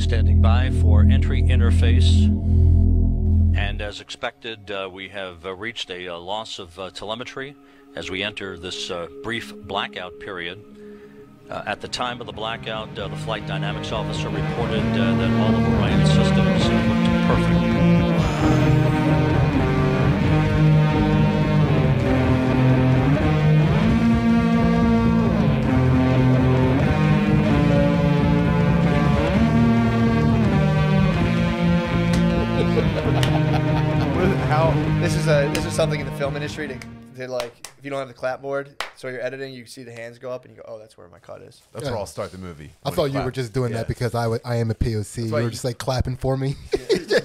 Standing by for entry interface. And as expected, uh, we have uh, reached a uh, loss of uh, telemetry as we enter this uh, brief blackout period. Uh, at the time of the blackout, the flight dynamics officer reported that all of Orion's systems looked perfect. Something in the film industry to, to like if you don't have the clapboard, so you're editing, you see the hands go up and you go, oh, that's where my cut is. That's where I'll start the movie. I thought you were just doing that because I would- I am a POC. You were you- just like clapping for me.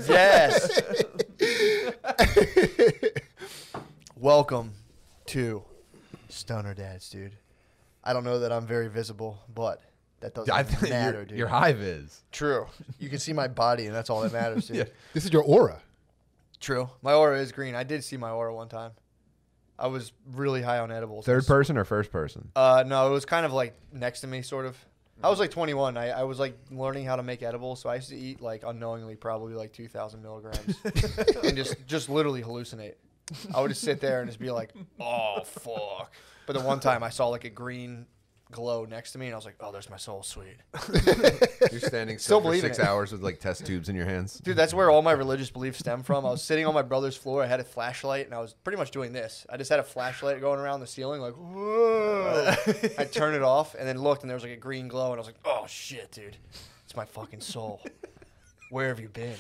yes. Welcome to Stoner Dadz, dude. I don't know that I'm very visible, but that doesn't I think matter, your, dude. your hive is. True. You can see my body, and that's all that matters, dude. Yeah. this is your aura. True. My aura is green. I did see my aura one time. I was really high on edibles. Third person or first person? Uh, no, it was kind of like next to me, sort of. I was like 21. I, I was like learning how to make edibles, so I used to eat like unknowingly probably like 2,000 milligrams, and just just literally hallucinate. I would just sit there and just be like, "Oh fuck!" But the one time I saw like a green glow next to me, and I was like, "Oh, there's my soul, sweet." You're standing Still still for believe six it. hours with like test tubes in your hands. Dude, that's where all my religious beliefs stem from. I was sitting on my brother's floor. I had a flashlight, and I was pretty much doing this. I just had a flashlight going around the ceiling, like, whoa. I turned it off, and then looked, and there was like a green glow, and I was like, oh shit, dude, it's my fucking soul. Where have you been?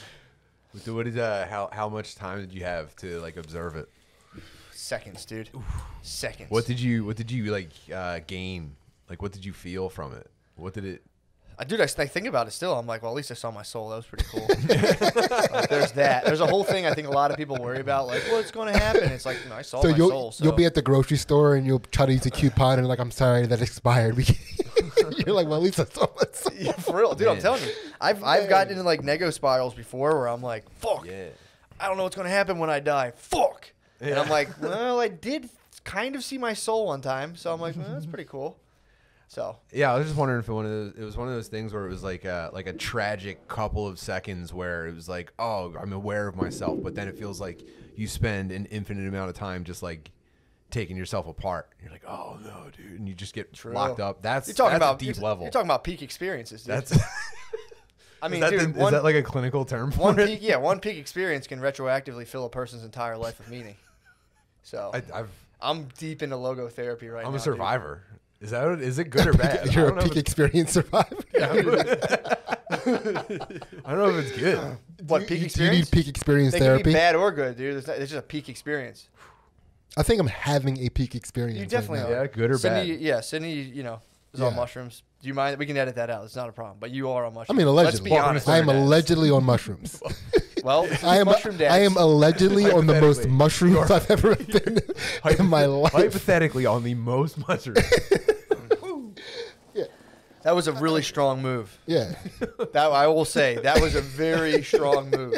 What is uh how how much time did you have to like observe it? Seconds, dude. Seconds. What did you what did you like uh gain? Like what did you feel from it? What did it I, dude, I, s- I think about it still. I'm like, well, at least I saw my soul. That was pretty cool. Like, there's that. There's a whole thing I think a lot of people worry about, like, what's going to happen? It's like, no, I saw So my you'll soul. So. you'll be at the grocery store and you'll try to use a coupon and like I'm sorry that expired. You're like, well, at least I saw my soul. Yeah, for real, dude. I'm telling you, I've I've gotten into like nego spirals before where I'm like, fuck, Yeah. I don't know what's gonna happen when I die. Fuck, and I'm like, well, I did kind of see my soul one time, so I'm like, well, that's pretty cool. So Yeah, I was just wondering if it one of those, it was one of those things where it was like a, like a tragic couple of seconds where it was like, oh, I'm aware of myself, but then it feels like you spend an infinite amount of time just like taking yourself apart. You're like, oh no, dude, and you just get locked up. That's you're talking that's about a deep you're, level. You're talking about peak experiences, dude. that's I mean, is that, dude, the- one, is that like a clinical term for one it? peak, yeah, one peak experience can retroactively fill a person's entire life with meaning. So I, I've, I'm deep into logotherapy right now. I'm a survivor. Is that what, is it good or bad? You're a peak experience survivor. it's- I don't know if it's good. What Do peak you- experience? You need peak experience They can therapy? be bad or good, dude. It's, not, it's just a peak experience. I think I'm having a peak experience. You right definitely now. are. Yeah, good or Sydney, bad? Yeah, Sydney, you know, is on mushrooms. Do you mind? We can edit that out. It's not a problem. But you are on mushrooms. I mushrooms. mean, Let's allegedly. be honest. I am allegedly on mushrooms. Well, I am. mushroom dads. I am allegedly on the most mushrooms I've ever been in my life. Hypothetically, on the most mushrooms. That was a really strong move. Yeah. That I will say that was a very strong move.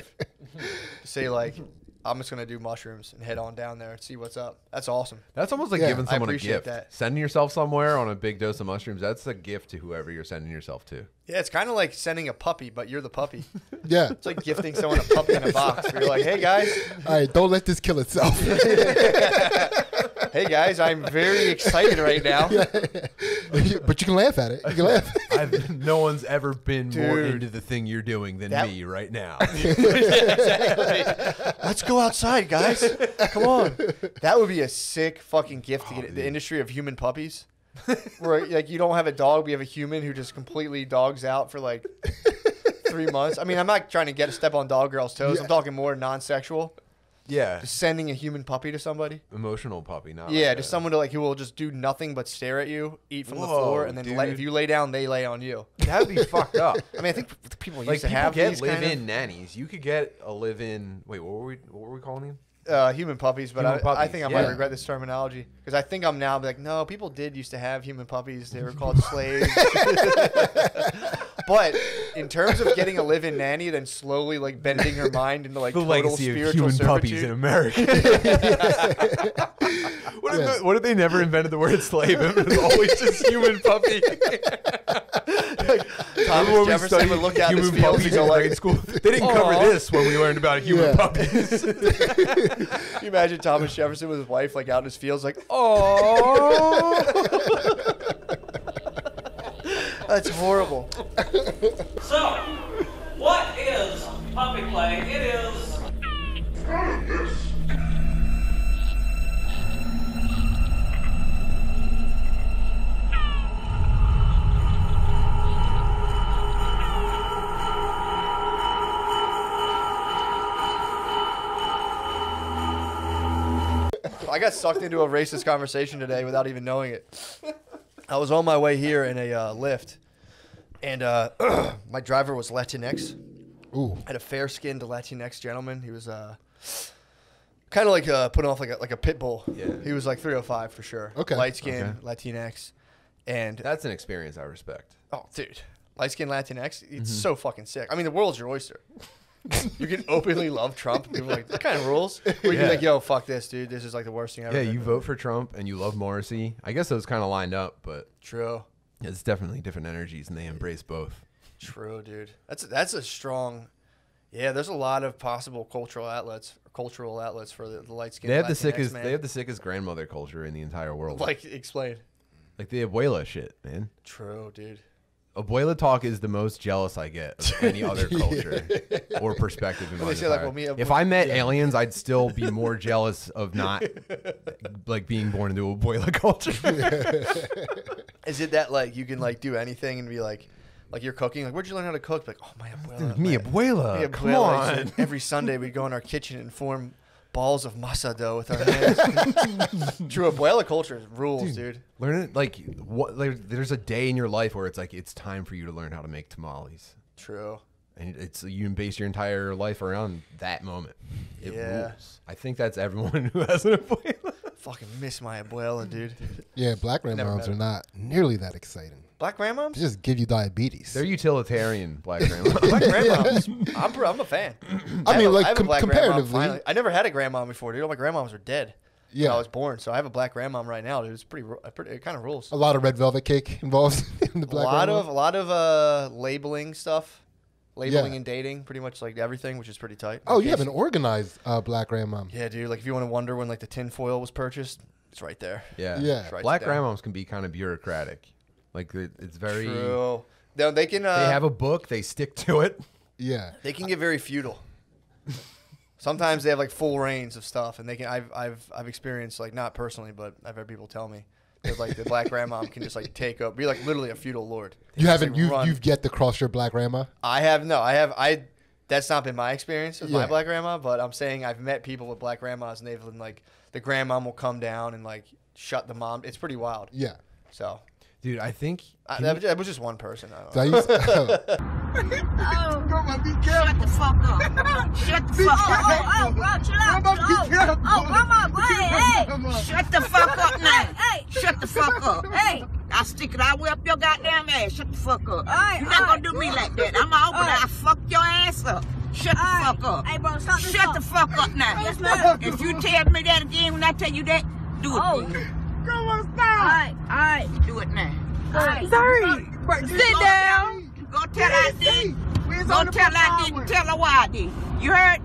To say like, I'm just gonna do mushrooms and head on down there and see what's up. That's awesome. That's almost like Yeah, giving I someone a appreciate gift. that. Sending yourself somewhere on a big dose of mushrooms, that's a gift to whoever you're sending yourself to. Yeah, it's kind of like sending a puppy, but you're the puppy. Yeah. It's like gifting someone a puppy in a box. Where you're like, hey guys, All right. Don't let this kill itself. Hey guys, I'm very excited right now. but you can laugh at it. You can laugh. I've, no one's ever been more into the thing you're doing than That- me right now. Let's go outside, guys. Come on. That would be a sick fucking gift to get oh, the industry of human puppies. Where like you don't have a dog, we have a human who just completely dogs out for like three months. I mean, I'm not trying to get a step on dog girl's toes. I'm Yeah. talking more non-sexual. Yeah, sending a human puppy to somebody. emotional puppy. Not yeah, like just a- someone to like who will just do nothing but stare at you, eat from the Whoa, floor, and then lay, if you lay down, they lay on you. That'd be fucked up. I mean, I think people used Like to people have get these kind live-in of, nannies. You could get a live-in. Wait, what were we? What were we calling him? uh, human puppies, but Human I, I puppies, think I might yeah. regret this terminology because I think I'm now like, no, people did used to have human puppies. They were called slaves. but in terms of getting a live-in nanny, then slowly like bending her mind into like the total legacy of spiritual human puppies in. America. what, if the- what if they never invented the word slave? It was always just human puppy. Thomas Remember when we Jefferson studied would look out his human fields puppies go in like, school. They didn't cover this when we learned about human Yeah. puppies. Can you imagine Thomas Jefferson with his wife like out in his fields like, oh, that's horrible. So, what is puppy play? It is I got sucked into a racist conversation today without even knowing it. I was on my way here in a uh, Lyft, and uh, my driver was Latinx. Ooh. had a fair-skinned Latinx gentleman. He was uh, kind of like uh, putting off like a, like a pit bull. Yeah. He was like 305 for sure. Okay. Light skin, Okay. Latinx, and That's an experience I respect. oh, dude, light skin Latinx. It's Mm-hmm. so fucking sick. I mean, the world's your oyster. you can openly love Trump. People are like that kind of rules. Where you Yeah. can be like, yo, fuck this, dude. This is like the worst thing ever. Yeah, you vote for Trump and you love Morrissey. I guess those kind of lined up, but True. it's definitely different energies, and they embrace both. True, dude. That's that's a strong. Yeah, there's a lot of possible cultural outlets, cultural outlets for the, the light skin. They have the sickest. They have the sickest grandmother culture in the entire world. like explain. like the abuela shit, man. True, dude. Abuela talk is the most jealous I get of any other culture or perspective in my say, like, well, me- If I met aliens, I'd still be more jealous of not like being born into a abuela culture. Is it that like you can like do anything and be like, like you're cooking? Like, where'd you learn how to cook? Like, oh my abuela. Me my- abuela, mi come on. Every Sunday we'd go in our kitchen and form balls of masa dough with our hands. True abuela culture rules, dude. Learn it like what? Like, there's a day in your life where it's like it's time for you to learn how to make tamales, True. and it's you can base your entire life around that moment. It Yeah. rules. I think that's everyone who has an abuela. Fucking miss my abuela, dude. Yeah, black Never grandmoms are not nearly that exciting. Black grandmoms? They just give you diabetes. They're utilitarian, black grandma. Black grandmoms. I'm, pr- I'm a fan. I have mean, a- like, I com- black comparatively- finally. I never had a grandmom before, dude. All my grandmoms are dead. when Yeah. I was born, so I have a black grandmom right now, dude. It's pretty, pretty it kind of rules. a lot of red velvet cake involved in the A lot grandma. of a lot of uh labeling stuff, labeling Yeah. and dating, pretty much like everything, which is pretty tight. Oh, In you have an organized uh, black grandmom. Yeah, dude. Like if you want to wonder when like the tinfoil was purchased, it's right there. Yeah. Yeah. Just Black it grandmoms can be kind of bureaucratic. Like it- it's very. True. No, they can. Uh, They have a book. They stick to it. Yeah. They can get very feudal. Sometimes they have like full reins of stuff, and they can. I've I've I've experienced like not personally, but I've had people tell me that like the black grandma can just like take up, be like literally a feudal lord. They You haven't like, you run. you've yet to cross your black grandma. I have no. I have I. That's not been my experience with my black grandma, but I'm saying I've met people with black grandmas, and they've been like the grandmom will come down and like shut the mom. It's pretty wild. Yeah. So Dude, I think. I, that, you- was, that was just one person. I don't So I know. used Shut the fuck up. Shut the fuck up. Oh, oh, bro, chill out. Oh, oh, grandma, go ahead. Hey, Shut the fuck up now. hey, Shut the fuck up. hey. I'll stick it out up your goddamn ass. Shut the fuck up. Alright, You're not alright. gonna do me like that. I'm gonna open Alright. it. I'll fuck your ass up. Shut the Alright. fuck up. Hey, bro, stop Shut the fuck up now. Yes, ma'am. If you tell me that again when I tell you that, do it. Oh. Please. All right, all right. Do it now. All right. Sorry. Sit down. Go tell I did. Go tell I did and tell her why I did. You heard?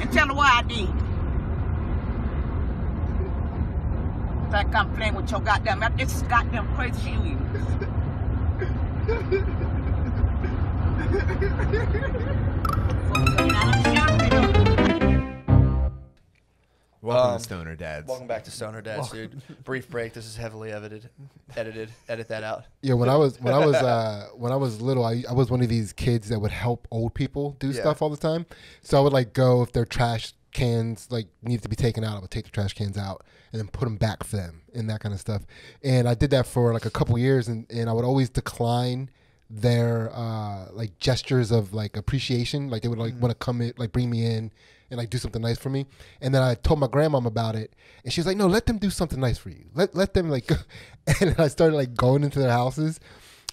And tell her why I did. Like I'm playing with your goddamn. This is goddamn crazy shit you. Welcome Um, to Stoner Dadz. Welcome back to Stoner Dadz, dude. Brief break. This is heavily edited. Edited. Edit that out. yeah when I was when I was uh, when I was little I, I was one of these kids that would help old people do Yeah. stuff all the time. So I would like go if their trash cans like needed to be taken out, I would take the trash cans out and then put them back for them and that kind of stuff. And I did that for like a couple years and, and I would always decline their uh like gestures of like appreciation. Like they would like want to come in like bring me in and like do something nice for me. And then I told my grandmom about it and she was like, No, let them do something nice for you. Let let them like and I started like going into their houses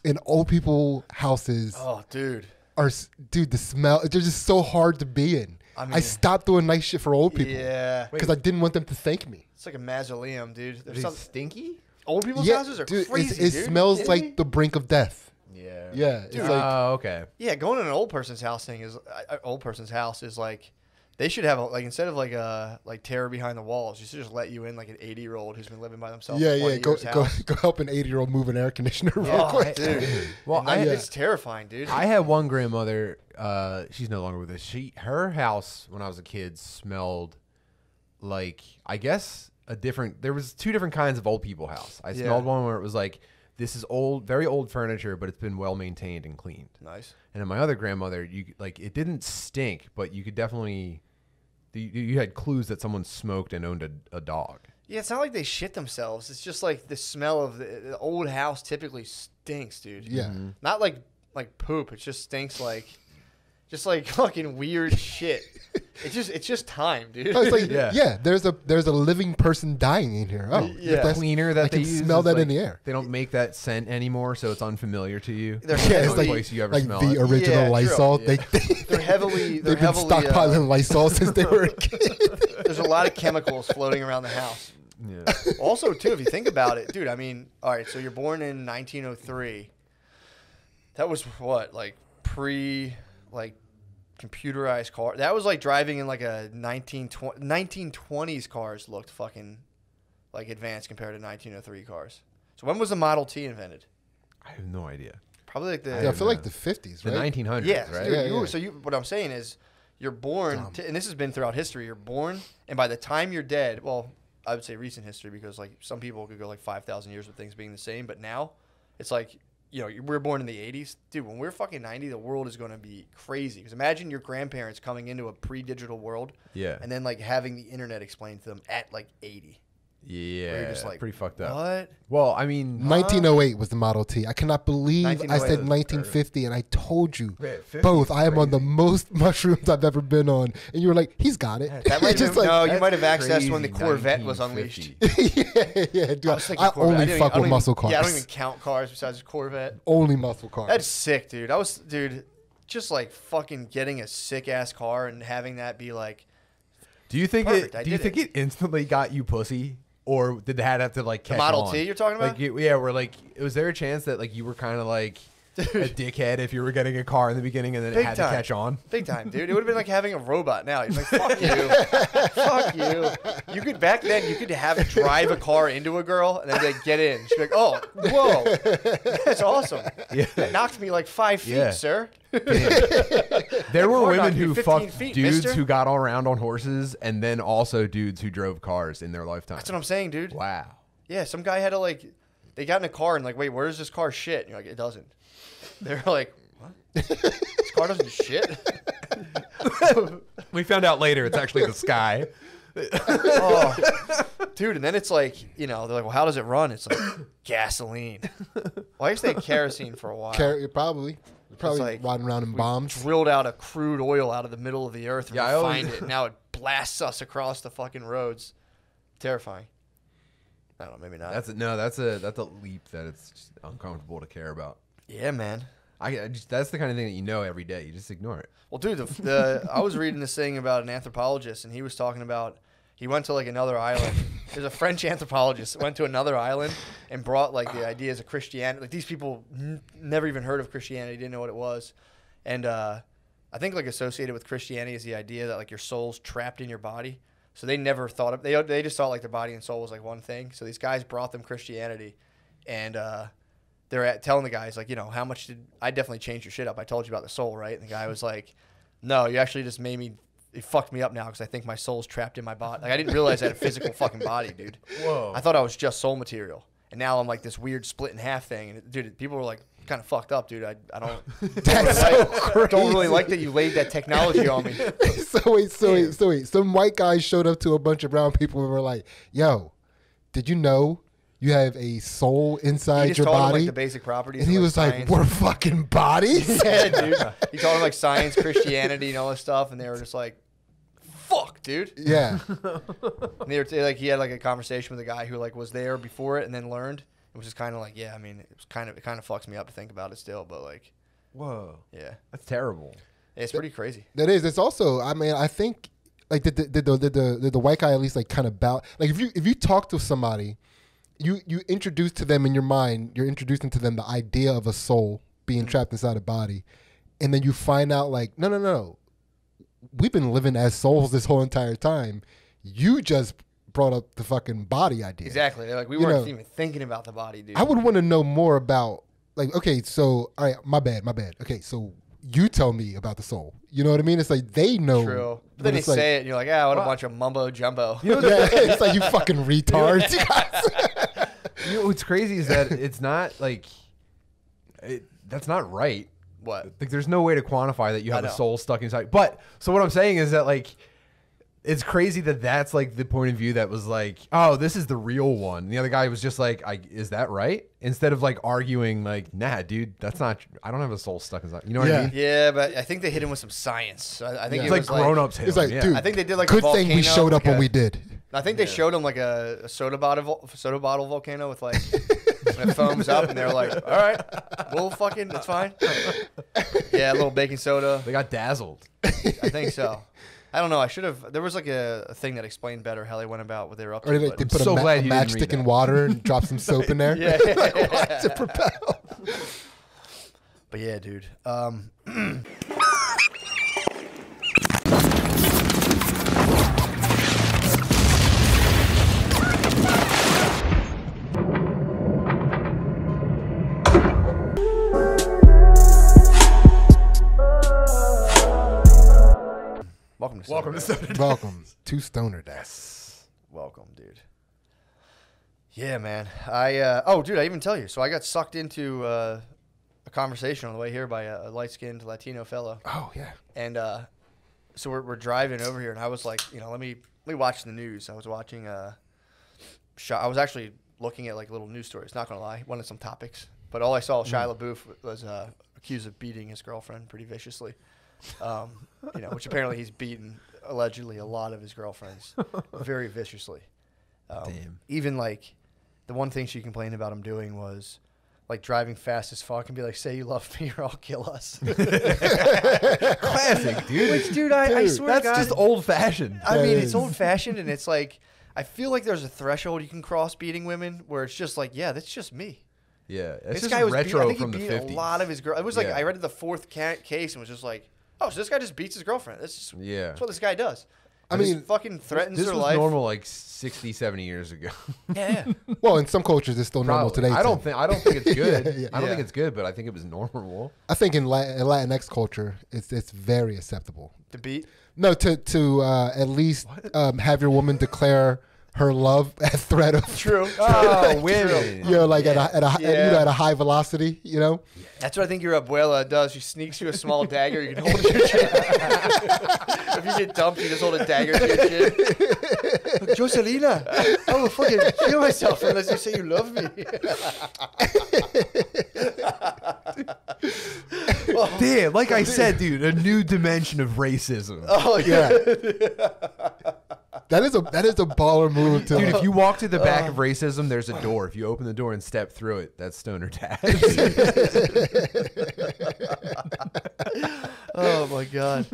And old people houses Oh, dude. are, dude, the smell, they're just so hard to be in. I I, stopped doing nice shit for old people. Yeah. Because I didn't want them to thank me. It's like a mausoleum, dude. Is There's it stinky? old people's yeah, houses are dude, crazy. it dude. smells You kidding me? like the brink of death. Yeah. Yeah. It's Dude. like, Oh, okay. Yeah, going to an old person's house thing is uh, uh, old person's house is like they should have a, like instead of like a like terror behind the walls, you should just let you in like an 80 year old who's been living by themselves. yeah, yeah. Go, go, house. go help an 80 year old move an air conditioner real Oh, quick. dude. Well, I, that- it's terrifying, dude. I had one grandmother. Uh, she's no longer with us. She her house when I was a kid smelled like I guess a different. There was two different kinds of old people house. I Yeah. smelled one where it was like this is old, very old furniture, but it's been well maintained and cleaned. nice. And then my other grandmother, you like it didn't stink, but you could definitely you, you had clues that someone smoked and owned a, a dog. Yeah, it's not like they shit themselves. It's just like the smell of the, the old house typically stinks, dude. Yeah. Mm-hmm. Not like like poop. It just stinks like just like fucking weird shit. It's just it's just time, dude. I was like, Yeah. yeah. there's a there's a living person dying in here. Oh, Yeah. that's- Cleaner that I they can use smell that like, in the air. They don't make that scent anymore, so it's unfamiliar to you. They're Yeah, it's like, place you ever like smell the it. original Yeah. Lysol. Yeah. They, they, They're heavily they're they've been heavily uh, stockpiling Lysol since they were a kid. there's a lot of chemicals floating around the house. Yeah. Also, too, if you think about it, dude. I mean, all right. So you're born in 1903. That was what, like pre, like computerized car. That was like driving in like a 1920, 1920s cars looked fucking like advanced compared to 1903 cars. So when was the Model T invented? I have no idea. Probably like the yeah, I feel like the 50s, The 1900s, yeah, right? dude, Yeah, you- yeah. So you, what I'm saying is, you're born, to, and this has been throughout history. You're born, and by the time you're dead, well, I would say recent history because like some people could go like five thousand years with things being the same, but now it's like you know we were born in the 80s, dude. When we're fucking 90, the world is going to be crazy. Because imagine your grandparents coming into a pre-digital world, Yeah. and then like having the internet explained to them at like 80. Yeah. Where you're just like, pretty fucked up. What? Well, I mean, 1908 was the Model T. I cannot believe I said 1950, and I told you Yeah, 50 both. I am on the most mushrooms I've ever been on, and you were like, "He's got it." That might Just been, like, no, you might have accessed when the Corvette was unleashed. yeah, yeah, dude. I, I, was. I only didn't fuck even- I don't with even- muscle cars. Yeah, I don't even count cars besides Corvette. only muscle cars. That's sick, dude. I was, dude, just like fucking getting a sick ass car and having that be like, Do you think Perfect, I it? Do you did think it. instantly got you pussy, or did that have to like catch the Model on? T you're talking about? Like, you- yeah, where like, was there a chance that like you were kind of like a dickhead if you were getting a car in the beginning and then Big it had time. to catch on? big time, dude. It would have been like having a robot now. You're like, fuck you, fuck you. You could back then, you could have drive a car into a girl and then they get in. She'd be like, oh, whoa, that's awesome. Yeah. That knocked me like five feet, Yeah. sir. There were women who fucked feet, dudes mister. who got all around on horses, and then also dudes who drove cars in their lifetime. That's what I'm saying, dude. Wow. Yeah, some guy had to like, they got in a car and like, wait, where does this car shit? And you're like, it doesn't. They're like, what? this car doesn't shit. We found out later it's actually the sky. oh, dude, and then it's like, you know, they're like, well, how does it run? It's like gasoline. Well, I guess they had kerosene for a while. Car- probably, probably like, riding around in bombs. Drilled out a crude oil out of the middle of the earth and Yeah, I always- refined it. Now it blasts us across the fucking roads. Terrifying. I don't know, maybe not. That's a, no, that's a that's a leap that it's just uncomfortable to care about. Yeah, man. I, I just that's the kind of thing that you know every day. You just ignore it. Well, dude, the, the I was reading this thing about an anthropologist, and he was talking about he went to like another island. There's a French anthropologist went to another island and brought like the ideas of Christianity. Like these people n- never even heard of Christianity, didn't know what it was, and uh, I think like associated with Christianity is the idea that like your soul's trapped in your body. So they never thought of they they just thought like their body and soul was like one thing. So these guys brought them Christianity, and uh, they're at, telling the guys like, you know, how much did I definitely change your shit up? I told you about the soul, right? And the guy was like, no, you actually just made me. It fucked me up now because I think my soul's trapped in my body. Like I didn't realize I had a physical fucking body, dude. Whoa. I thought I was just soul material, and now I'm like this weird split in half thing. And dude, people were like, kind of fucked up, dude. I, I don't. That's I so don't really like that you laid that technology on me. so wait, so wait, so wait. Some white guys showed up to a bunch of brown people and were like, "Yo, did you know you have a soul He inside just your taught him body?" like the basic properties. and of, he was like, science. "We're fucking bodies." yeah, dude. He taught him like science, Christianity, and all this stuff, and they were just like, "Fuck, dude." yeah. And they were they, like, he had like a conversation with a guy who like was there before it and then learned. And which is kind of like yeah. I mean, it was kind of it kind of fucks me up to think about it still, but like Whoa, yeah, that's terrible. it's pretty crazy. That is. It's also. I mean, I think like did the did the did the, did the white guy at least like kind of bow like if you if you talk to somebody, you you introduce to them in your mind, you're introducing to them the idea of a soul being mm. trapped inside a body, and then you find out like no no no, no. we've been living as souls this whole entire time. You just brought up the fucking body idea. Exactly. They're like we You weren't know, even thinking about the body, dude. I would want to know more about like okay, so all right, my bad, my bad. Okay, so you tell me about the soul. You know what I mean? It's like they know. True. But but then they it's like- say it, and you're like, ah, what a bunch of mumbo jumbo. yeah, it's like you fucking retards. You know what's crazy is that it's not like it, that's not right. what? Like, there's no way to quantify that you have a soul stuck inside. But so what I'm saying is that like, it's crazy that that's like the point of view that was like, oh, this is the real one. And the other guy was just like, I is that right? Instead of like arguing like, nah, dude, that's not. I don't have a soul stuck inside. You know what Yeah. I mean? Yeah, but I think they hit him with some science. I, I think Yeah. it It's like grown ups. It's like, yeah. dude, I think they did like a good thing we showed up like when a- we did. I think they showed him like a, a soda bottle, soda bottle volcano with like when it foams up, and they're like, "All right, we'll fucking, it's fine." Yeah, a little baking soda. They got dazzled. I think so. I don't know. I should have. There was like a, a thing that explained better how they went about what they were up to. Or they, but- they put so a, ma- glad a matchstick in water and drop some soap in there. yeah, yeah. to propel. but yeah, dude. Um, welcome to Welcome to Soda Soda. Welcome to Stoner Dadz. Welcome, dude. Yeah, man. I uh, oh, dude, I even tell you. So I got sucked into uh, a conversation on the way here by a, a light-skinned Latino fellow, Oh yeah. and uh, so we're, we're driving over here, and I was like, you know, let me let me watch the news. I was watching. Uh, Sha- I was actually looking at like little news stories. Not gonna lie, wanted some topics, but all I saw Shia LaBeouf was uh, accused of beating his girlfriend pretty viciously. Um, you know, which apparently he's beaten allegedly a lot of his girlfriends very viciously. Um, Damn. Even like the one thing she complained about him doing was like driving fast as fuck and be like, "Say you love me or I'll kill us." Classic, dude. Which, dude, I, I Dude, swear That's to God, just old fashioned. I That mean, is. it's old fashioned, and it's like I feel like there's a threshold you can cross beating women where it's just like, yeah, that's just me. Yeah, this just guy was retro beat- retro I think from he the beat fifties. a lot of his girl. It was like Yeah. I read the fourth ca- case and was just like, oh, so this guy just beats his girlfriend. That's just Yeah. that's what this guy does. I Just mean, fucking threatens This her was life. normal like 60, 70 years ago. Yeah, yeah. Well, in some cultures, it's still normal Probably. today. I don't too. think I don't think it's good. Yeah, yeah. I don't think it's good, but I think it was normal. I think in, La- in Latinx culture, it's it's very acceptable. To beat. No, to to uh, at least um, have your woman declare her love at threat of True. Oh, women. you know, like at a, at a Yeah. you know at a high velocity, you know. That's what I think your abuela does. She sneaks you a small dagger. You can hold it to your chin. if you get dumped, you just hold a dagger to your chin. Look, Joselina, I will fucking kill myself unless you say you love me. Oh, Damn, like I said, dude, a new dimension of racism. oh yeah. That is a that is a baller move to Dude, if you walk to the back of uh. racism, there's a door. If you open the door and step through it, that's stoner dad. Oh my god,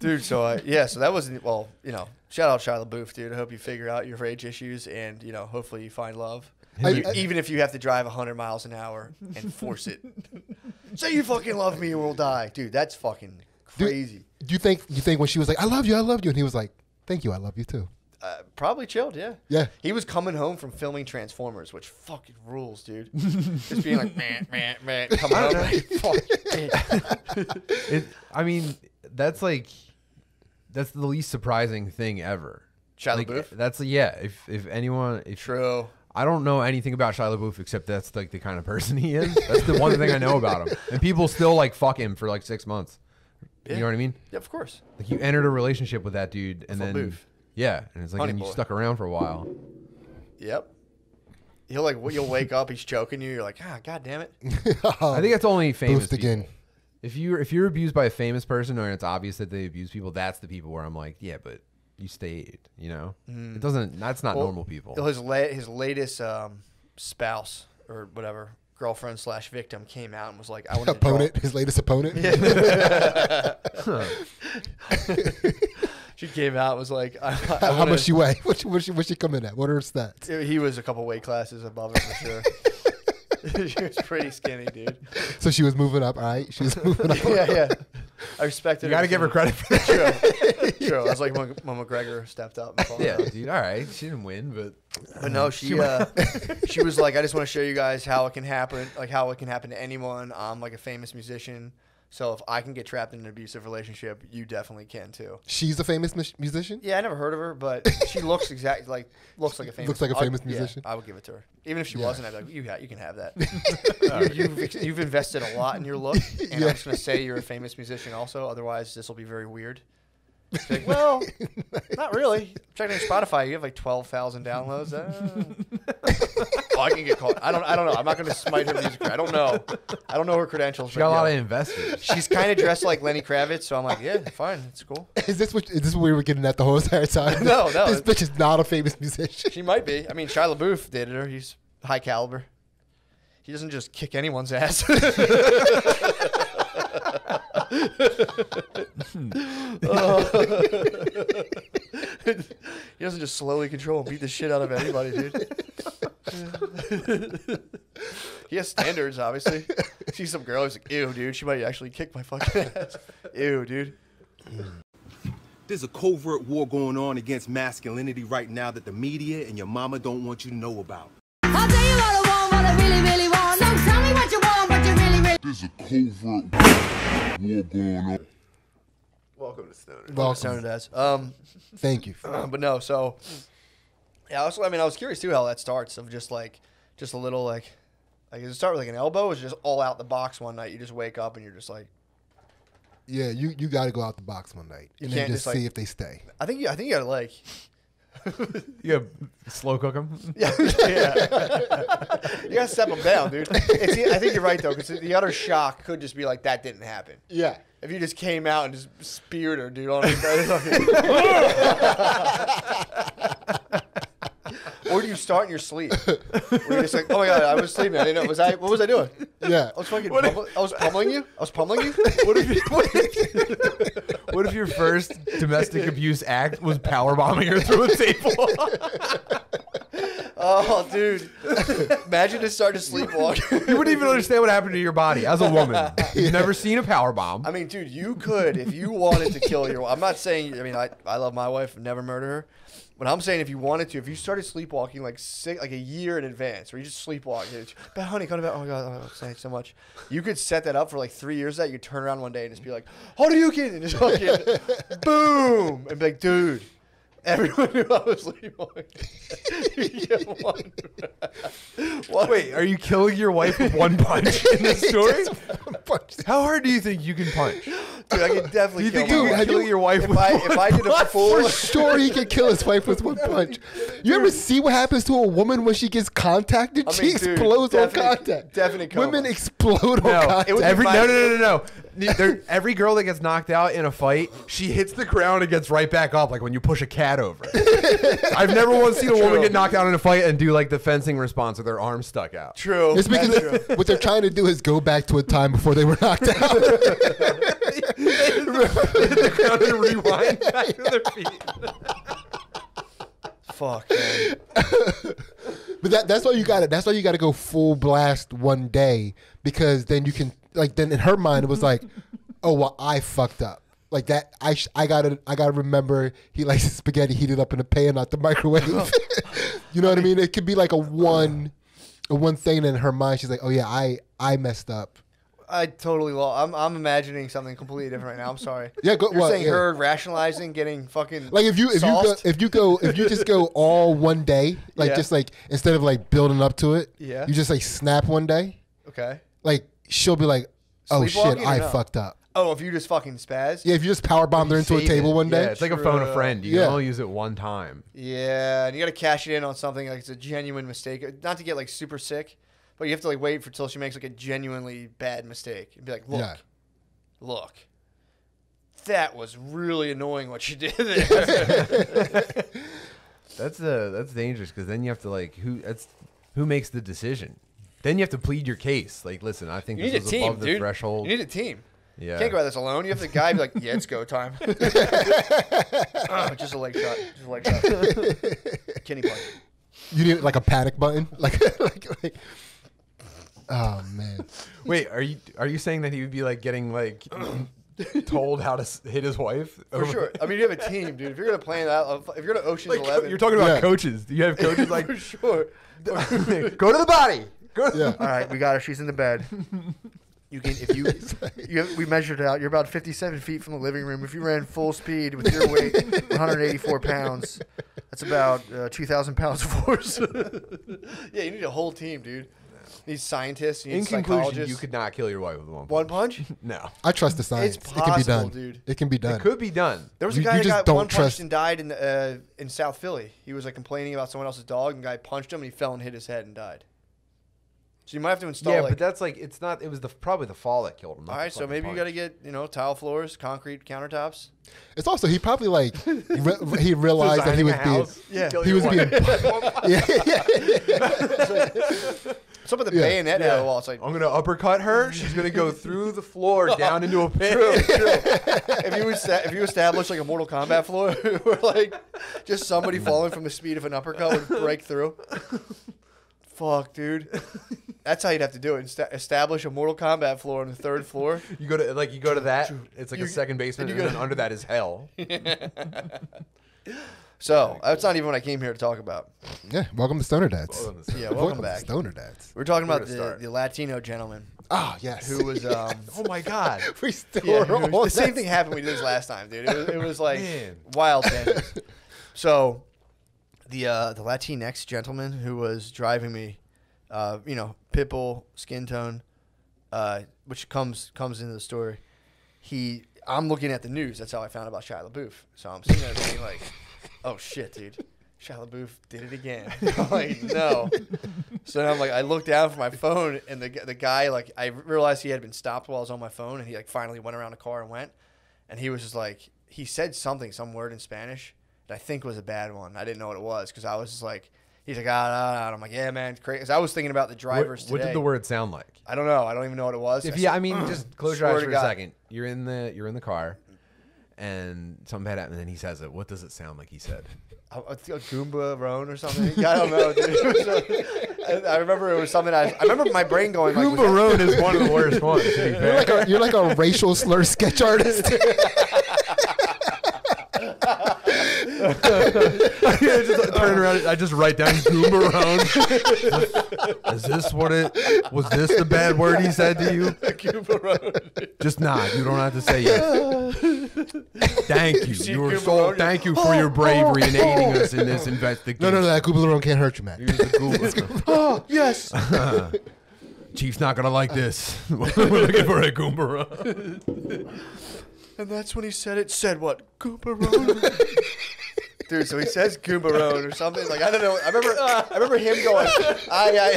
dude. So I, yeah, so that wasn't well, you know, shout out Shia LaBeouf, dude. I hope you figure out your rage issues and you know, hopefully you find love. I- You- I- even if you have to drive 100 miles an hour and force it. Say you fucking love me or we'll die, dude. That's fucking Dude, crazy. Do you think you think when she was like, "I love you, I love you," and he was like, "Thank you, I love you too." Uh, probably chilled, yeah. Yeah. He was coming home from filming Transformers, which fucking rules, dude. Just being like, man, man, man, coming home like, fuck. it, I mean, that's like that's the least surprising thing ever. Shia Like, LaBeouf? That's yeah. If if anyone, if True. I don't know anything about Shia LaBeouf except that's like the kind of person he is. That's the one thing I know about him. And people still like fuck him for like six months. You know what I mean? Yeah, of course. Like you entered a relationship with that dude, and then LaBeouf. yeah, and it's like Honey and you stuck around for a while. Yep. He'll like you'll wake up, he's choking you. You're like, ah, god damn it. I think that's only famous Boost again. people. If you if you're abused by a famous person or it's obvious that they abuse people, that's the people where I'm like, yeah, but you stayed. You know, it doesn't. That's not Well, normal people. His la- his latest um, spouse or whatever girlfriend slash victim came out and was like, I want to opponent, his latest opponent. She came out and was like, I, I How much she weigh? What she, what she, what she come in at? What are her stats? He was a couple weight classes above her for sure. she was pretty skinny, dude. So she was moving up. All right, she was moving up. yeah, yeah. I respected. You got to give her credit for that. True. True. I was like when, when McGregor stepped up. And Yeah, her. dude. All right. She didn't win, but But no, she uh, she was like, I just want to show you guys how it can happen, like how it can happen to anyone. I'm like a famous musician, so if I can get trapped in an abusive relationship, you definitely can too. She's a famous mus- musician. Yeah, I never heard of her, but she looks exactly like looks like a famous. Looks like a I'd- famous yeah, musician? I would give it to her, even if she Yeah. wasn't. I'd be like, you got, you can have that. you, you've you've invested a lot in your look, and Yeah. I'm just gonna say you're a famous musician also. Otherwise, this will be very weird. She's like, well, not really. Checking your Spotify, you have like twelve thousand downloads. Uh, oh, I can get called. I don't. I don't know. I'm not going to smite her music. I don't know. I don't know her credentials. she but got a lot yeah. of investors. She's kind of dressed like Lenny Kravitz, so I'm like, yeah, fine, it's cool. Is this what is this what we were getting at the whole entire time? No, no. This bitch is not a famous musician. She might be. I mean, Shia LaBeouf dated her. He's high caliber. He doesn't just kick anyone's ass. He doesn't just slowly control and beat the shit out of anybody, dude. he has standards, obviously. See some girl, he's like, ew, dude, she might actually kick my fucking ass. Ew, dude. There's a covert war going on against masculinity right now that the media and your mama don't want you to know about. I'll tell you what I want, what I really, really want. No, tell me what you want, what you really, really There's a covert war going on. Welcome to Stoner. Welcome. Sounded as. Um, Thank you. Uh, but no, so yeah. Also, I mean, I was curious too how that starts. Of just like, just a little like, like does it start with like an elbow? Or is it just all out the box one night? You just wake up and you're just like, Yeah, you you got to go out the box one night You and then can't just just, like- see if they stay. I think you, I think you gotta like, You got slow cook them. yeah, yeah. you gotta step them down, dude. It's, I think you're right though, because the utter shock could just be like that didn't happen. Yeah. If you just came out and just speared her, dude, on Or do you start in your sleep? Where you're just like, oh my god, I was sleeping. I didn't know. Was I? What was I doing? Yeah. I was fucking. Pummel, I was pummeling you. I was pummeling you. What if, you, what, if, what if your first domestic abuse act was power bombing her through a table? Oh, dude! Imagine just starting to sleepwalk. you wouldn't even understand what happened to your body as a woman. You've never seen a power bomb. I mean, dude, you could if you wanted to kill your. I'm not saying. I mean, I, I love my wife, never murder her. But I'm saying if you wanted to, if you started sleepwalking like six, like a year in advance, where you just sleepwalk, but honey, come to bed. Oh my god, oh, thanks so much. You could set that up for like three years. That you turn around one day and just be like, "How do you get?" And just fucking boom, and be like, "Dude." Everyone knew I was get one- one- Wait, are you killing your wife with one punch in this story? How hard do you think you can punch? Dude, I could definitely you kill think you can kill your wife if with I one if I did a full For sure, he could kill his wife with one punch. You ever see what happens to a woman when she gets contacted? I she mean, dude, explodes on definite- contact. definite coma. Women explode on No, contact. It would be every no no no no no. There- every girl that gets knocked out in a fight, she hits the ground and gets right back up, like when you push a cat over. I've never once seen a woman get knocked out in a fight and do like the fencing response with their arms stuck out. True. It's because That's true. what they're trying to do is go back to a time before they were knocked out. hit the ground and rewind back to their feet. Fuck, man. But that, that's why you got to That's why you got to go full blast one day because then you can like then in her mind it was like, oh well I fucked up like that I sh- I gotta I gotta remember he likes his spaghetti heated up in a pan not the microwave. you know what I mean? It could be like a one a one thing in her mind she's like oh yeah I I messed up. I totally lost. I'm, I'm imagining something completely different right now. I'm sorry. Yeah, go- You're what, saying yeah. her rationalizing, getting fucking Like if you if you go if you go if you just go all one day like Yeah. just like instead of like building up to it Yeah. you just like snap one day okay. like she'll be like oh shit Sleepwalking or I no? fucked up. Oh, if you just fucking spaz. Yeah, if you just power bomb her into a Save table it. one day. Yeah, it's like a phone a friend. You Yeah. can only use it one time. Yeah, and you got to cash it in on something like it's a genuine mistake. Not to get like super sick, but you have to like wait for till she makes like a genuinely bad mistake and be like, look, Yeah. look, that was really annoying what you did there. That's uh that's dangerous because then you have to like who that's who makes the decision. Then you have to plead your case. Like, listen, I think You this a was team, above the dude. threshold. You need a team. yeah. You can't go at this alone. You have the guy be like, "Yeah, it's go time." oh, just a leg shot. Just a leg shot. Kenny punch. You need like a panic button, like like like. Oh man. Wait, are you are you saying that he would be like getting like told how to hit his wife? For sure. I mean, you have a team, dude. If you're gonna plan that, if you're gonna Ocean's Like, Eleven, you're talking about Yeah. coaches. Do you have coaches like for sure. go to the body? Go to Yeah. All right, we got her. She's in the bed. You can if you, you have, we measured it out. You're about 57 feet from the living room. If you ran full speed with your weight, 184 pounds, that's about uh, 2,000 pounds of force. yeah, you need a whole team, dude. You need scientists. You need In conclusion, psychologists. you could not kill your wife with one. one punch. punch. No, I trust the science. It's it can be done, dude. It can be done. it could be done. There was You- a guy you that just got don't one punched and died in uh, in South Philly. He was like complaining about someone else's dog, and the guy punched him, and he fell and hit his head and died. So you might have to install. yeah, like, but that's like it's not. It was the probably the fall that killed him. not all the right. So fucking maybe you got to get you know tile floors, concrete countertops. It's also he probably like re- he realized that he Designing was being Yeah. he your was being wife. yeah, yeah, What's up with the Yeah. bayonet out of the wall? It's like I'm gonna uppercut her. She's gonna go through the floor down into a pit. true, true. if you esta- if you establish like a Mortal Kombat floor where like just somebody falling from the speed of an uppercut would break through. Fuck, dude. That's how you'd have to do it. Insta- establish a Mortal Kombat floor on the third floor. You go to like you go to that. It's like You- a second basement, and and, you then go- under that is hell. So that's not even what I came here to talk about. yeah. Welcome to Stoner Dadz. Yeah, Welcome welcome to back. Stoner Dadz. We're talking Where about the, the Latino gentleman Oh yes. who was um, oh my god. we still Yeah, are it was- the same thing happened. We did this last time, dude. It was, it was like Man. wild tangents. So, the uh, the Latinx gentleman who was driving me, uh, you know, pitbull, skin tone, uh, which comes comes into the story. He, I'm looking at the news. That's how I found about Shia LaBeouf. So I'm sitting there thinking like, oh shit, dude. Shia LaBeouf did it again. I'm like, no. So then I'm like, I looked down for my phone, and the the guy like, I realized he had been stopped while I was on my phone, and he like finally went around the car and went, and he was just like, he said something, some word in Spanish that I think was a bad one. I didn't know what it was because I was just like, he's like, ah, ah, ah. I'm like, yeah, man, crazy. 'Cause I was thinking about the drivers what today. did the word sound like? I don't know. I don't even know what it was. If I yeah, said, I mean, just close your eyes for a God. second. You're in the you're in the car, and something bad happened, and then he says it. What does it sound like? He said. a, a Goomba Roan or something. I don't know, dude. It was a- I, I remember it was something. I, I remember my brain going like, was that- is one of the worst ones. To be You're like a you're like a racial slur sketch artist. I just turn around. I just write down Goomerone. Is this what it was? This the bad word he said to you? Goomba Roan. Just nod. You don't have to say yes. Thank you. You were so. Thank you for your bravery in aiding us in this investigation. no, no, no. That Google can't hurt you, man. Here's the Goober. Oh yes. Chief's not gonna like this. We're looking for a Goomerone. And that's when he said it. Said what? Goomba Roan. Dude, so he says Goomba Roan or something. Like I don't know. I remember. I remember him going. I,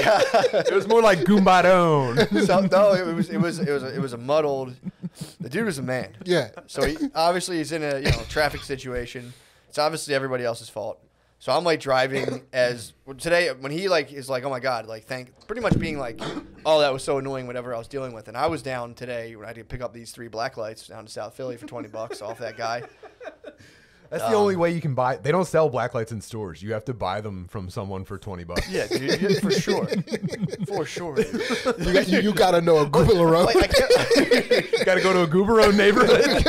I, It was more like Goombarone. so, no, it was it was it was a, it was a muddled. The dude was a man. Yeah. So he obviously he's in a you know traffic situation. It's obviously everybody else's fault. So I'm like driving as today when he like is like oh my god like thank pretty much being like oh that was so annoying whatever I was dealing with and I was down today when I had to pick up these three black lights down to South Philly for 20 bucks off that guy. That's the only um, way you can buy. They don't sell black lights in stores. You have to buy them from someone for twenty bucks. Yeah, dude, yeah, for sure, for sure. You, got, you, you gotta know a oh, I can't, You got to go to a Gooberone neighborhood.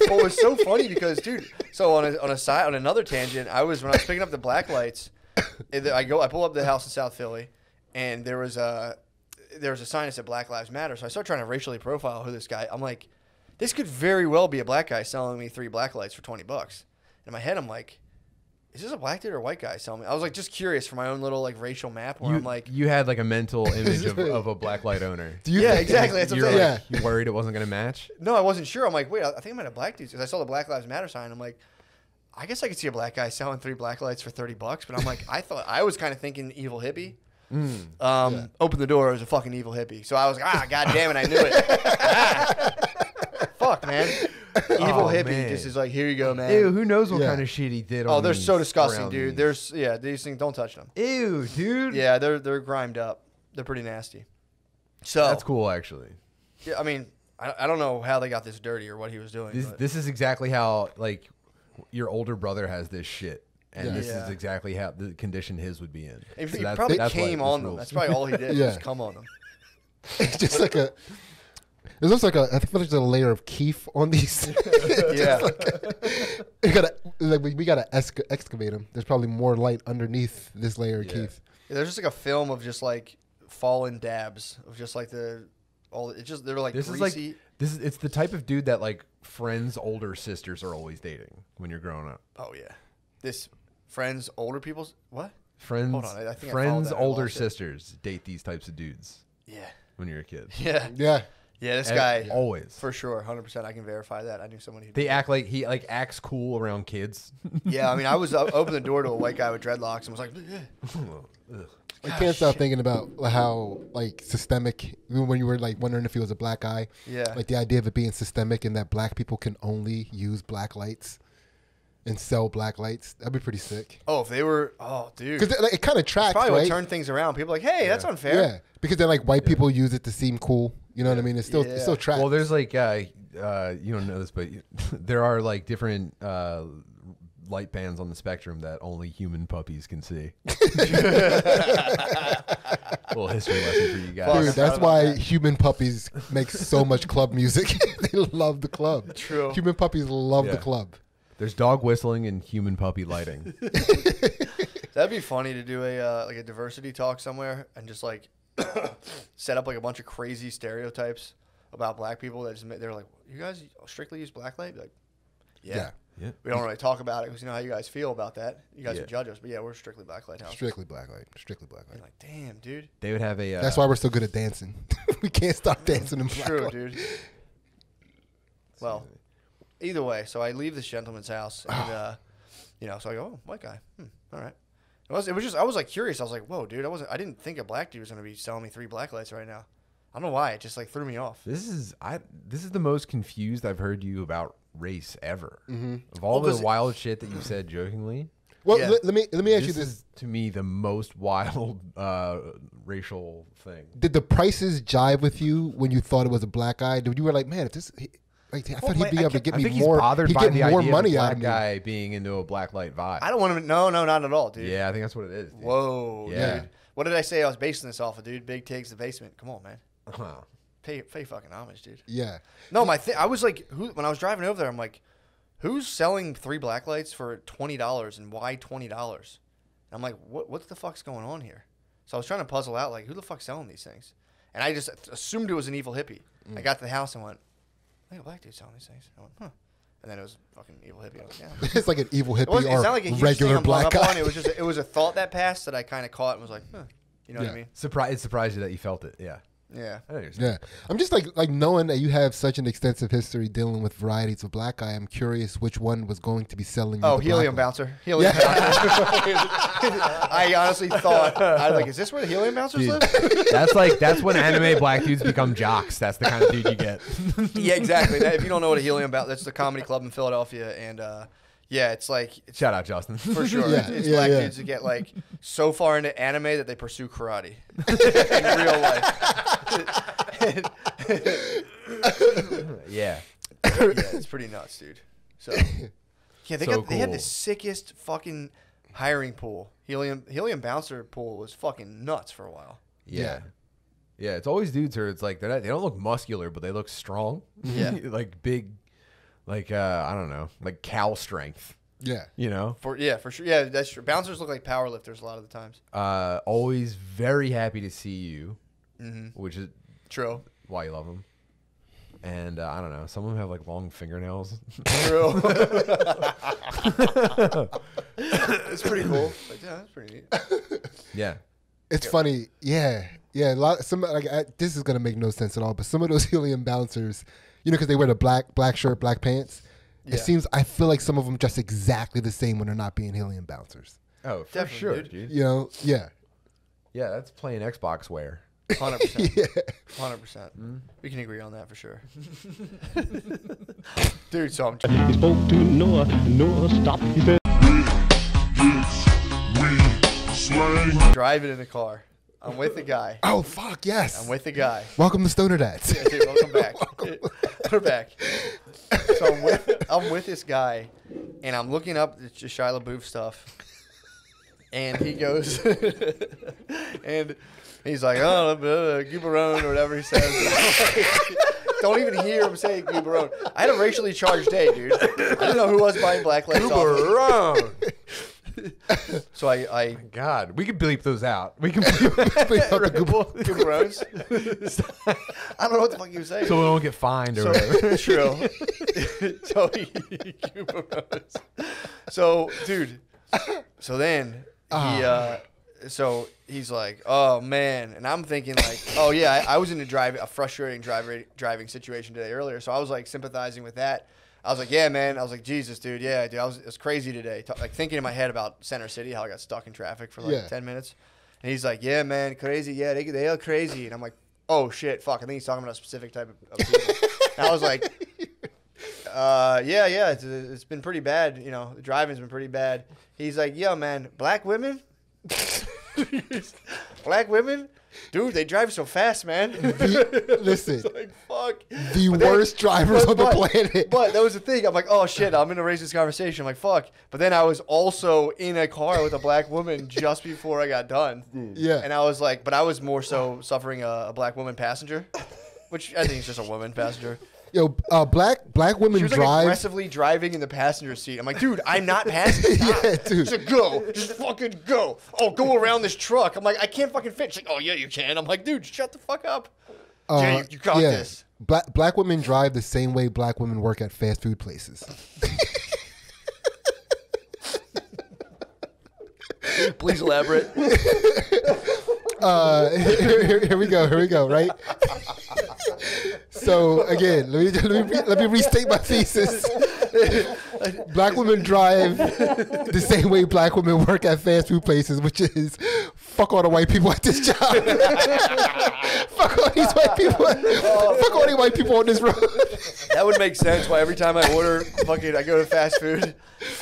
well, it was so funny because, dude. So on a on a side on another tangent, I was when I was picking up the black lights. Eh, I go, I pull up the house in South Philly, and there was a there was a sign that said Black Lives Matter. So I start trying to racially profile who this guy. I'm like, this could very well be a black guy selling me three black lights for twenty bucks. In my head, I'm like, is this a black dude or a white guy selling me? I was like, just curious for my own little like racial map where You, I'm like, you had like a mental image of, of a black light owner. Do you yeah, exactly. That's what You're I'm like. Yeah. you worried it wasn't going to match. No, I wasn't sure. I'm like, wait, I I think I might have black dude because I saw the Black Lives Matter sign. I'm like, I guess I could see a black guy selling three black lights for thirty bucks. But I'm like, I thought I was kind of thinking evil hippie. Mm. Um, Open the door. It was a fucking evil hippie. So I was like, ah, god damn it, I knew it. Ah. Fuck, man. Evil Oh, hippie man. just is like, "Here you go, man." Ew, who knows what Yeah. kind of shit he did? oh, on they're these so disgusting, dude. meats. There's yeah, these things don't touch them. ew, dude. Yeah, they're they're grimed up. They're pretty nasty. So that's cool actually. Yeah, I mean, I, I don't know how they got this dirty or what he was doing. This this is exactly how like your older brother has this shit, and Yeah. this Yeah. is exactly how the condition his would be in. If So he that's- probably that's came this on them. That's probably all he did. Yeah. Was come on them. It's just like a. It looks like a. I feel like there's a layer of kief on these. Yeah. we gotta like we, we gotta exca- excavate them. There's probably more light underneath this layer of Yeah. kief. Yeah, there's just like a film of just like fallen dabs of just like the all. It's just they're like This is greasy. like this is it's the type of dude that like friends' older sisters are always dating when you're growing up. oh yeah, this friends, older people's what? Friends, Hold on, I- I think friends' I older lost it. sisters date these types of dudes Yeah, when you're a kid. yeah, Yeah. Yeah. This Ev- guy always. for sure, hundred percent. I can verify that. I knew someone who. They did act like he like acts cool around kids. Yeah, I mean, I was uh, opened the door to a white guy with dreadlocks and was like, Ugh. I can't stop thinking about how like systemic when you were like wondering if he was a black guy. Yeah. Like the idea of it being systemic and that black people can only use black lights and sell black lights. That'd be pretty sick. oh, if they were, oh, dude. Because like, it kind of tracks, Probably right? what turned things around. People are like, hey, that's unfair. Yeah. Because then like white people use it to seem cool. You know what I mean? It's still Yeah. it still tracks. Well, there's like uh, uh, you don't know this, but there are like different uh, light bands on the spectrum that only human puppies can see. little history lesson for you guys. Dude, that's why that. human puppies make so much club music. they love the club. True. Human puppies love Yeah. the club. There's dog whistling and human puppy lighting. That'd be funny to do a uh, like a diversity talk somewhere and just like set up like a bunch of crazy stereotypes about black people that just ma- they're like, you guys strictly use black light? Like, yeah. Yeah. Yeah. We don't really talk about it because you know how you guys feel about that. You guys Yeah. can judge us, but yeah, we're strictly black light house. Strictly black light. Strictly black light. You're like, damn, dude. They would have a. Uh, That's why we're so good at dancing. we can't stop dancing in black True, light. dude. Well, either way, so I leave this gentleman's house, and uh, you know, so I go, oh, white guy. Hmm, all right. It was, it was just, I was like curious. I was like, whoa, dude, I wasn't, I didn't think a black dude was gonna be selling me three black lights right now. I don't know why. It just like threw me off. This is I. This is the most confused I've heard you about race ever. Mm-hmm. Of all Well, the 'cause- wild shit that you said jokingly, Well, Yeah. let, let me let me ask this you this: is to me the most wild uh, racial thing. Did the prices jive with you when you thought it was a black guy? Did you were like, man, if this, he, like, I thought he'd be I able to get I me think more, he's bothered he'd by get the more idea money of a out black of me. guy being into a black light vibe. I don't want to. No, no, not at all, dude. yeah, I think that's what it is. dude. Whoa, Yeah. dude. What did I say? I was basing this off of, dude. Big takes the basement. Come on, man. Huh. Pay, pay fucking homage, dude. Yeah, No, my th- I was like, who? When I was driving over there, I'm like, who's selling three black lights for twenty dollars, and why twenty dollars? I'm like, what? What the fuck's going on here? So I was trying to puzzle out, like, who the fuck's selling these things? And I just assumed it was an evil hippie. Mm. I got to the house and went, I think a black dude selling these things. I went, huh. And then it was fucking evil hippie. I was like, yeah. it's like an evil It, hippie wasn't, it's or not like a huge regular thing I'm black up guy. on. It was just it was a thought that passed that I kind of caught and was like, huh. You know what I mean? Surprise! It surprised you that you felt it. Yeah. Yeah. I know what you're saying. Yeah, I'm just like like knowing that you have such an extensive history dealing with varieties of black guy. I'm curious which one was going to be selling. You Oh, the helium black bouncer. Helium bouncer. I honestly thought I was like, is this where the helium bouncers Dude. live? That's like that's when anime black dudes become jocks. That's the kind of dude you get. yeah, exactly. That, if you don't know what a helium bouncer, that's the comedy club in Philadelphia, and uh, yeah, it's like it's Shout out Justin. for sure. Yeah, it's yeah, black yeah. dudes who get like so far into anime that they pursue karate in real life. yeah. yeah, it's pretty nuts, dude. So yeah, they So got they had the sickest fucking hiring pool. Helium helium bouncer pool was fucking nuts for a while. Yeah. Yeah, it's always dudes who it's like they're not, they don't look muscular, but they look strong. Yeah. like big, like uh, I don't know, like cow strength. Yeah, You know, For yeah, for sure. Yeah, that's true. Bouncers look like power lifters a lot of the times. uh, always very happy to see you, Mm-hmm. which is True. why you love them. And uh, I don't know, some of them have like long fingernails. True. it's pretty cool. Like, yeah, that's pretty neat. yeah, it's funny. Yeah, yeah. A lot. Some like I, this is gonna make no sense at all. But some of those helium bouncers, you know, because they wear the black black shirt, black pants. Yeah. It seems I feel like some of them dress exactly the same when they're not being helium bouncers. oh for Definitely, sure, dude. dude. You know? Yeah. Yeah, that's playing Xbox wear. Hundred percent. Yeah. Hundred percent. Hmm? We can agree on that for sure. dude. So I'm He spoke to Noah. Noah stopped. He said, driving in the car. I'm with the guy. Oh fuck yes. I'm with the guy. Welcome to Stoner Dadz. Yeah, dude, welcome back. We're back. So I'm with, I'm with this guy, and I'm looking up the Shia LaBeouf stuff, and he goes, and he's like, oh, uh, Guberone or whatever he says. Don't even hear him say Guberone. I had a racially charged day, dude. I didn't know who was buying black lights. Guberone. So I, I God, we can bleep those out. We can bleep out the Guberones. I don't know what the fuck was saying. so we don't get fined or So, whatever. true. so he, So, dude. So then he, uh, so he's like, "Oh man," and I'm thinking like, "Oh yeah, I, I was in a drive a frustrating driver driving situation today earlier." So I was like sympathizing with that. I was like, "Yeah, man." I was like, "Jesus, dude, yeah, dude, I was it was crazy today." T- like thinking in my head about Center City, how I got stuck in traffic for like Yeah. ten minutes. And he's like, "Yeah, man, crazy. Yeah, they they are crazy." And I'm like, "Oh shit, fuck." I think he's talking about a specific type of, of people. and I was like, uh, yeah, yeah, it's, it's been pretty bad. You know, the driving's been pretty bad. He's like, yo, man, black women, black women, dude, they drive so fast, man. Listen, like, fuck. the But worst drivers on the but- planet. But that was the thing. I'm like, oh shit, I'm gonna raise this conversation. I'm like, fuck. But then I was also in a car with a black woman just before I got done. Mm. Yeah. And I was like, but I was more so suffering a, a black woman passenger, which I think is just a woman passenger. Yo, uh, black black women She was like drive. aggressively driving in the passenger seat. I'm like, dude, I'm not. Stop. Yeah, dude. She's like, go, just fucking go. Oh, go around this truck. I'm like, I can't fucking fit. She's like, oh yeah, you can. I'm like, dude, shut the fuck up. uh, yeah, you, you got yeah. this. Black black women drive the same way black women work at fast food places. Please elaborate. uh, here, here, we go. Here we go. Right. So again, let me let me, let me restate my thesis. black women drive the same way black women work at fast food places, which is fuck all the white people at this job. fuck all these white people. fuck all these white people on this road. That would make sense. Why every time I order fucking, I go to fast food.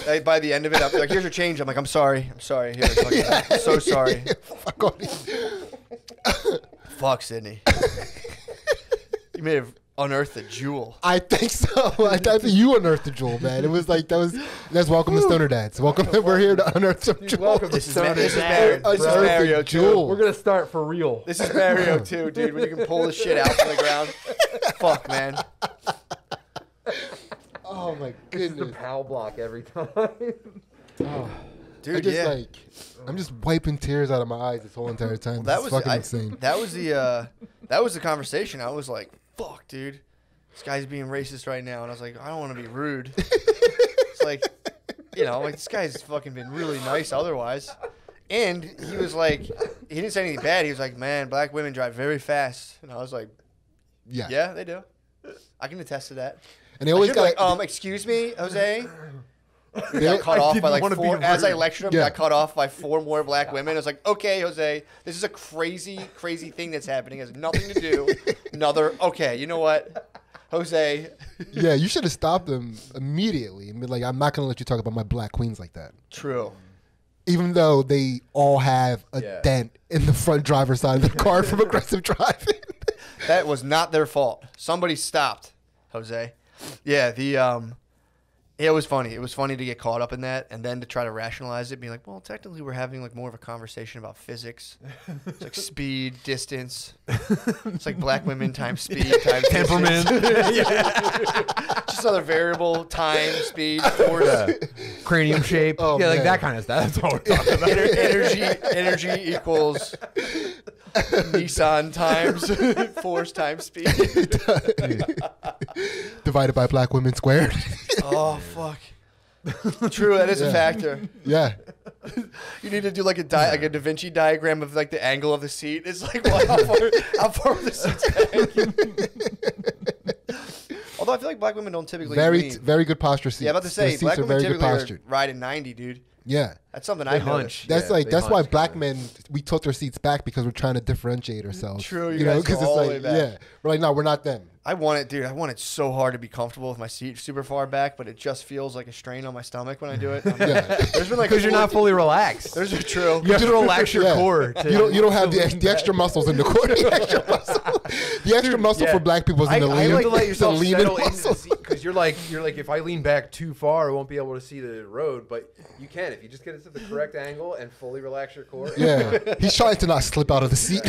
I, by the end of it, I'm like, here's your change. I'm like, I'm sorry. I'm sorry. Here, fucking, I'm so sorry. fuck all these. Fuck, Sydney. you may have unearthed a jewel. I think so. I, I think you unearthed the jewel, man. It was like that was that's welcome to Stoner Dadz. Welcome. We're here to unearth some jewels. welcome. This is Ma- this is Mario- this is Mario, too. jewel. We're gonna start for real. This is Mario too, dude. When you can pull the shit out from the ground. Fuck, man. Oh my goodness! It's the goodness. PAL block every time. I Dude, just yeah. like I'm just wiping tears out of my eyes this whole entire time. that This was fucking I- insane. That was the uh, that was the conversation. I was like, "Fuck, dude, this guy's being racist right now," and I was like, "I don't want to be rude." it's like, you know, like this guy's fucking been really nice otherwise. And he was like, he didn't say anything bad. He was like, "Man, black women drive very fast," and I was like, Yeah. "Yeah, they do. I can attest to that." And they always got like, um, excuse me, Jose. They- got cut I off by like four. As I lectured him, Yeah. got cut off by four more black women. I was like, okay, Jose, this is a crazy, crazy thing that's happening. It has nothing to do. Another. Okay, you know what, Jose? yeah, you should have stopped them immediately and be like, I'm not gonna let you talk about my black queens like that. True. Even though they all have a Yeah. dent in the front driver's side of the car from aggressive driving. That was not their fault. Somebody stopped, Jose. Yeah, the um, it was funny. It was funny to get caught up in that, and then to try to rationalize it, being like, well, technically, we're having like more of a conversation about physics. It's like speed, distance. It's like black women times speed times Temperament. Just another variable: time, speed, force. Cranium shape. Oh, yeah, like man. that kind of stuff. That's all we're talking about. Ener- energy energy equals Nissan times force times speed. Divided by black women squared. Oh fuck. True, that is a Yeah. factor. yeah. You need to do like a di- like a Da Vinci diagram of like the angle of the seat. It's like well, how far how far are the seats back? Although I feel like black women don't typically Very lean. very good posture seats. yeah, I'm about to Their say seats black are women very good typically are postured. riding 90, dude. Yeah. That's something They I hunch. noticed. That's Yeah, like they that's why hunch black kinda. men we tilt our seats back because we're trying to differentiate ourselves. True, you guys go it's all the like way back. yeah, we're like no, we're not them. I want it, dude. I want it so hard to be comfortable with my seat super far back, but it just feels like a strain on my stomach when I do it. Yeah. There's been like Because you're not fully relaxed. There's a true. You have to relax your Yeah. core. To, You don't you don't have the, to ex- lean the extra muscles in the core. The extra muscle, the extra muscle yeah. for black people is in I- the I lean. You have to like let yourself the lean settle in the muscle. seat because you're like you're like if I lean back too far, I won't be able to see the road. But you can if you just get it to the correct angle and fully relax your core. Yeah, he's trying to not slip out of the seat.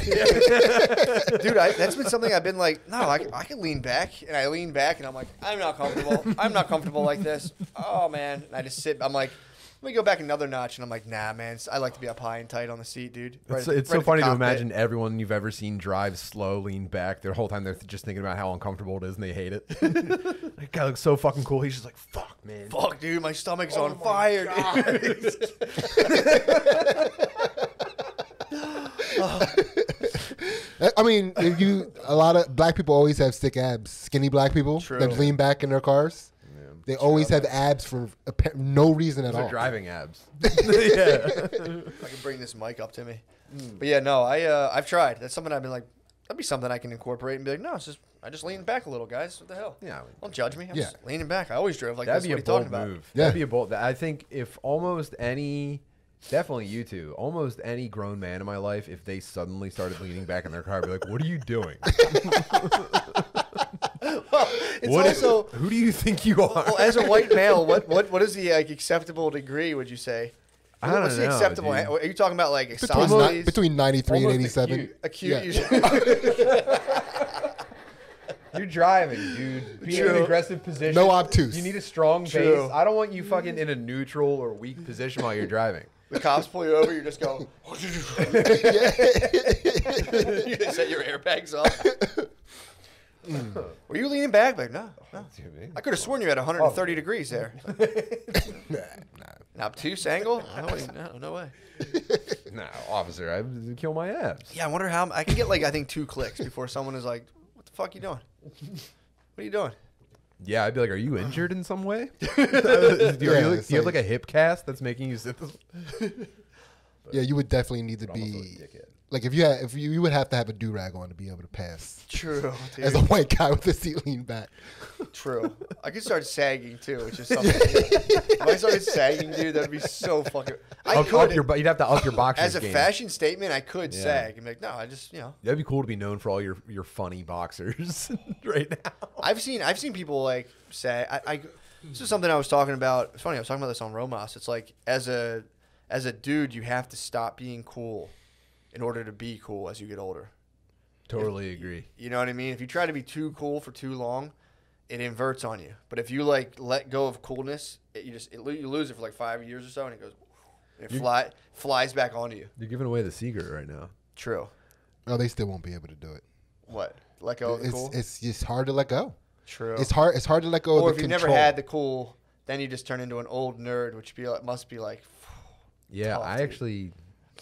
dude, I, that's been something I've been like, no, I, I can lean back, and I lean back, and I'm like, I'm not comfortable. I'm not comfortable like this. Oh man, and I just sit. I'm like, let me go back another notch, and I'm like, nah, man, I like to be up high and tight on the seat, dude. Right It's, at it's right so funny to imagine everyone you've ever seen drive slow, lean back. Their whole time they're just thinking about how uncomfortable it is and they hate it. that guy looks so fucking cool. He's just like, fuck, man. Fuck, dude, my stomach's Oh on fire. dude. I mean, if you a lot of black people always have thick abs. Skinny black people True. that lean back in their cars, they always have abs for appa- no reason at Those all. are driving abs. yeah. if I can bring this mic up to me. But yeah, no, I uh, I've tried. That's something I've been like. That'd be something I can incorporate and be like, no, it's just I just lean back a little, guys. What the hell? Yeah. Don't judge me. I'm Yeah. just leaning back. I always drove like That'd this. be a What are you bold talking about? move. Yeah. That'd be a bold. I think if almost any, definitely you two, almost any grown man in my life, if they suddenly started leaning back in their car, I'd be like, "What are you doing? It's What is- also who do you think you are?" well, as a white male, what what what is the like acceptable degree? Would you say? I don't What's the know, acceptable? dude. Are you talking about like between, ni- between 93 and 87. acute. acute? Yeah. You're driving, dude. Be in an aggressive position. No obtuse. You need a strong True. base. I don't want you fucking in a neutral or weak position while you're driving. the cops pull you over, you just go. you set your airbags off. Were you leaning back? Like no, no. Oh, I could have sworn you had 130 degrees there. An obtuse angle? No, way- no, no way. No, officer, I would kill my abs. Yeah, I wonder how I can get like I think two clicks before someone is like, "What the fuck you doing? What are you doing?" Yeah, I'd be like, "Are you injured in some way? do you, are you, Yeah, like- do you have like- like a hip cast that's making you sit this?" yeah, you would definitely need to be like a dickhead. like if you had if you, you would have to have a do rag on to be able to pass True, as a white guy with the seat lean back. True. I could start sagging too, which is something. if I started sagging, dude, that'd be so fucking. I Up, could. up your, bu- you'd have to up your boxers as a game. fashion statement, I could Yeah. sag and be like, no, I just, you know, That'd be cool to be known for all your your funny boxers right now. I've seen, I've seen people like say, I, I, this is something I was talking about. It's funny, I was talking about this on Romos. It's like as a, as a dude, you have to stop being cool, in order to be cool as you get older. Totally agree. You know what I mean? If you try to be too cool for too long, it inverts on you. But if you like let go of coolness, it, you just it, you lose it for like five years or so, and it goes, and it You- fly flies back onto you. You're giving away the secret right now. True. No, they still won't be able to do it. What? Let go of It's cool. it's just hard to let go. True. It's hard. It's hard to let go or of if the you control. never had the cool, then you just turn into an old nerd, which be like, must be like. Yeah, Tough, I dude. actually,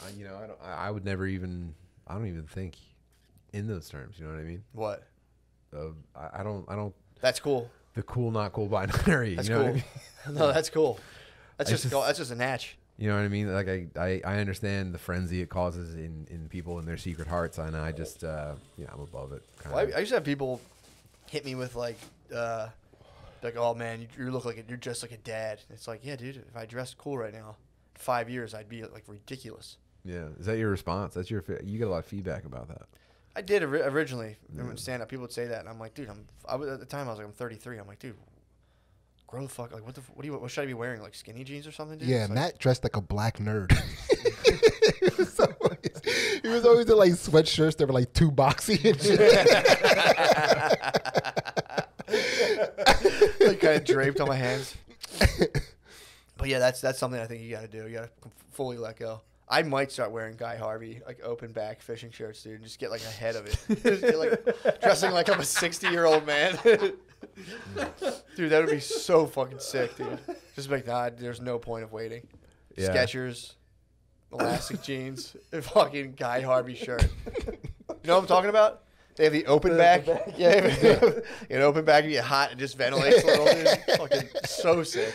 I, you know, I don't. I would never even. I don't even think in those terms. You know what I mean? What? Uh, I, I don't. I don't. That's cool. The cool, not cool binary. That's you know cool. I mean? no, that's cool. That's just, just- go, that's just a natch. You know what I mean? Like I, I, I understand the frenzy it causes in, in people in their secret hearts, and I just, uh, you know, I'm above it. Kind Well, I, I used to have people hit me with like, uh, like, oh man, you, you look like a, you're just like a dad. It's like, yeah, dude. If I dressed cool right now, five years I'd be like ridiculous. Yeah. Is that your response? That's your. You get a lot of feedback about that. I did ori- originally in stand up. People would say that, and I'm like, dude, I'm. I was, at the time I was like, I'm 33. I'm like, dude, grow the fuck. Like, what the? What do you? What should I be wearing? Like skinny jeans or something? Dude? Yeah, It's like- Matt dressed like a black nerd. he, was always, he was always in like sweatshirts that were like too boxy and shit. like kind of draped on my hands. But yeah, that's that's something I think you got to do. You got to fully let go. I might start wearing Guy Harvey like open back fishing shirts, dude, and just get like ahead of it. Just get, like, dressing like I'm a 60 year old man. dude, that would be so fucking sick, dude. Just be like, nah, there's no point of waiting. Yeah. Skechers, elastic jeans, and fucking Guy Harvey shirt. You know what I'm talking about? They have the open back. Yeah, they have an open back. You get hot and just ventilates a little. Dude. Fucking so sick.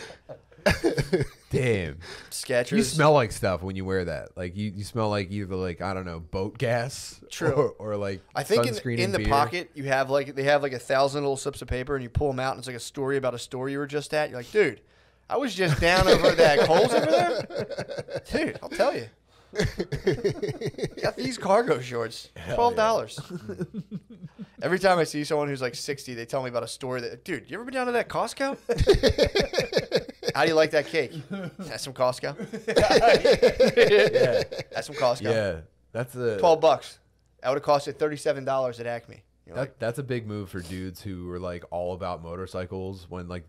Damn. Skechers. You smell like stuff when you wear that. Like you, you smell like either like I don't know boat gas, True. or, or like I think in, in the beer. pocket you have like they have like a thousand little slips of paper, and you pull them out, and it's like a story about a store you were just at. You're like, dude, I was just down over that Kohl's over there, dude. I'll tell you. Got these cargo shorts, twelve dollars. Every time I see someone who's like sixty, they tell me about a story that, dude, you ever been down to that Costco? How do you like that cake? That's some Costco. yeah, That's some Costco. yeah. That's a Twelve bucks. That would have cost you thirty-seven dollars at Acme. You're That, like, that's a big move for dudes who were like all about motorcycles when like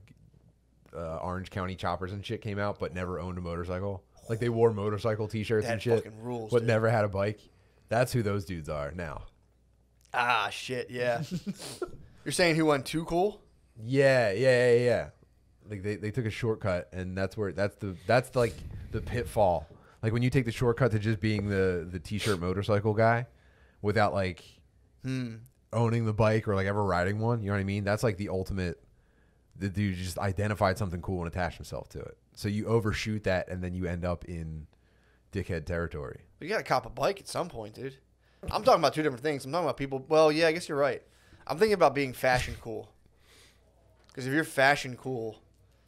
uh, Orange County choppers and shit came out, but never owned a motorcycle. Like they wore motorcycle T-shirts and shit, rules, but dude. never had a bike. That's who those dudes are now. ah, shit, yeah. You're saying who won too cool? Yeah, yeah, yeah, yeah. Like they, they took a shortcut, and that's where that's the that's like the pitfall. Like when you take the shortcut to just being the the t-shirt motorcycle guy, without like Hmm. owning the bike or like ever riding one. You know what I mean? That's like the ultimate. The dude just identified something cool and attached himself to it. So you overshoot that, and then you end up in dickhead territory. You got to cop a bike at some point, dude. I'm talking about two different things. I'm talking about people. Well, yeah, I guess you're right. I'm thinking about being fashion cool. Because if you're fashion cool,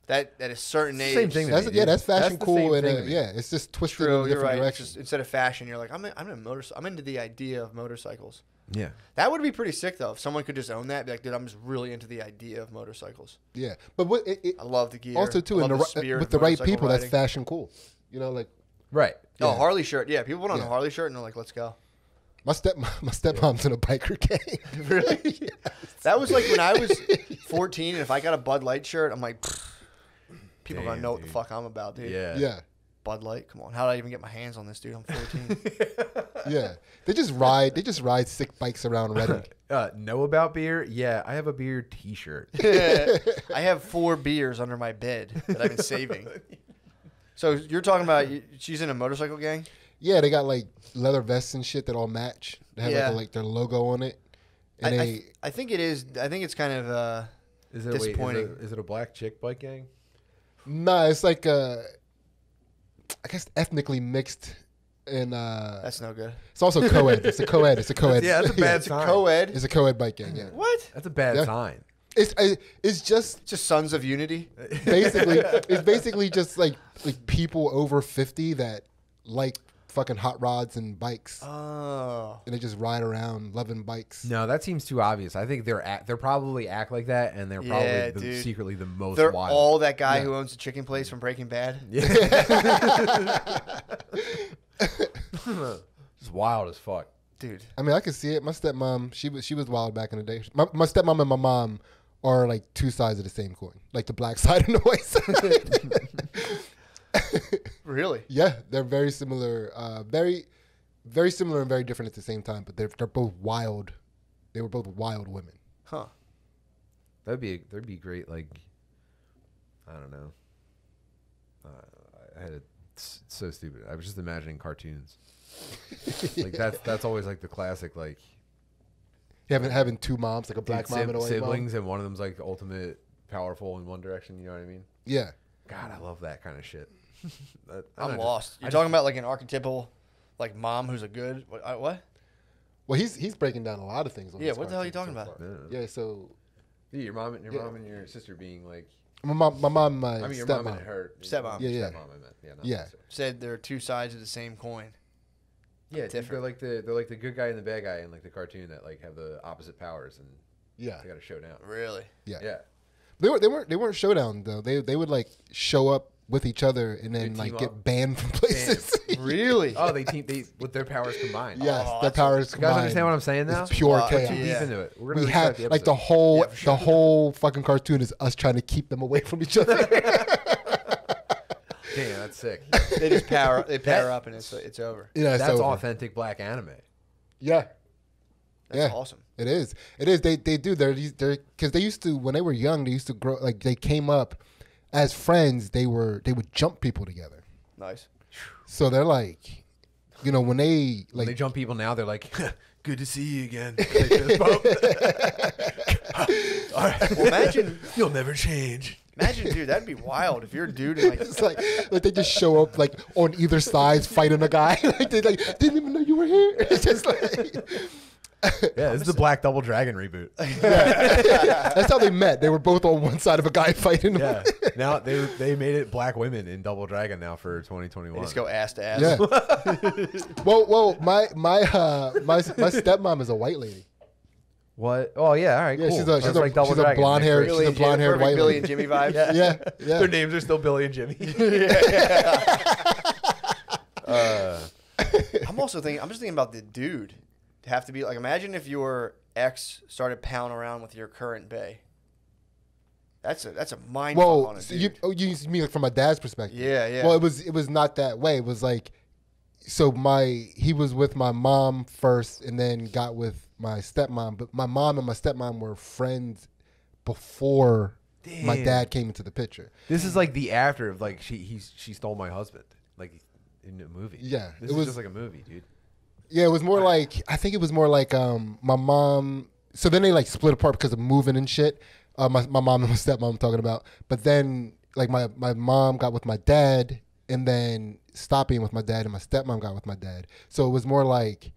that at a certain age, Same thing That's me, yeah, that's fashion the cool and uh, yeah, it's just twisted True, in a you're different right. Direction. just, instead of fashion, you're like, I'm in, I'm a motor. I'm into the idea of motorcycles. Yeah. That would be pretty sick though. If someone could just own that, be like, dude, I'm just really into the idea of motorcycles. yeah, but what it, it, I love the gear. also too I in the, the ri- with the right motorcycle people, that's fashion cool. You know, like Right. Oh, Harley shirt. Yeah, people put on Yeah. a Harley shirt and they're like, let's go. my step my stepmom's in a biker gang. Really? That was like when I was 14, and if I got a Bud Light shirt, I'm like, "Pfft, people gonna Damn, know what the dude. fuck I'm about, dude. Yeah. yeah, Bud Light, come on. How did I even get my hands on this, dude? I'm 14. yeah. They just ride. They just ride sick bikes around Reading. Uh, know about beer? Yeah, I have a beer T-shirt. I have four beers under my bed that I've been saving. So you're talking about she's in a motorcycle gang? Yeah, they got like leather vests and shit that all match. They have Yeah. like, a, like their logo on it, I, and I, they I think it is. I think it's kind of. Uh, Is it wait, Disappointing. Is it, is it a black chick bike gang? Nah, it's like uh, I guess ethnically mixed, and uh, that's no good. it's also co-ed. It's a co-ed. It's a co-ed. Yeah, that's a bad It's a sign. co-ed. It's a co-ed bike gang. Yeah, What? That's a bad Yeah. sign. it's I, it's just Just Sons of Unity. basically it's basically just like like people over 50 that like fucking hot rods and bikes Oh. and they just ride around loving bikes No, that seems too obvious. I think they're act, they're probably act like that, and they're probably Yeah, the, secretly the most They're wild. all that guy Yeah. who owns the chicken place from Breaking Bad. Yeah. Just wild as fuck. Dude. i mean i can see it my stepmom she was she was wild back in the day my, my stepmom and my mom are like two sides of the same coin like the black side and the white side Really? yeah they're very similar uh very very similar and very different at the same time but they're, they're both wild they were both wild women Huh. That'd be that'd be great. Like, I don't know. Uh, I had a, it's so stupid. I was just imagining cartoons. like that's that's always like the classic like having having two moms like a black mom sim- and a white siblings, mom and one of them's like ultimate powerful in one direction. You know what I mean? yeah God, I love that kind of shit. That- I I'm don't know, lost. just- You're I talking just- about like an archetypal, like mom who's a good. What? I, what? well he's he's breaking down a lot of things on Yeah. What the hell are you talking so about? far. yeah so Yeah, your mom and your Yeah. mom and your sister being like. My mom, my mom, my I mean, your stepmom. mom and her Stepmom. Yeah, yeah. Stepmom, I meant. Yeah. Not Yeah. sister. Said there are two sides of the same coin. Yeah, dude, Different. they're like the they're like the good guy and the bad guy in like the cartoon that like have the opposite powers and Yeah, they got to show down. Really? yeah, Yeah. They were they weren't they weren't showdown though. They they would like show up with each other and then like team get banned from places. Really? Oh, they team they with their powers combined. yes, Oh, their that's- powers. You guys understand what I'm saying now? is pure oh, Wow, chaos. Too Yeah. deep into it. We're gonna We restart have like the whole Yeah, sure. the whole fucking cartoon is us trying to keep them away from each other. Damn, that's sick. they just power. They power That- up and it's it's over. yeah, it's that's over. authentic black anime. Yeah, That's yeah. awesome. It is. It is. They they do. They're they're because they used to when they were young. They used to grow like they came up as friends. They were they would jump people together. Nice. So they're like, you know, when they When like they jump people now, they're like, "Good to see you again." They fist bump. All right. Well, imagine You'll never change. Imagine, dude, that'd be wild if you're a dude and like, It's like like they just show up like on either side fighting a guy. like they like didn't even know you were here. It's just like Yeah, this is the Black Double Dragon reboot. that's how they met. They were both on one side of a guy fighting. Yeah. now they they made it black women in Double Dragon now for 2021. they just go ass to ass. Yeah. well, well, my my uh, my my stepmom is a white lady. What? Oh yeah, all right, Yeah, cool. she's a- she's a- like she's a blonde hair- crazy. she's a blonde Jimmy, haired perfect white Billy lady. and Jimmy vibes. Yeah, yeah. Their names are still Billy and Jimmy. uh, I'm also thinking. I'm just thinking about the dude. To have to be like, imagine if your ex started pounding around with your current bay. That's a that's a mind fuck Well, on a so you oh, you mean like from my dad's perspective? Yeah, yeah. Well, it was it was not that way. It was like, so my he was with my mom first, and then got with my stepmom. But my mom and my stepmom were friends before my dad came into the picture. this is like the after of like she he she stole my husband like in a movie. Yeah, this it is was- just like a movie, dude. Yeah, it was more like I think it was more like um my mom. So then they like split apart because of moving and shit. Uh, my my mom and my stepmom I'm talking about. But then like my my mom got with my dad, and then stopped being with my dad, and my stepmom got with my dad. So it was more like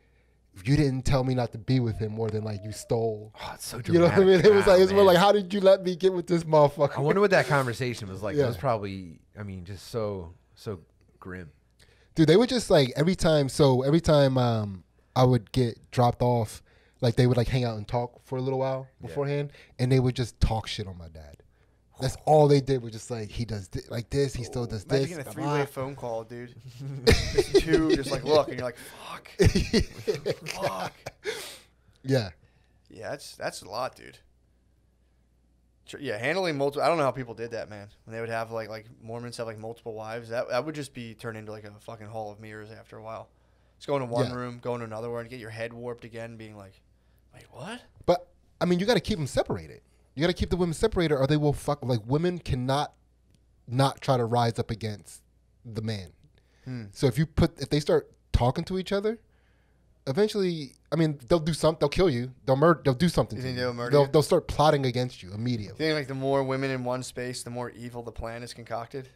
you didn't tell me not to be with him more than like you stole. Oh, it's so dramatic. You know what I mean? It was Ah, like it's more like how did you let me get with this motherfucker? I wonder what that conversation was like. Yeah. It was probably, I mean, just so so grim. Dude, they would just like every time. So every time um, I would get dropped off, like they would like hang out and talk for a little while beforehand, and they would just talk shit on my dad. That's all they did was just like he does thi- like this, he still does Imagine this. getting a blah, three-way blah. phone call, dude. just two, just like look, and you're like, fuck, fuck. Yeah, Yeah, that's that's a lot, dude. Yeah, handling multiple. I don't know how people did that, man. When they would have like like Mormons have like multiple wives, that that would just be turned into like a fucking hall of mirrors after a while. Just going to one Yeah. room, going to another one, get your head warped again, being like, wait, what? but I mean, you got to keep them separated. You got to keep the women separated, or they will fuck. Like women cannot not try to rise up against the man. Hmm. So if you put if they start talking to each other, eventually, I mean, they'll do something. They'll kill you. They'll murder. They'll do something. You to think you. they'll murder They'll, you? they'll start plotting against you immediately. you think like the more women in one space, the more evil the plan is concocted?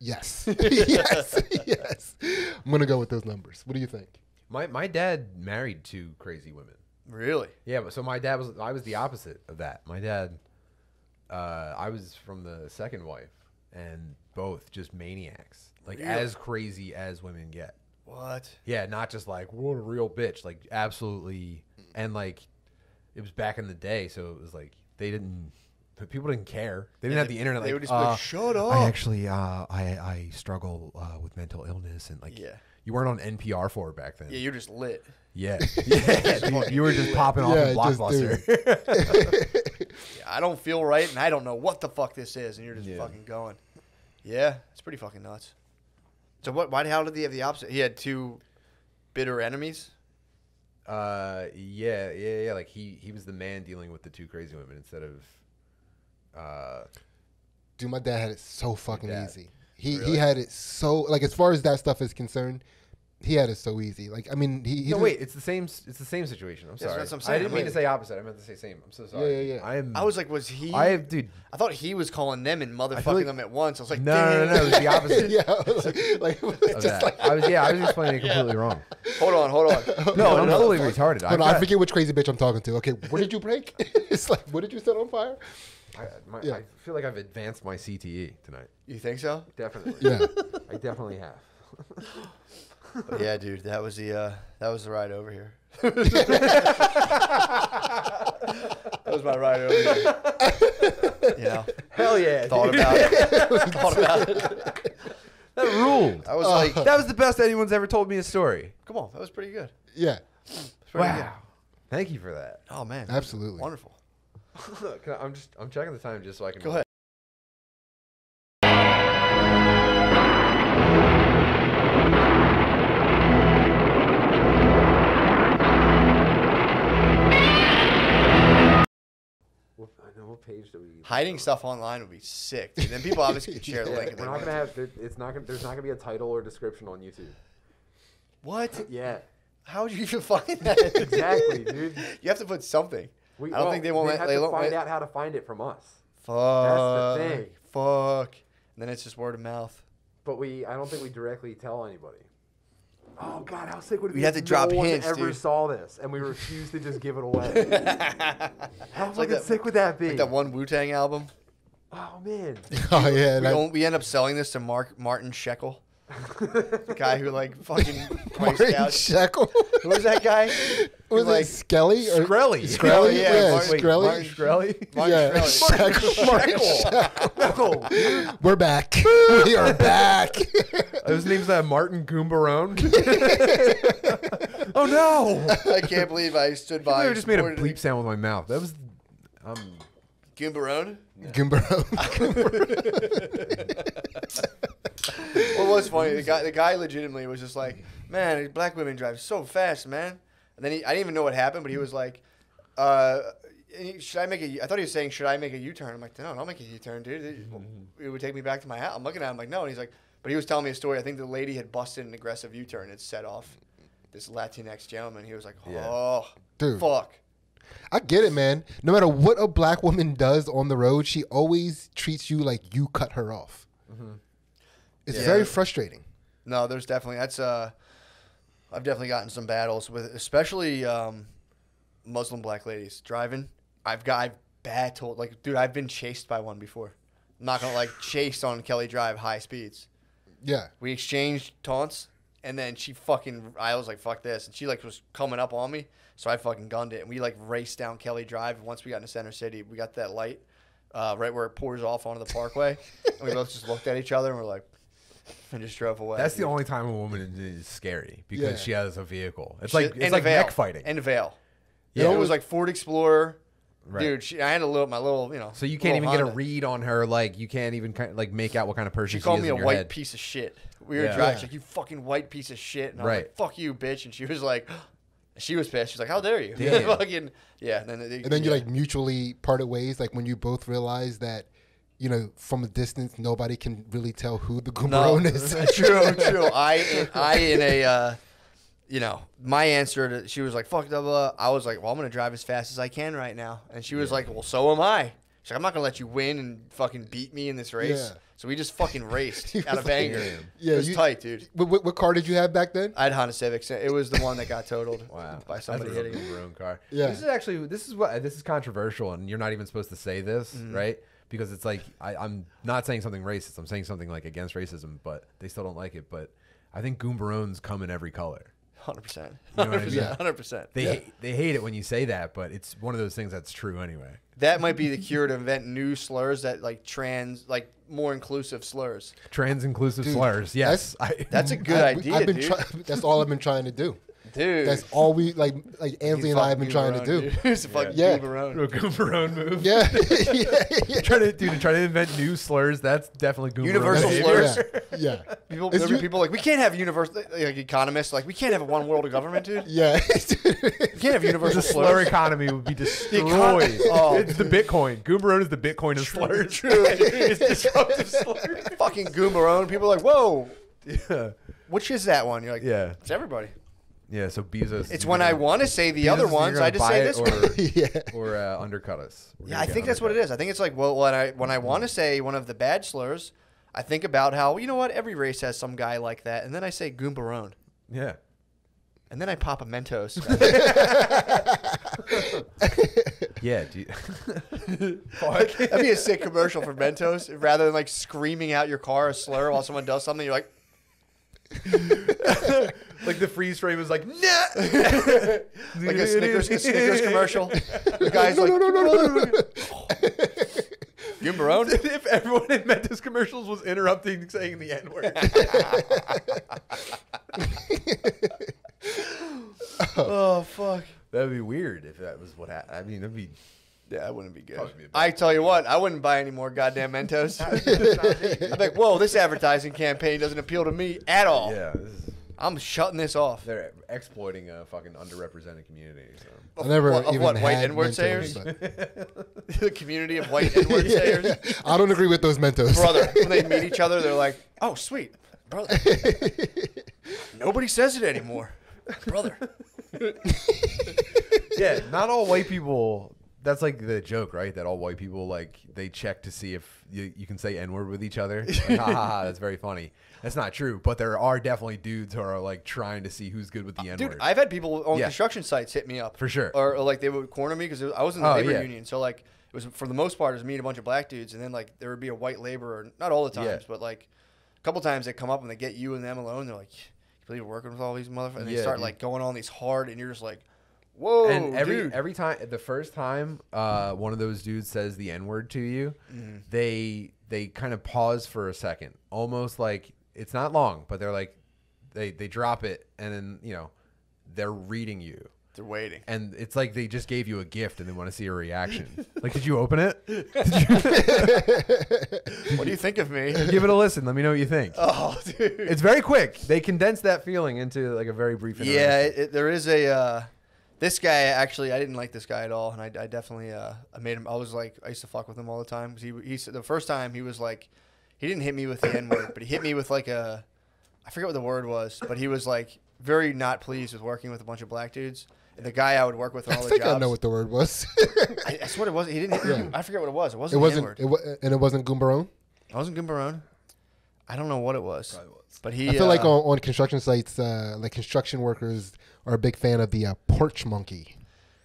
Yes, yes, yes. I'm gonna go with those numbers. What do you think? My my dad married two crazy women. Really? Yeah, but so my dad was I was the opposite of that. My dad, uh, I was from the second wife, and both just maniacs, like Really? as crazy as women get. What? Yeah, not just like what a real bitch, like absolutely, and like it was back in the day, so it was like they didn't. People didn't care. They didn't Yeah, have the internet. they like, would just be like, uh, "Shut I actually, uh, I I struggle uh, with mental illness, and like, Yeah. you weren't on NPR for it back then. Yeah, you're just lit. Yeah, yeah, dude, you were just popping off Yeah, in just, Blockbuster. Yeah, I don't feel right, and I don't know what the fuck this is, and you're just Yeah. fucking going. Yeah, it's pretty fucking nuts. So what? Why? The hell did he have the opposite? He had two bitter enemies. Uh, yeah, yeah, yeah. Like he he was the man dealing with the two crazy women instead of, uh, Dude, my dad had it so fucking dad. easy. He Really? he had it so like as far as that stuff is concerned, he had it so easy. Like I mean, he, he no didn't- wait, it's the same. It's the same situation. I'm Yes, sorry. that's what I'm I saying. didn't I'm mean like- to say opposite. I meant to say same. I'm so sorry. yeah, yeah. I am. I was like, was he? I have, dude. I thought he was calling them and motherfucking like- them at once. I was like, No, no, no, no. It was the opposite yeah, like, like of just that. like I was yeah. I was explaining it completely wrong. Hold on, hold on. No, I'm totally retarded. Hold on, got- I forget which crazy bitch I'm talking to. Okay, what did you break? it's like, what did you set on fire? I, my, Yeah. I feel like I've advanced my CTE tonight. You think so? Definitely. Yeah. I definitely have. But yeah, dude, that was the uh, that was the ride over here. that was my ride over here. You know, Hell yeah. thought dude. about it. thought about it. That ruled. I was like, that was the best anyone's ever told me a story. come on, that was pretty good. Yeah, pretty Wow. Thank you for that. Oh man, Absolutely. wonderful. I, I'm just I'm checking the time just so I can Go ahead. What, I know what page do we? Hiding stuff online would be sick. Dude. Then people obviously could share the link. We're not gonna have. there- It's not gonna. There's not gonna be a title or description on YouTube. What? Yeah. How would you even find that? Exactly, dude. You have to put something. We, I don't well, think they won't They have They to won't find let- out how to find it from us. fuck, That's the thing. fuck, and then it's just word of mouth. But we, I don't think we directly tell anybody. Oh God, how sick would it We'd be? have if to drop no one hints, ever dude. saw this, and we refused to just give it away. how fucking that- sick would that be? Like that one Wu Tang album. Oh man. Oh yeah, We, we end up selling this to Mark Martin Shekel, the guy who like fucking priced Martin out. Shekel. Who was that guy? Who, Was like it Skelly or Skrelly. Skrelly? Yeah, Yeah, Martin- Wait, Skrelly. Martin Shkreli? Martin yeah, Shkreli. Shekel. No. We're back. we are back. His name's that Martin Goombarone. oh no! I can't believe I stood by. I just made a supported bleep sound with my mouth. That was, um, Goombarone. Gimbro. Well, what's funny? The guy, the guy, legitimately was just like, "Man, black women drive so fast, man." And then he, I didn't even know what happened, but he was like, uh, "Should I make a?" I thought he was saying, "Should I make a U-turn?" I'm like, "No, don't make a U-turn, dude. It, it would take me back to my house." I'm looking at him like, "No," and he's like, "But he was telling me a story. I think the lady had busted an aggressive U-turn and set off this Latinx gentleman. He was like, Yeah. "Oh, Dude. fuck." I get it, man. No matter what a black woman does on the road, she always treats you like you cut her off. It's Yeah. very frustrating. No, there's definitely that's uh I've definitely gotten some battles with especially um Muslim black ladies driving. I've got I've battled like dude, I've been chased by one before. I'm not gonna like chased on Kelly Drive high speeds. Yeah. We exchanged taunts and then she fucking I was like, fuck this and she like was coming up on me. So I fucking gunned it and we like raced down Kelly Drive. Once we got into Center City, we got that light, uh, right where it pours off onto the parkway. and we both just looked at each other and we're like and just drove away. that's the only time a woman is scary because Yeah. she has a vehicle. It's She- like it's like veil. neck fighting. And a veil. Yeah. Yeah, it was like Ford Explorer. Right. Dude, she, I had a little, my little, you know. So you can't even little get a read on her. Like you can't even kind of, like make out what kind of person She she called is me a your white head. piece of shit. We were Yeah. driving. She's like, you fucking white piece of shit. And I was Right. like, fuck you, bitch. And she was like, she was pissed. She's like, how dare you? Damn. fucking, yeah. And then, it- And then you yeah. like mutually parted ways, like when you both realize that, you know, from a distance, nobody can really tell who the No, is. true, true. I, I in a, uh, you know, my answer to she was like, "Fuck blah, blah." I was like, "Well, I'm gonna drive as fast as I can right now," and she was like, "Well, so am I." She's like, "I'm not gonna let you win and fucking beat me in this race." Yeah. So we just fucking raced out of like- anger. Yeah, it was you- tight, dude. What, what, what car did you have back then? I had Honda Civics. It was the one that got totaled Wow. by somebody That's a hitting. your own car. Yeah. This is actually this is what this is controversial, and you're not even supposed to say this, Mhm. right? Because it's like I, I'm not saying something racist. I'm saying something like against racism, but they still don't like it. But I think Goombarones come in every color. Hundred percent. You know what I mean? Hundred percent. They hate, they hate it when you say that, but it's one of those things that's true anyway. That might be the cure to invent new slurs that like trans, like more inclusive slurs. Trans inclusive Dude, slurs. Yes, I, That's a good I- idea, I've been dude. try- that's all I've been trying to do. Dude. That's all we like. Like Anthony and I have been trying to do. It's a fucking Yeah. Goobarone. a Goombarone move. Yeah, yeah, yeah. trying to dude, trying to invent new slurs. That's definitely Goombarone Universal behavior. slurs. Yeah. People, It's you- people like we can't have universal like economists like we can't have a one world government, dude. Yeah. We can't have universal The slur economy would be destroyed. Oh, it's the Bitcoin. Goobarone is the Bitcoin of slurs. true. it's disruptive slurs. Fucking Goobarone. People are like, whoa, Yeah. which is that one? You're like, Yeah. it's everybody. Yeah, so Bezos. It's when I want to say the Bezos other ones, I just say this or, one. yeah. or uh, undercut us. We're Yeah, I think that's what it is. I think it's like well, when I when I want to say one of the bad slurs, I think about how you know what every race has some guy like that, and then I say Goombarone, Yeah. and then I pop a Mentos. Yeah. Do you, That'd be a sick commercial for Mentos, rather than like screaming out your car a slur while someone does something. You're like, like the freeze frame is like, nah. like a Snickers, a Snickers commercial. The guy's no, like, no, no, no, no. Goombarone. if everyone in Mentos commercials was interrupting saying the N word. oh fuck. That'd be weird if that was what happened. I mean, that'd be. Yeah, that wouldn't be good. Fuck me, man. I tell you what, I wouldn't buy any more goddamn Mentos. I'm like, whoa, this advertising campaign doesn't appeal to me at all. Yeah, this is, I'm shutting this off. they're exploiting a fucking underrepresented community. So. I never What- of even what, white had N-word Mentos, sayers? but- the community of white N-word sayers. I don't agree with those Mentos. Brother, when they meet each other, they're like, oh, sweet. Brother. Nobody says it anymore. Brother. yeah, not all white people that's like the joke, right? That all white people like they check to see if you, you can say n word with each other. Like, ha, ha, ha, that's very funny. That's not true, but there are definitely dudes who are like trying to see who's good with the n Dude, word. I've had people on Yeah. construction sites hit me up For sure. or, or, like they would corner me because I was in the Oh, labor yeah. union. So like it was for the most part it was me and a bunch of black dudes, and then like there would be a white laborer. Not all the times, Yeah. but like a couple times they come up and they get you and them alone. They're like, "You believe we're working with all these motherfuckers?" And they Yeah, start dude. like going on these hard, and you're just like, "Whoa, and every dude!" every time the first time uh, one of those dudes says the n word to you, Mm-hmm. they they kind of pause for a second, almost like it's not long, but they're like they they drop it and then you know they're reading you. They're waiting. And it's like they just gave you a gift and they want to see a reaction. like, did you open it? what do you think of me? Give it a listen. Let me know what you think. Oh, dude. It's very quick. They condense that feeling into like a very brief. Yeah, it, there is a. Uh, this guy actually, I didn't like this guy at all, and I, I definitely, uh, I made him. I was like, I used to fuck with him all the time. 'cause he, he said the first time he was like, he didn't hit me with the n word, but he hit me with like a, I forget what the word was, but he was like very not pleased with working with a bunch of black dudes. And the guy I would work with on I all the think jobs. I don't know what the word was. I, that's what it was. He didn't. Hit Yeah. I forget what it was. It it wasn't. It wasn't. The It wa- and it wasn't Goombarone. It wasn't Gumbarone. I don't know what it was. But he. I feel like uh, on, on construction sites, uh, like construction workers are a big fan of the uh, porch monkey.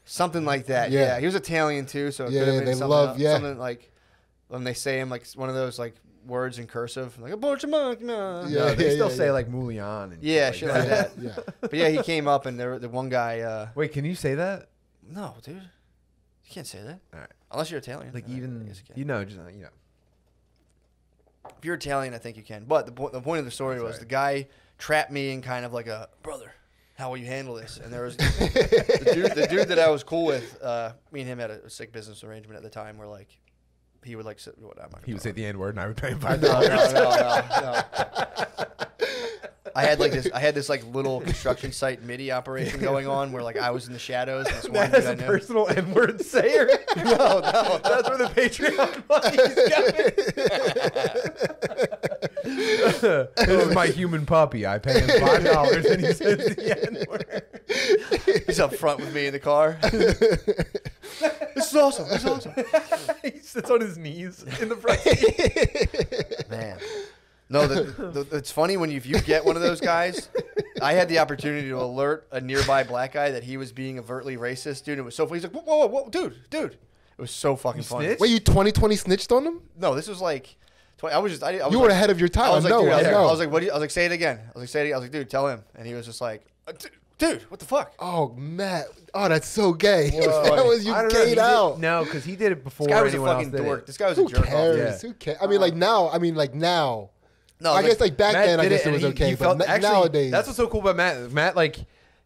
Something like that. Yeah. Yeah. He was Italian too, so it Yeah, could have been they something, love- else- yeah. something like when they say him like one of those like words in cursive, like a porch monkey. monk, no. Yeah, No, they yeah, still yeah, say yeah. like Mulian and Yeah, shit shit like that. Yeah. But yeah, he came up and there the one guy. Uh, Wait, can you say that? no, dude, you can't say that All right. unless you're Italian. Like even you know, just you know. If you're Italian, I think you can. But the point the point of the story was the guy trapped me in kind of like a brother. How will you handle this? And there was the dude, the dude that I was cool with. Uh, me and him had a, sick business arrangement at the time where like he would like sit, what, I'm not gonna He would say the n word, and I would pay him five No, dollars. no, no, no, no. I had like this. I had this like little construction site MIDI operation going on where like I was in the shadows. And this one That dude is I a knew. personal n word sayer. No, no, That's where the Patreon money's going. this is my human puppy. I pay him five dollars, and he says the n word. He's up front with me in the car. this is awesome. This is awesome. he sits on his knees in the front seat. Man. No, the, the, it's funny when you, if you get one of those guys. I had the opportunity to alert a nearby black guy that he was being overtly racist, dude. It was so funny. He's like, whoa, whoa, whoa, dude, dude. It was so fucking funny. snitched? Wait, you 2020 snitched on him? No, this was like, tw- I was just, I, I was You were like- ahead of your time. I was like, know, dude, I, I was like, know. I was like, what? Do you, I was like, say it again. I was like, say it. Again. I was like, dude, tell him. And he was just like, uh, dude, what the fuck? Oh, Matt. Oh, that's so gay. That was you I don't know, he gayed did- out. No, because he did it before This guy was a fucking dork. it. This guy was Who a jerk cares? off. Yeah. Who cares? I mean, like now. I mean, like now. No, I like- guess like back Matt then, I guess it, and was he- okay. he but felt- na- actually, nowadays, that's what's so cool about Matt. Matt, like,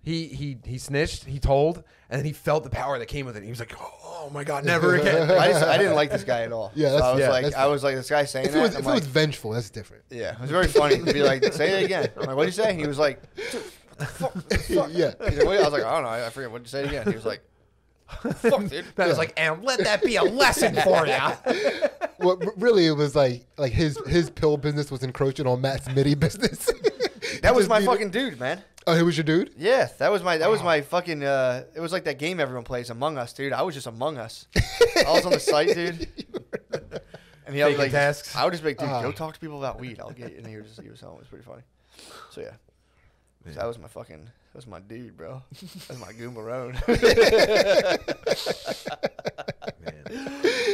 he he he snitched, he told, and then he felt the power that came with it. He was like, "Oh my god, never again." I, just, I didn't like this guy at all. Yeah, so I was yeah, like, that's I was like, this guy saying if it that. was, I'm if it was vengeful, that's different. yeah, it was very funny to be like, say it again. I'm like, what did you say? And he was like, dude, what the fuck? Fuck? Yeah. He's like. I was like, I don't know. I forget what you say again. He was like, fuck, dude. That was like, and let that be a lesson for you. well, really, it was like like his his pill business was encroaching on Matt's MIDI business. That was my needed- fucking dude, man. Oh, he was your dude. Yeah, that was my that was my fucking. Uh, it was like that game everyone plays, Among Us, dude. I was just Among Us. I was on the site, dude. And he was Taking like, tasks. I would just be like, dude, Ah. go talk to people about weed. I'll get. And he was just he was telling it was pretty funny. So yeah, So that was my fucking that was my dude, bro. That's my Goomba.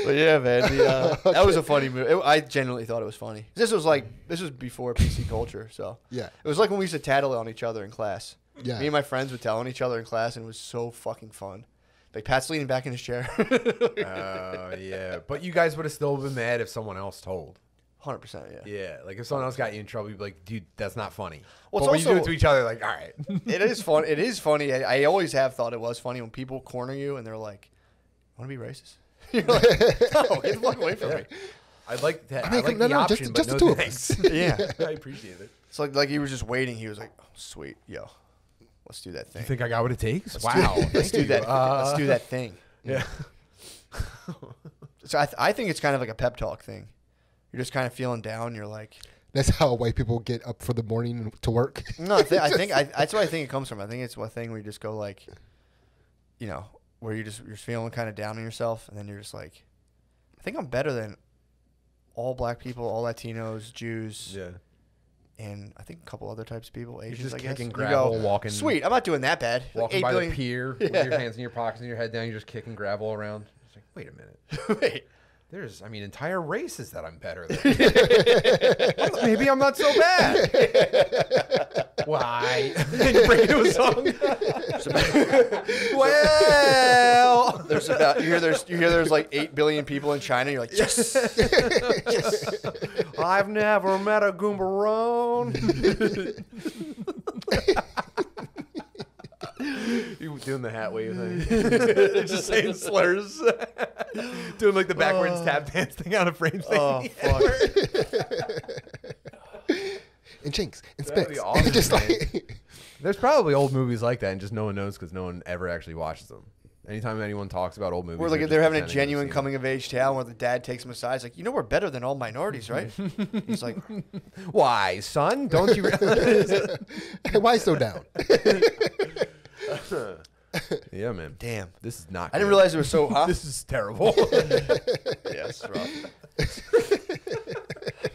But yeah, man, the, uh, that was a funny movie. It- I genuinely thought it was funny. This was like this was before PC culture, so Yeah. it was like when we used to tattle on each other in class. Yeah. me and my friends would tell on each other in class, and it was so fucking fun. Like Pat's leaning back in his chair. Oh yeah, but you guys would have still been mad if someone else told. Hundred percent, yeah. Yeah, like if someone else got you in trouble, you'd be like, dude, that's not funny. Well, but it's when you do it to each other, like, all right. it is fun. It is funny. I, I always have thought it was funny when people corner you and they're like, "Want to be racist?" You're like, "No, get the fuck away from me." I'd like that. I I, mean, like no, the no, option, just- but just no the two of thanks. us. Yeah. I appreciate it. It's like like he was just waiting. He was like, oh, "Sweet, yo, let's do that thing. You think I got what it takes? Let's wow. do, let's do that. Uh, let's do that thing." Yeah. So I, th- I think it's kind of like a pep talk thing. You're just kind of feeling down. You're like, That's how white people get up for the morning to work. no, I, th- I think I, that's what I think it comes from. I think it's one thing where you just go like, you know, where you just you're feeling kind of down on yourself, and then you're just like, I think I'm better than all black people, all Latinos, Jews, Yeah. and I think a couple other types of people, Asians. just I guess. kicking You gravel, go, walking- Sweet, I'm not doing that bad. Walking eight by billion- the pier with your hands in your pockets and your head down, you're just kicking gravel around. It's like, wait a minute. Wait. There's, I mean, entire races that I'm better than. Maybe I'm not so bad. Why? and you break into a song. well, There's about you hear there's you hear there's like eight billion people in China. You're like yes, yes. I've never met a Goombaron. You doing the hat wave thing? Just saying slurs. doing like the backwards oh. tap dance thing out of frame oh, thing. Oh fuck. and chinks and That'd spits. awesome, just man. like There's probably old movies like that, and just no one knows because no one ever actually watches them. Anytime anyone talks about old movies, Where like just they're having a genuine coming of age tale where the dad takes him aside. He's like, you know, we're better than all minorities, right? He's like. Why, son? Don't you? realize? hey, why so down? yeah, man. damn. This is not. I didn't good. realize it was so hot. This is terrible. yeah, rough.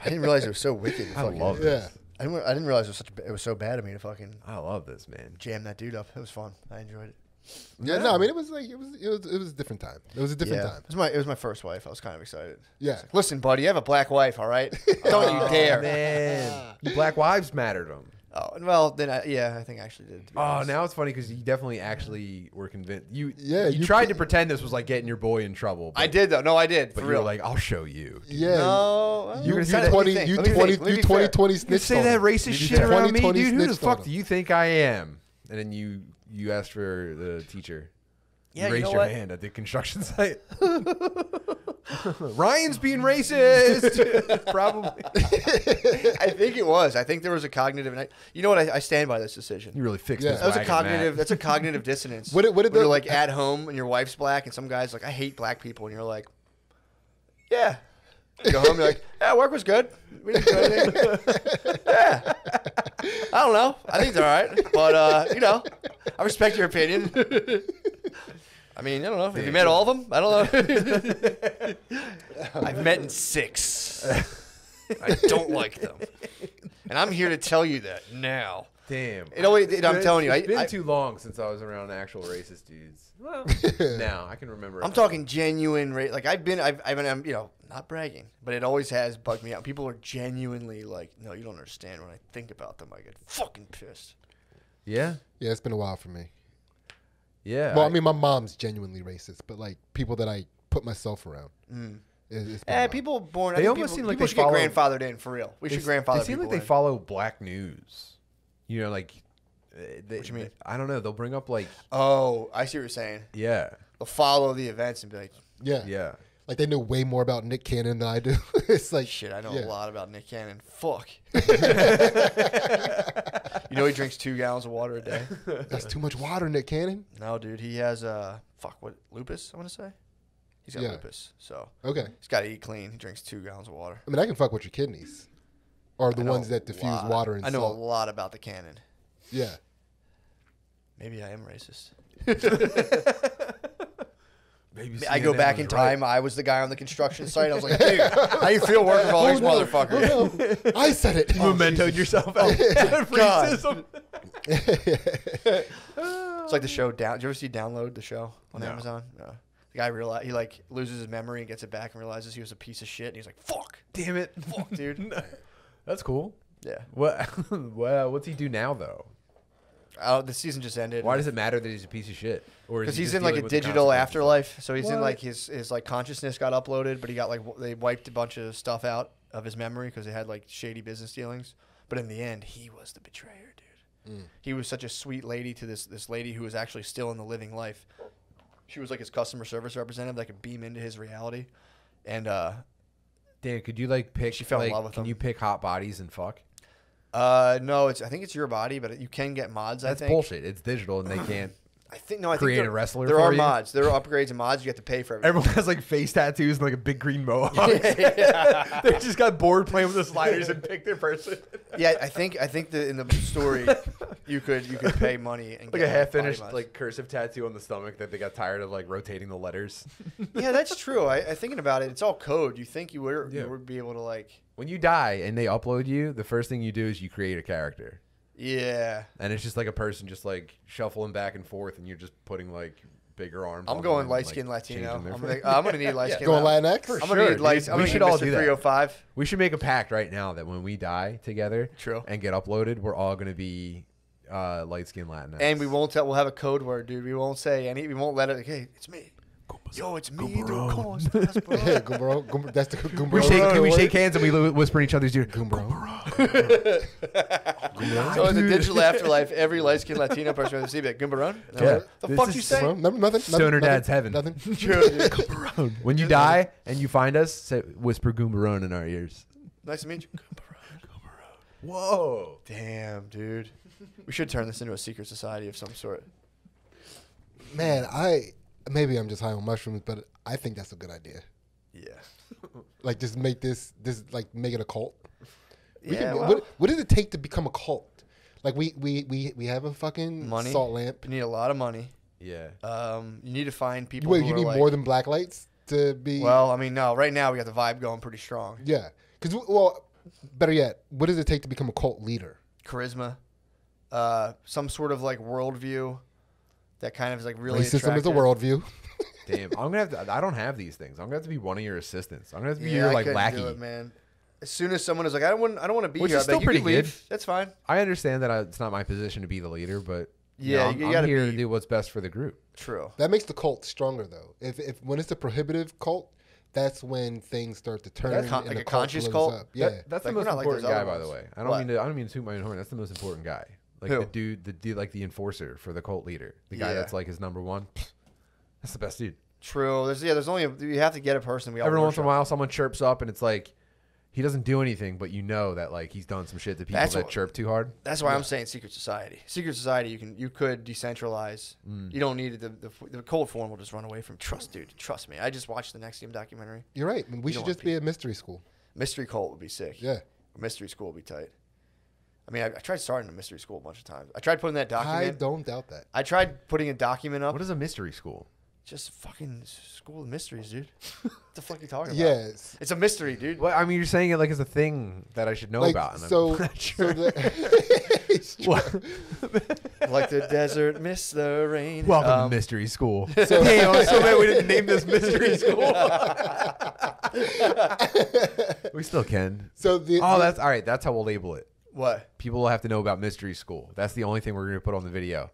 I didn't realize it was so wicked. I fucking- love Yeah. this. I didn't, I didn't realize it was such. A, it was so bad of me to fucking I love this, man. jam that dude up. It was fun. I enjoyed it. Yeah, no, I mean it was like it was it was it was a different time. It was a different yeah, time. it was my it was my first wife. I was kind of excited. Yeah. Like, Listen, buddy, you have a black wife, all right? Don't you dare. Man, Black Wives mattered them. Oh well, then I, yeah, I think I actually did. Oh, honest. now it's funny because you definitely actually were convinced. You Yeah, you, you tried put- to pretend this was like getting your boy in trouble. But, I did though. No, I did. but for you real. were like, "I'll show you." Yeah. no, well, You, you twenty, you think, let me twenty, you me twenty, twenty You say that racist shit around me, dude. Who the fuck do you think I am? And then you you asked for the teacher. Yeah, you you raised know your what? hand at the construction site. Ryan's being racist. Probably. I think it was. I think there was a cognitive. And I, you know what? I, I stand by this decision. You really fixed Yeah. this. That was a wagon, Matt. cognitive. That's a cognitive dissonance. What did- what did Where the- you're like at home and your wife's black, and some guys like, I hate black people, and you're like, yeah. You go home, you're like, yeah, work was good. We didn't do anything. yeah. I don't know. I think it's all right, but uh, you know, I respect your opinion. I mean, I don't know. Have you met all of them? I don't know. I've met in six. I don't like them, and I'm here to tell you that now. Damn. You know, it- it- I'm It's- telling you, it's I- been I- too long since I was around actual racist dudes. Well, now I can remember. I'm talking genuine rate. Like I've been, I've, I've been, I'm, you know, not bragging, but it always has bugged me out. People are genuinely like, no, you don't understand. When I think about them, I get fucking pissed. Yeah. Yeah, it's been a while for me. Yeah. Well, I mean, my mom's genuinely racist, but like people that I put myself around, Mm. it, it's been Eh, people born. They I think almost people, seem like people they should follow- get grandfathered in for real. We They should s- grandfather. They seem like people they in. follow black news. You know, like. uh, They, What you mean? I don't know. They'll bring up like. Oh, I see what you're saying. Yeah. They'll follow the events and be like, yeah, Yeah. Like they know way more about Nick Cannon than I do. it's like shit, I know yeah. a lot about Nick Cannon. Fuck. you know he drinks two gallons of water a day. That's too much water, Nick Cannon. No, dude, he has uh, fuck what lupus? I want to say. He's got Yeah. lupus, so Okay, he's got to eat clean. He drinks two gallons of water. I mean I can fuck with your kidneys, or the ones that diffuse lot- water and I know salt. a lot about the cannon. Yeah, Maybe I am racist. I go back in was right. time. I was the guy on the construction site. I was like, dude, how you feel working for all these oh, no. motherfuckers? Oh, no. I said it. You mementoed yourself out of racism. It's like the show down. Did you ever see Download the show on No. Amazon? No. The guy realize he like loses his memory and gets it back and realizes he was a piece of shit. And he's like, "Fuck, Damn it. fuck, dude." That's cool. yeah. What? well, what's he do now though? Oh, the season just ended. Why does it matter that he's a piece of shit? Or Because he he's in like a dealing with the digital afterlife. So he's in like his his like consciousness got uploaded, but he got like w- they wiped a bunch of stuff out of his memory because they had like shady business dealings. But in the end, he was the betrayer, dude. He was such a sweet lady to this this lady who was actually still in the living life. She was like his customer service representative that could beam into his reality, and uh, Dan, could you like pick? She fell in love with Can him. you pick hot bodies and fuck? Uh, no, it's I think it's your body, but you can get mods. That's I think. bullshit. It's digital, and they can't. I think no. I create think a wrestler There are you? mods. There are upgrades and mods. You have to pay for everything. Everyone has like face tattoos and like a big green mohawk. Yeah. they just got bored playing with the sliders and picked their person. yeah, I think I think that in the story, you could you could pay money and Like get a half finished like cursive tattoo on the stomach that they got tired of like rotating the letters. yeah, that's true. I, I thinking about it, it's all code. You think you would Yeah. you would be able to like When you die and they upload you, the first thing you do is you create a character. yeah. And it's just like a person just like shuffling back and forth and you're just putting like bigger arms. I'm on going them and, light like, skin Latino. I'm face. gonna, I'm gonna need light Yeah. skin. Going Latinx? For I'm gonna sure, need light. dude. I'm we should all Mr. do that. 305. We should make a pact right now that when we die together True. and get uploaded, we're all going to be uh, light skin Latinx. And we won't tell. We'll have a code word, dude. We won't say any. We won't let it. Like, hey, it's me. Yo, it's me. Dude, come on, stars, bro. Yeah, Gumbro, Gumb- that's the Gumbro. we shake, can we word. shake hands and we li- whisper in each other's ear. Gumbro. So in the digital afterlife, every light skinned Latino person will see that Gumbaron. Yeah. The This fuck is you say? Gumbro? Nothing, nothing, Stoner nothing, Dadz heaven. Nothing. True, dude. When you die and you find us, say, whisper Goombarone in our ears. Nice to meet you. Whoa. Damn, dude. We should turn this into a secret society of some sort. Man, I maybe I'm just high on mushrooms, but I think that's a good idea. Yeah. Like just make this this like make it a cult. We Yeah. can- well, what, what does it take to become a cult? Like we we we, we have a fucking Money. salt lamp. you need a lot of money. Yeah. Um, you need to find people. wait, who you are need like- more than black lights to be. Well, I mean, no. Right now, we got the vibe going pretty strong. yeah, because well, better yet, what does it take to become a cult leader? Charisma, uh, some sort of like worldview that kind of is like really. Racism is a worldview. Damn. I'm going to have to, I don't have these things. I'm going to have to be one of your assistants. I'm going to have to be Yeah, your I like lackey. do it, man. As soon as someone is like, I don't want, I don't want to be Which here. is I'd be like, still you pretty good. leave. That's fine. I understand that I, it's not my position to be the leader, but you Yeah, know, I'm, you I'm gotta here to do what's best for the group. True. That makes the cult stronger, though. If if when it's a prohibitive cult, that's when things start to turn. Like a con- and like the a conscious cult? Up. Yeah, That- that's Like, the most not like important guy, by the way. I don't What? mean to. I don't mean to toot my own horn. That's the most important guy. Like Who? the dude, the dude, like the enforcer for the cult leader, the guy Yeah. that's like his number one. That's the best dude. True. There's yeah. There's only a, you have to get a person. We all Every once in a worship. while, someone chirps up, and it's like he doesn't do anything, but you know that like he's done some shit to people That's that what- chirp too hard. That's why I'm saying secret society. Secret society, you can you could decentralize. Mm. You don't need it. The, the the cold form will just run away from. Trust, dude. Trust me. I just watched the NXIVM documentary. you're right. We You should don't just want be a mystery school. Mystery cult would be sick. Yeah. Mystery school would be tight. I mean, I, I tried starting a mystery school a bunch of times. I tried putting that document. I don't doubt that. I tried putting a document up. What is a mystery school? Just fucking school of mysteries, dude. what the fuck are you talking about? Yes. It's a mystery, dude. Well, I mean, you're saying it like it's a thing that I should know Like, about. and I'm so, not so sure. the, it's true. like the desert miss the rain. Welcome Um, to mystery school. So- Damn, I'm so mad we didn't name this mystery school. we still can. So the Oh, the- that's all right. That's how we'll label it. What? People will have to know about mystery school. That's the only thing we're going to put on the video.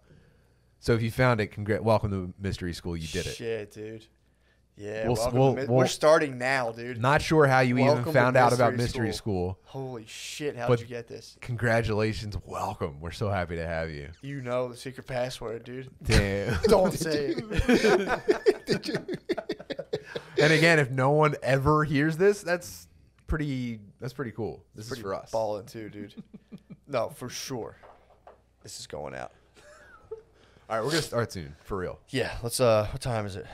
So if you found it, congr- welcome to mystery school. You did it. Shit, dude. Yeah, We'll- welcome to we'll- Mi- we'll- we're starting now, dude. Not sure how you Welcome even found out about mystery mystery school. Holy shit! How But- did you get this? Congratulations, welcome. We're so happy to have you. You know the secret password, dude. Damn. Don't say it. Did you? and again, if no one ever hears this, that's pretty. That's pretty cool. This Pretty is for us. balling too, dude. no, for sure. This is going out. All right, we're gonna start soon, for real. Yeah, let's. Uh, what time is it?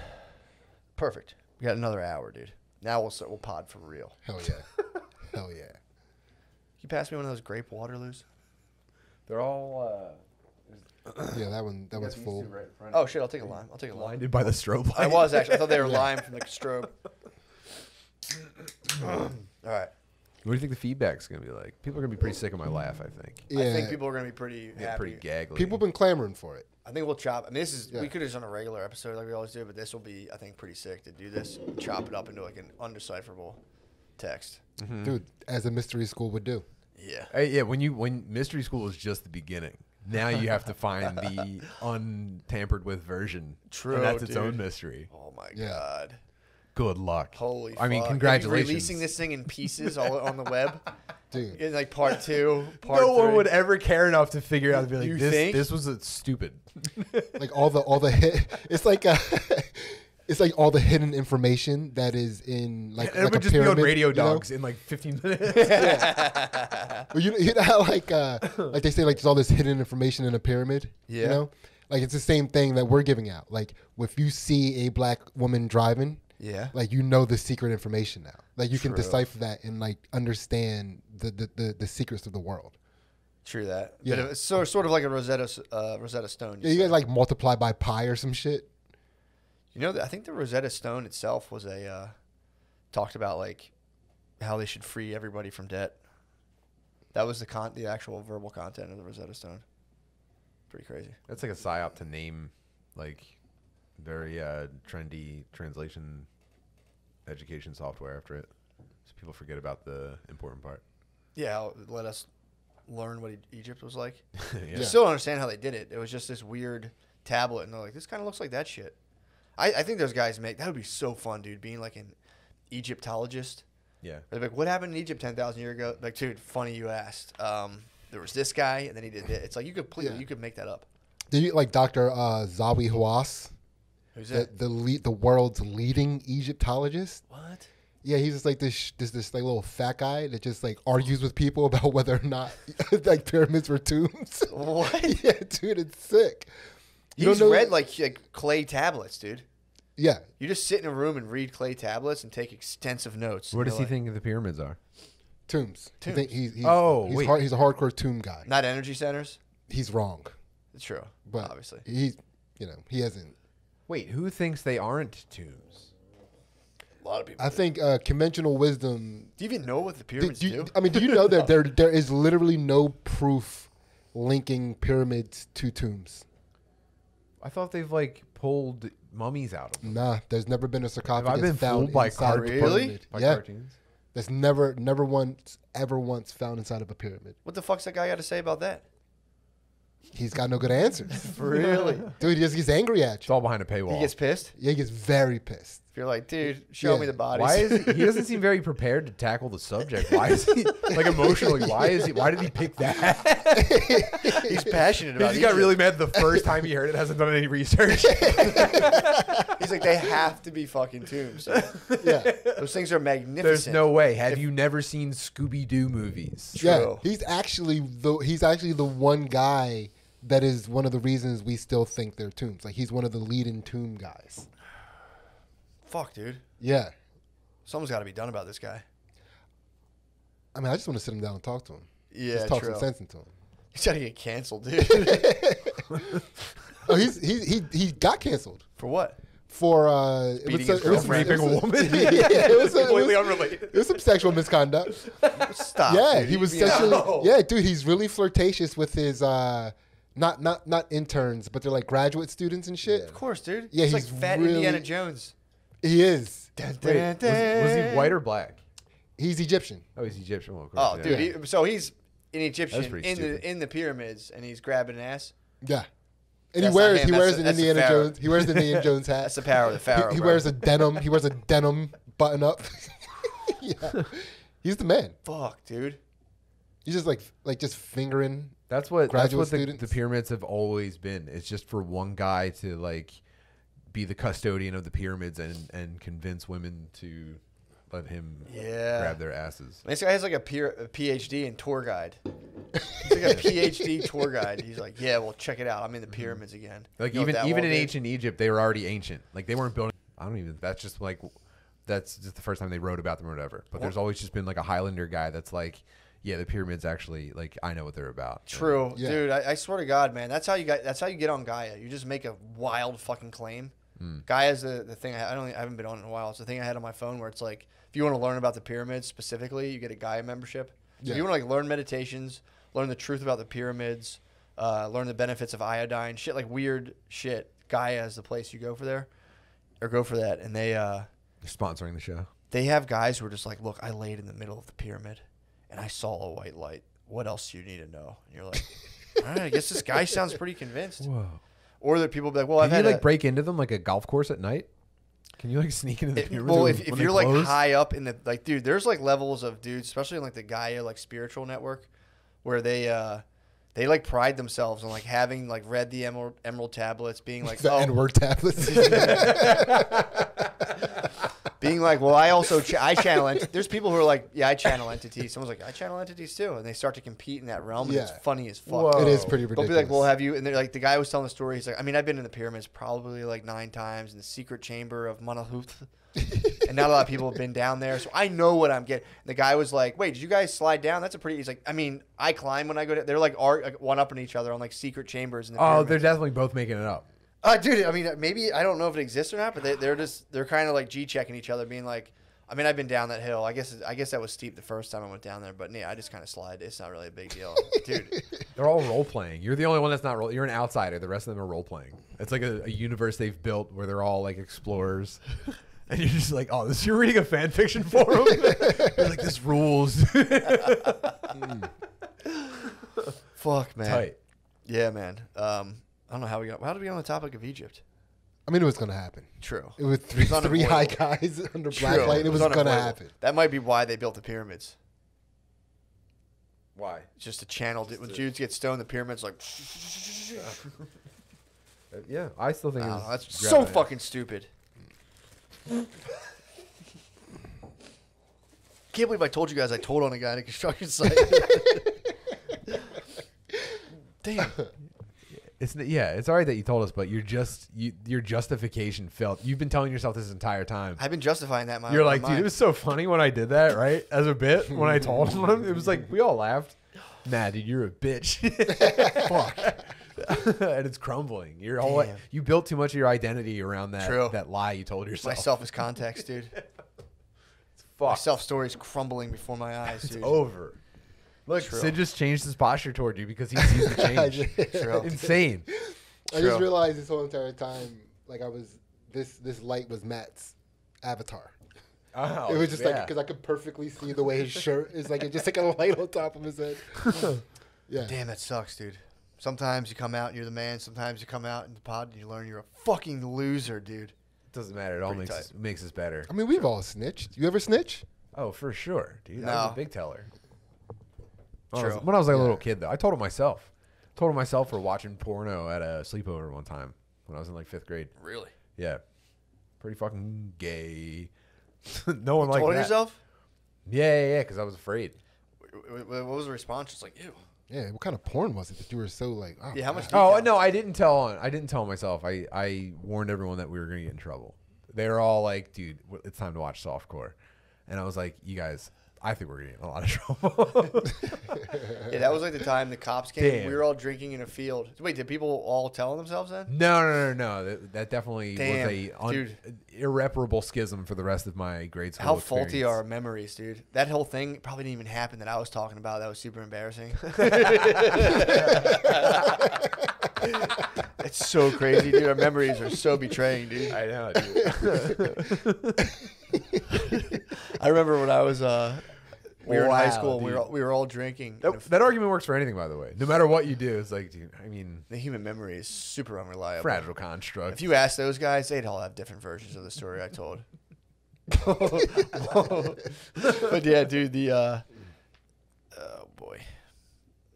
Perfect. We got another hour, dude. Now we'll start, we'll pod for real. Hell yeah. Hell yeah. You pass me one of those grape Waterloos? They're all Uh, Yeah, that one that one's full. Oh shit! I'll take a lime. I'll take a lime. blinded by the strobe light. I was actually. I thought they were lime from the strobe. Mm. All right. What do you think the feedback's gonna be like? People are gonna be pretty sick of my laugh. I think. Yeah. I think people are gonna be pretty Yeah, happy. pretty gaggly. People have been clamoring for it. I think we'll chop. I mean, this is Yeah. we could have done a regular episode like we always do, but this will be, I think, pretty sick to do this. Chop it up into like an undecipherable text. Mm-hmm. Dude, as a mystery school would do. Yeah. Hey, yeah, when you when mystery school is just the beginning. Now you have to find the untampered with version. True, and that's its own mystery. Oh my Yeah. god. Good luck. Holy. I mean, fuck. congratulations. Releasing this thing in pieces all on the web. Dude. In like part two, part no one would ever care enough to figure out to be like You this. think? This was a stupid. Like all the all the hit it's like uh it's like all the hidden information that is in like, it like would a just be on pyramid, radio you know? dogs in like 15 minutes. Well, you, you know how like uh, like they say like there's all this hidden information in a pyramid. Yeah. You know, Like it's the same thing that we're giving out. Like if you see a black woman driving, Yeah. like you know the secret information now. Like you can decipher that and like understand the the, the, the secrets of the world. True that. Yeah. But it's so sort of like a Rosetta uh, Rosetta Stone. Yeah, you guys like multiply by pi or some shit. You know, I think the Rosetta Stone itself was a uh, talked about like how they should free everybody from debt. That was the con the actual verbal content of the Rosetta Stone. Pretty crazy. That's like a psyop to name like very uh, trendy translation education software after it, so people forget about the important part. Yeah, let us learn what E- Egypt was like. Yeah. I still don't understand how they did it. It was just this weird tablet, and they're like, "This kind of looks like that shit." I, I think those guys make that would be so fun, dude. Being like an Egyptologist. Yeah. They're like, "What happened in Egypt ten thousand years ago?" Like, dude, funny you asked. Um, there was this guy, and then he did it. It's like you could completely, Yeah. you could make that up. Did you like Dr. Uh, Zahi Hawass? Who's the that? the lead, the world's leading Egyptologist? What? Yeah, he's just like this this this like little fat guy that just like argues with people about whether or not like pyramids were tombs. What? yeah, dude, it's sick. You He's don't read like, like clay tablets, dude. Yeah, You just sit in a room and read clay tablets and take extensive notes. What And does he like, think the pyramids are? tombs. I think he's, he's Oh, he's, wait. hard, he's a hardcore tomb guy. Not energy centers. He's wrong, It's true, but obviously. he's you know he hasn't. Wait, who thinks they aren't tombs? A lot of people. I think uh, conventional wisdom. Do you even know what the do- pyramids do do? I mean, do you know that there there is literally no proof linking pyramids to tombs? I thought they've like pulled mummies out of them. Nah, there's never been a Have sarcophagus I been found by inside of a Really? pyramid. By yeah, cartoons? that's never never once ever once found inside of a pyramid. What the fuck's that guy got to say about that? He's got no good answers. Really? Dude, he just gets angry at you. It's you. all behind a paywall. he gets pissed. Yeah, he gets very pissed. If you're like, dude, show Yeah. me the bodies. Why is he, he doesn't seem very prepared to tackle the subject? Why is he like emotionally? Why is he? Why did he pick that? He's passionate He about just got really mad the first time he heard it. Hasn't done any research. He's like, they have to be fucking tombs. Yeah. Those things are magnificent. There's no way. Have you never seen Scooby Doo movies? Yeah, True. he's actually the he's actually the one guy that is one of the reasons we still think they're tombs. Like he's one of the leading tomb guys. Fuck, dude. Yeah. Something's got to be done about this guy. I mean, I just want to sit him down and talk to him. Yeah, just talk true. some sense into him. He's got to get canceled, dude. Oh, he's he he he got canceled For what? for uh, it Beating was, it was girlfriend. it was- Raping a woman? yeah, it was, it Completely was, unrelated. it was some sexual misconduct. Stop. yeah, dude. he was sexually. No. Yeah, dude, he's really flirtatious with his uh, not not not interns, but they're like graduate students and shit. Of course, dude. Yeah, he's, he's like fat really- Indiana Jones. He is. Dun, Wait, dun, was, was he white or black? He's Egyptian. Oh, he's Egyptian. Well, of course, Oh, yeah. dude. He, so he's an Egyptian in stupid. the in the pyramids, and he's grabbing an ass. Yeah. And That's he not wears him, he wears the- an Indiana. Jones he wears the Indiana Jones hat. That's the power of the pharaoh. he, he bro. wears a denim he wears a denim button up. yeah. He's the man. Fuck, dude. He's just like like just fingering That's what that's Graduate what the, students. the pyramids have always been. It's just for one guy to like be the custodian of the pyramids and and convince women to let him Yeah. grab their asses. This guy has like a, peer, a PhD in tour guide. He's like a PhD tour guide. He's like, yeah, well, check it out. I'm in the mhm. pyramids again. Like You even even in did? ancient Egypt, they were already ancient. Like they weren't building. I don't even. That's just like that's just the first time they wrote about them or whatever. But there's always just been like a Highlander guy that's like, yeah, the pyramids actually like I know what they're about. True, Yeah. dude. I, I swear to God, man. That's how you got. That's how you get on Gaia. You just make a wild fucking claim. Gaia's the, the thing. I, I don't. I haven't been on in a while. It's the thing I had on my phone where it's like, if you want to learn about the pyramids specifically, you get a Gaia membership. If you want to like learn meditations, learn the truth about the pyramids, uh, learn the benefits of iodine, shit like weird shit. Gaia is the place you go for there, or go for that. And they uh, They're sponsoring the show. they have guys who are just like, look, I laid in the middle of the pyramid, and I saw a white light. What else do you need to know? And you're like, all right, I guess this guy sounds pretty convinced. Whoa. Or that people be like, well, I've Can you had like a- break into them like a golf course at night? Can you like sneak into the it- well, if, if you're like high up in the like, dude, there's like levels of dudes, especially in like the Gaia like spiritual network, where they uh they like pride themselves on like having like read the emerald emerald tablets, being like, the oh, N word tablets. being like, well, I also ch- I channel. Ent- There's people who are like, yeah, I channel entities. Someone's like, I channel entities too, and they start to compete in that realm. And it's funny as fuck. It is pretty ridiculous. They'll be like, well, have you? And they're like, the guy was telling the story. He's like, I mean, I've been in the pyramids probably like nine times in the secret chamber of Manahuth. And not a lot of people have been down there, so I know what I'm getting. The guy was like, "Wait, did you guys slide down? That's a pretty." He's like, "I mean, I climb when I go down." They're like, are like one upping each other on like secret chambers in the Oh, pyramids. they're definitely both making it up. Uh, dude, I mean, maybe I don't know if it exists or not, but they, they're just they're kind of like g checking each other, being like, I mean, I've been down that hill. I guess I guess that was steep the first time I went down there, but yeah, I just kind of slide. It's not really a big deal, dude. They're all role playing. You're the only one that's not role. You're an outsider. The rest of them are role playing. It's like a, a universe they've built where they're all like explorers. And you're just like, oh, this you're reading a fan fiction for them. you're like, this rules. Fuck, man. Tight. Yeah, man. Um, I don't know how we got. How did we get on the topic of Egypt? I mean, it was gonna happen. True. It was three, It's three high unavoidable. guys under True. black light. It was, gonna unavoidable. happen. That might be why they built the pyramids. Why? Just to channel it. When Jews get stoned, the pyramids like. yeah, I still think I it don't was know, that's so fucking stupid. Can't believe I told you guys I told on a guy at a construction site. Damn. It's yeah, it's all right that you told us, but you're just you, your justification felt. You've been telling yourself this entire time. I've been justifying that. My You're like, dude, mind. it was so funny when I did that, right? As a bit when I told him, it was like we all laughed. Nah, dude, you're a bitch. Fuck. and it's crumbling. You're all Damn. you built too much of your identity around that True. that lie you told yourself. Myself is context, dude. My self story is crumbling before my eyes, It's dude. over. Look, True. Sid just changed his posture toward you because he sees the change. True. Insane. I just realized this whole entire time, like I was this this light was Matt's avatar. Oh, it was just like because I could perfectly see the way his shirt is like it just like a light on top of his head. yeah. Damn, that sucks, dude. Sometimes you come out and you're the man. Sometimes you come out in the pod and you learn you're a fucking loser, dude. It doesn't matter. It all Pretty makes us, makes us better. I mean, we've all snitched. You ever snitch? Oh, for sure, dude. I was No. a big teller. When I was, True. when I was like a little kid, though, I told him myself. Told him myself for watching porno at a sleepover one time when I was in like fifth grade. Really? Yeah, pretty fucking gay. no one like Told that. yourself? Yeah, yeah, yeah. Because I was afraid. Wh- wh- What was the response? Just like, ew. Yeah. What kind of porn was it that you were so like? Oh, Yeah, how much God. Oh no, I didn't tell on. I didn't tell myself. I I warned everyone that we were gonna get in trouble. They were all like, "Dude, it's time to watch softcore," and I was like, "You guys, I think we're gonna in a lot of trouble." Yeah, that was like the time the cops came. Damn. We were all drinking in a field. Wait, did people all tell themselves then? No, no, no, no. That, that definitely Damn, was a un- dude. irreparable schism for the rest of my grade school. How faulty experience. are our memories, dude? That whole thing probably didn't even happen that I was talking about. That was super embarrassing. it's so crazy, dude. Our memories are so betraying, dude. I know, dude. I remember when I was uh, we were in high school. We were all, we were all drinking. that, that argument works for anything, by the way. No matter what you do, it's like, dude, I mean, the human memory is super unreliable. fragile construct. If you ask those guys, they'd all have different versions of the story I told. but yeah, dude, the uh, oh boy,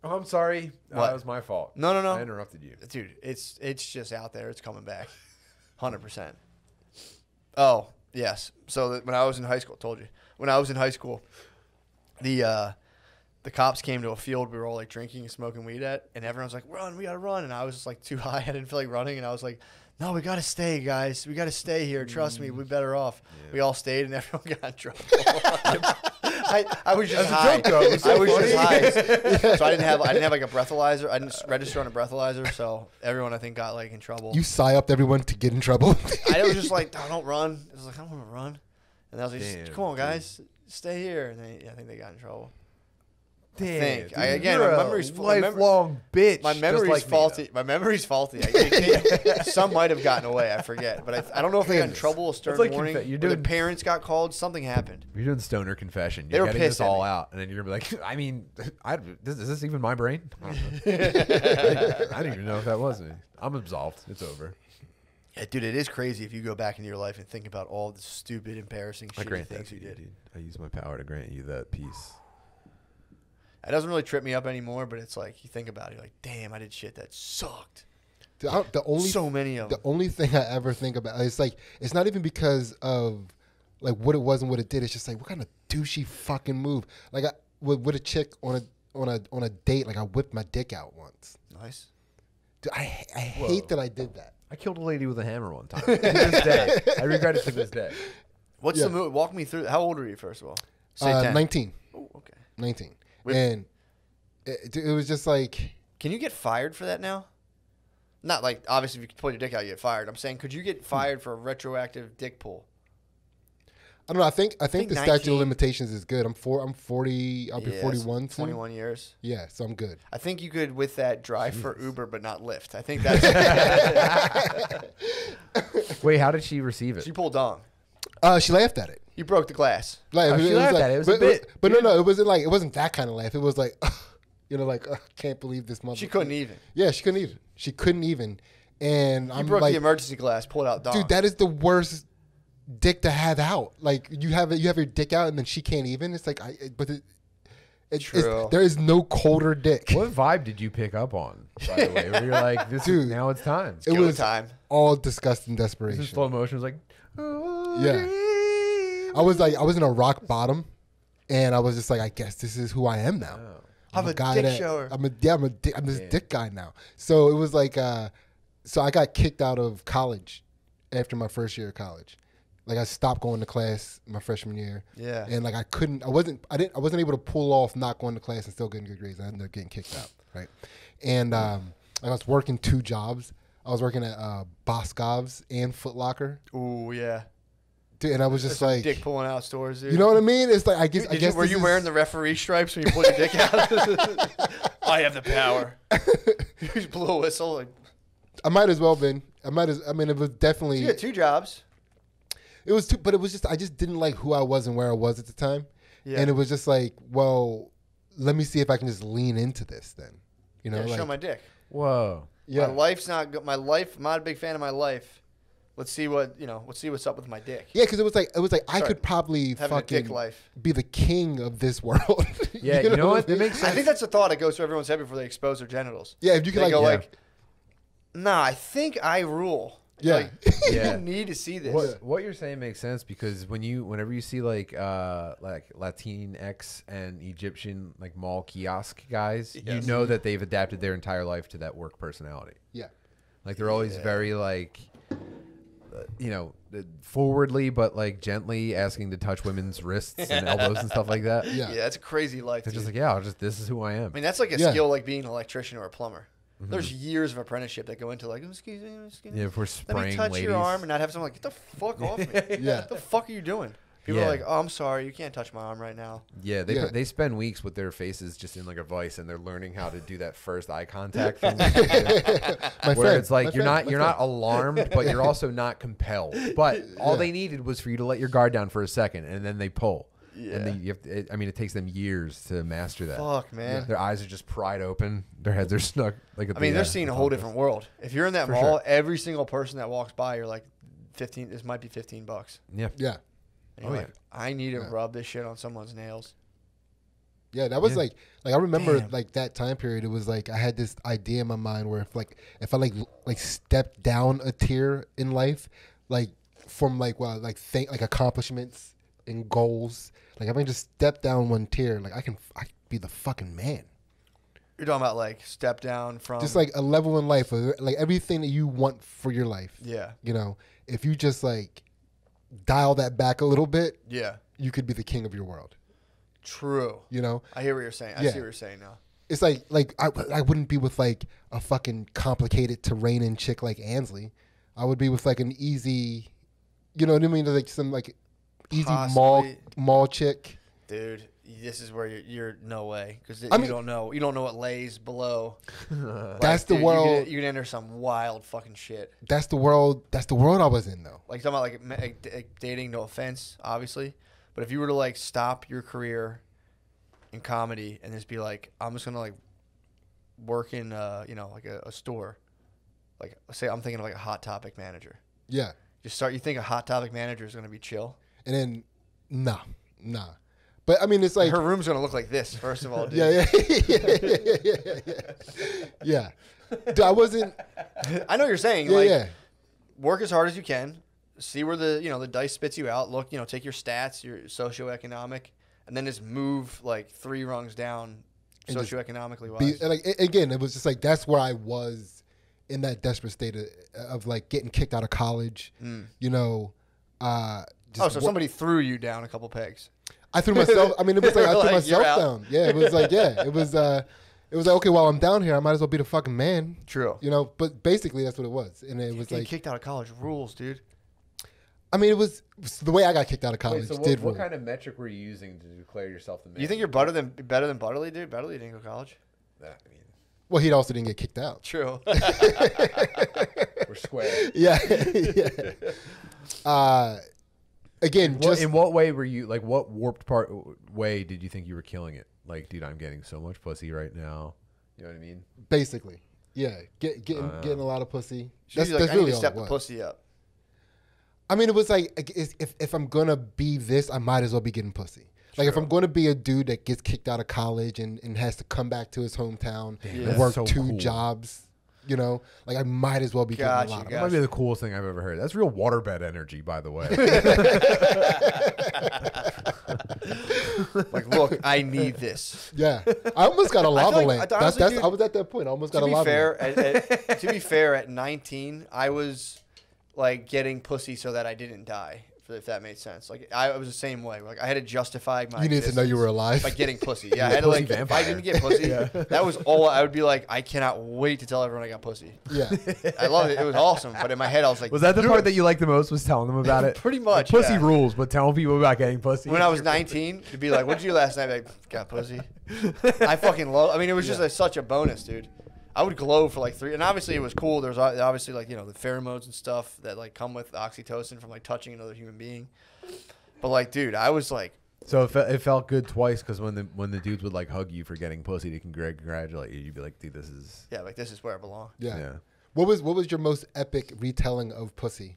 oh, I'm sorry. Uh, that was my fault. No, no, no. I interrupted you. dude, it's it's just out there. It's coming back, hundred percent. Oh yes. So when I was in high school, I told you when I was in high school, the uh, the cops came to a field we were all like drinking and smoking weed at, and everyone's like, "Run, we gotta run!" And I was just like too high. I didn't feel like running, and I was like, "No, we gotta stay, guys. We gotta stay here. Trust me, we better off." We all stayed, and everyone got in trouble. I, I was just high. joke, though, so I was just high, so I didn't have I didn't have like a breathalyzer. I didn't register on a breathalyzer, so everyone I think got like in trouble. You psy upped everyone to get in trouble. I was just like, "No, don't run. I was like, I don't want to run. And I was like, Damn, come on, guys, stay here. And they, yeah, I think they got in trouble. Damn, think. dude, I- again, my memory's full- my mem- lifelong bitch. My memory's like me, faulty. my memory's faulty. I, I some might have gotten away. I forget, but I, I don't know if they got in trouble. A stern like warning. you're or the parents got called. Something happened. You're doing stoner confession. They You're were getting pissed this all me. out, and then you're gonna be like, I mean, I, this, is this even my brain? I don't. I, I didn't even know if that was me. I'm absolved. It's over. Yeah, dude, it is crazy if you go back into your life and think about all the stupid, embarrassing I shitty grant that things you you, did. dude. I use my power to grant you that peace. It doesn't really trip me up anymore, but it's like you think about it, you're like, damn, I did shit that sucked. The, the only So many of the them. only thing I ever think about is like it's not even because of like what it was and what it did. It's just like what kind of douchey fucking move. Like I with, with a chick on a on a on a date, like I whipped my dick out once. Nice. Dude, I I hate that I did that. I killed a lady with a hammer one time. to this day, I regret it to this day. What's Yeah. the move? Walk me through. How old are you, first of all? Say Uh, 10. 19. Oh, okay. 19. With- and it, it was just like Can you get fired for that now? Not like obviously if you pull your dick out, you get fired. I'm saying, could you get fired for a retroactive dick pull? I don't know. I think I think think, the statute of limitations is good. I'm four. I'm 40. I'll be Yeah, 41 soon. 21 years. Yeah, so I'm good. I think you could with that drive for Uber but not Lyft. I think that's Wait, how did she receive it? she pulled dong. Uh, she laughed at it. You broke the glass. Like, Oh, it was- she it was laughed like- at it. It was a but, bit- But no, no, it wasn't like it wasn't that kind of laugh. It was like, you know, like I can't believe this mother. She couldn't even. Yeah, she couldn't even. She couldn't even. And You I'm broke like, the emergency glass, pulled out dong. dude, that is the worst dick to have out. Like you have it, you have your dick out, and then she can't even. It's like, I, but it, it, it's, True. there is no colder dick. What vibe did you pick up on? By the way, where you're like, this Dude, is now it's time. It was time. all disgust and desperation. is slow motion. It was like, Yeah. I was like, I was in a rock bottom, and I was just like, I guess this is who I am now. I'm a guy dick that- shower. I'm a yeah, I'm a dick, I'm this dick guy now. So it was like, uh, so I got kicked out of college after my first year of college. Like I stopped going to class my freshman year. Yeah. And like I couldn't, I wasn't, I didn't, I wasn't able to pull off not going to class and still getting good grades. I ended up getting kicked out. Right. And um, I was working two jobs. I was working at uh, Boscov's and Foot Locker. Ooh, yeah. Dude, and I was just Some like, dick pulling out stores, dude. you know what I mean? It's like I guess. Did I you- were you is- wearing the referee stripes when you pulled your dick out? I have the power. you just blew a whistle. Like, I might as well been. I might as. I mean, it was definitely. you had two jobs. It was too, but it was just I just didn't like who I was and where I was at the time, Yeah. and it was just like, well, let me see if I can just lean into this then, you know, yeah, like show my dick. whoa. yeah, My life's not good. My life. I'm not a big fan of my life. Let's see what you know. Let's see what's up with my dick. yeah, because it was like it was like I could probably fucking dick life. be the king of this world. Yeah, you know what? I That mean? makes I think that's the thought that goes through everyone's head before they expose their genitals. Yeah, if you could They like, go yeah. like, Nah, I think I rule. Yeah. Like, Yeah. you need to see this. What what you're saying makes sense because when you whenever you see like uh like Latinx and Egyptian like mall kiosk guys, you know that they've adapted their entire life to that work personality. yeah, Like they're always very like you know, uh, forwardly but like gently asking to touch women's wrists and elbows and stuff like that. yeah, Yeah, that's a crazy life. They're just like, yeah, I'll just this is who I am. I mean, that's like a Yeah. skill like being an electrician or a plumber. Mm-hmm. There's years of apprenticeship that go into like, "Oh, excuse me, excuse me. Yeah, if we're spraying Let me touch ladies. your arm and not have someone like, get the fuck off me. Yeah. What the fuck are you doing? People Yeah. are like, oh, I'm sorry, you can't touch my arm right now. Yeah, they Yeah. they spend weeks with their faces just in like a vice, and they're learning how to do that first eye contact thing. my where friend, it's like my you're friend, not you're friend. not alarmed, but you're also not compelled. But all Yeah. they needed was for you to let your guard down for a second, and then they pull. Yeah. And then you have to, it, I mean, it takes them years to master that. Fuck, man. Their eyes are just pried open. Their heads are stuck. Like at I mean, the, they're uh, seeing the a whole compass. different world. If you're in that For mall, sure. every single person that walks by, you're like, 15, this might be 15 bucks. Yeah. Yeah, And you're Oh, like, I need to Yeah. rub this shit on someone's nails. yeah. That was Yeah. like, like I remember Damn. like that time period. It was like I had this idea in my mind where if like if I like like stepped down a tier in life, like from like well like think like accomplishments and goals. Like if I can just step down one tier, like I can I can be the fucking man. You're talking about like step down from. just like a level in life, uh, like everything that you want for your life. Yeah. You know, if you just like dial that back a little bit, Yeah. you could be the king of your world. True. You know, I hear what you're saying. I Yeah. see what you're saying now. it's like like I, I wouldn't be with like a fucking complicated terrain and chick like Ansley. I would be with like an easy, you know what I mean, like some like easy mall mall chick. Dude, this is where you're, you're no way because you mean- don't know. You don't know what lays below. Like, That's the dude, world. You can, you enter some wild fucking shit. That's the world. That's the world I was in though. Like talking about like, like, like dating. No offense, obviously, but if you were to like stop your career in comedy and just be like, I'm just gonna like work in uh you know like a, a store, like say I'm thinking of like a hot topic manager. Yeah, Just start. You think a hot topic manager is gonna be chill? and then nah, nah. But I mean, it's like Her room's gonna look like this. First of all, dude. yeah, yeah, yeah, yeah, yeah, yeah. Dude, I wasn't. I know you're saying. Yeah, like, yeah. work as hard as you can, see where the you know the dice spits you out. Look, you know, take your stats, your socioeconomic, and then just move like three rungs down And socioeconomically Be, wise. like again, it was just like that's where I was in that desperate state of, of like getting kicked out of college. Mm. You know, uh, oh, so wa- somebody threw you down a couple pegs. I threw myself. I mean, it was like I threw Like, myself down. Yeah, it was like yeah, it was. uh It was like okay, while I'm down here, I might as well be the fucking man. True. You know, but basically that's what it was, and it was like kicked out of college rules, dude. I mean, it was the way I got kicked out of college. Wait, so what, did what rule. kind of metric were you using to declare yourself the man? You think you're better than better than Butterly, dude? Butterly didn't go to college. That, I mean, Well, he also didn't get kicked out. True. we're square. Yeah, yeah. Uh, again, What, just in what way were you like? What warped part way did you think you were killing it? Like, dude, I'm getting so much pussy right now. You know what I mean? basically, yeah, get, getting Uh, getting a lot of pussy. She's That's, like, that's I need really to step the was. pussy up. I mean, it was like like, if if I'm gonna be this, I might as well be getting pussy. Like if I'm going to be a dude that gets kicked out of college and, and has to come back to his hometown and work so two cool. jobs, you know, like I might as well be Gotcha, getting a lot. That might be the coolest thing I've ever heard. That's real waterbed energy, by the way. Like, look, I need this. yeah, I almost got a feel lava like- lamp. I- That's that's dude, I was at that point. I almost got a be lava fair, lamp. at, at, to be fair, at 19, I was like getting pussy so that I didn't die. If that made sense, like I was the same way. Like I had to justify my. You needed to know you were alive. by getting pussy. Yeah, I You're had to pussy like. If. I didn't get pussy, yeah. that was all. I would be like, I cannot wait to tell everyone I got pussy. Yeah, I loved it. It was awesome. But in my head, I was like, was that the "Dude." part that you liked the most? Was telling them about it? Pretty Like, much, pussy yeah. rules, but telling people about getting pussy. when I was 19 to be like, "What'd you last night?" Like, got pussy. I fucking love. I mean, it was just a, such a bonus, dude. I would glow for like three, and obviously it was cool. There's obviously like you know the pheromones and stuff that like come with oxytocin from like touching another human being. But like, dude, I was like, So it, fe- it felt good twice because when the when the dudes would like hug you for getting pussy to congr- congratulate you, you'd be like, dude, this is yeah, like this is where I belong. yeah. yeah. What was what was your most epic retelling of pussy?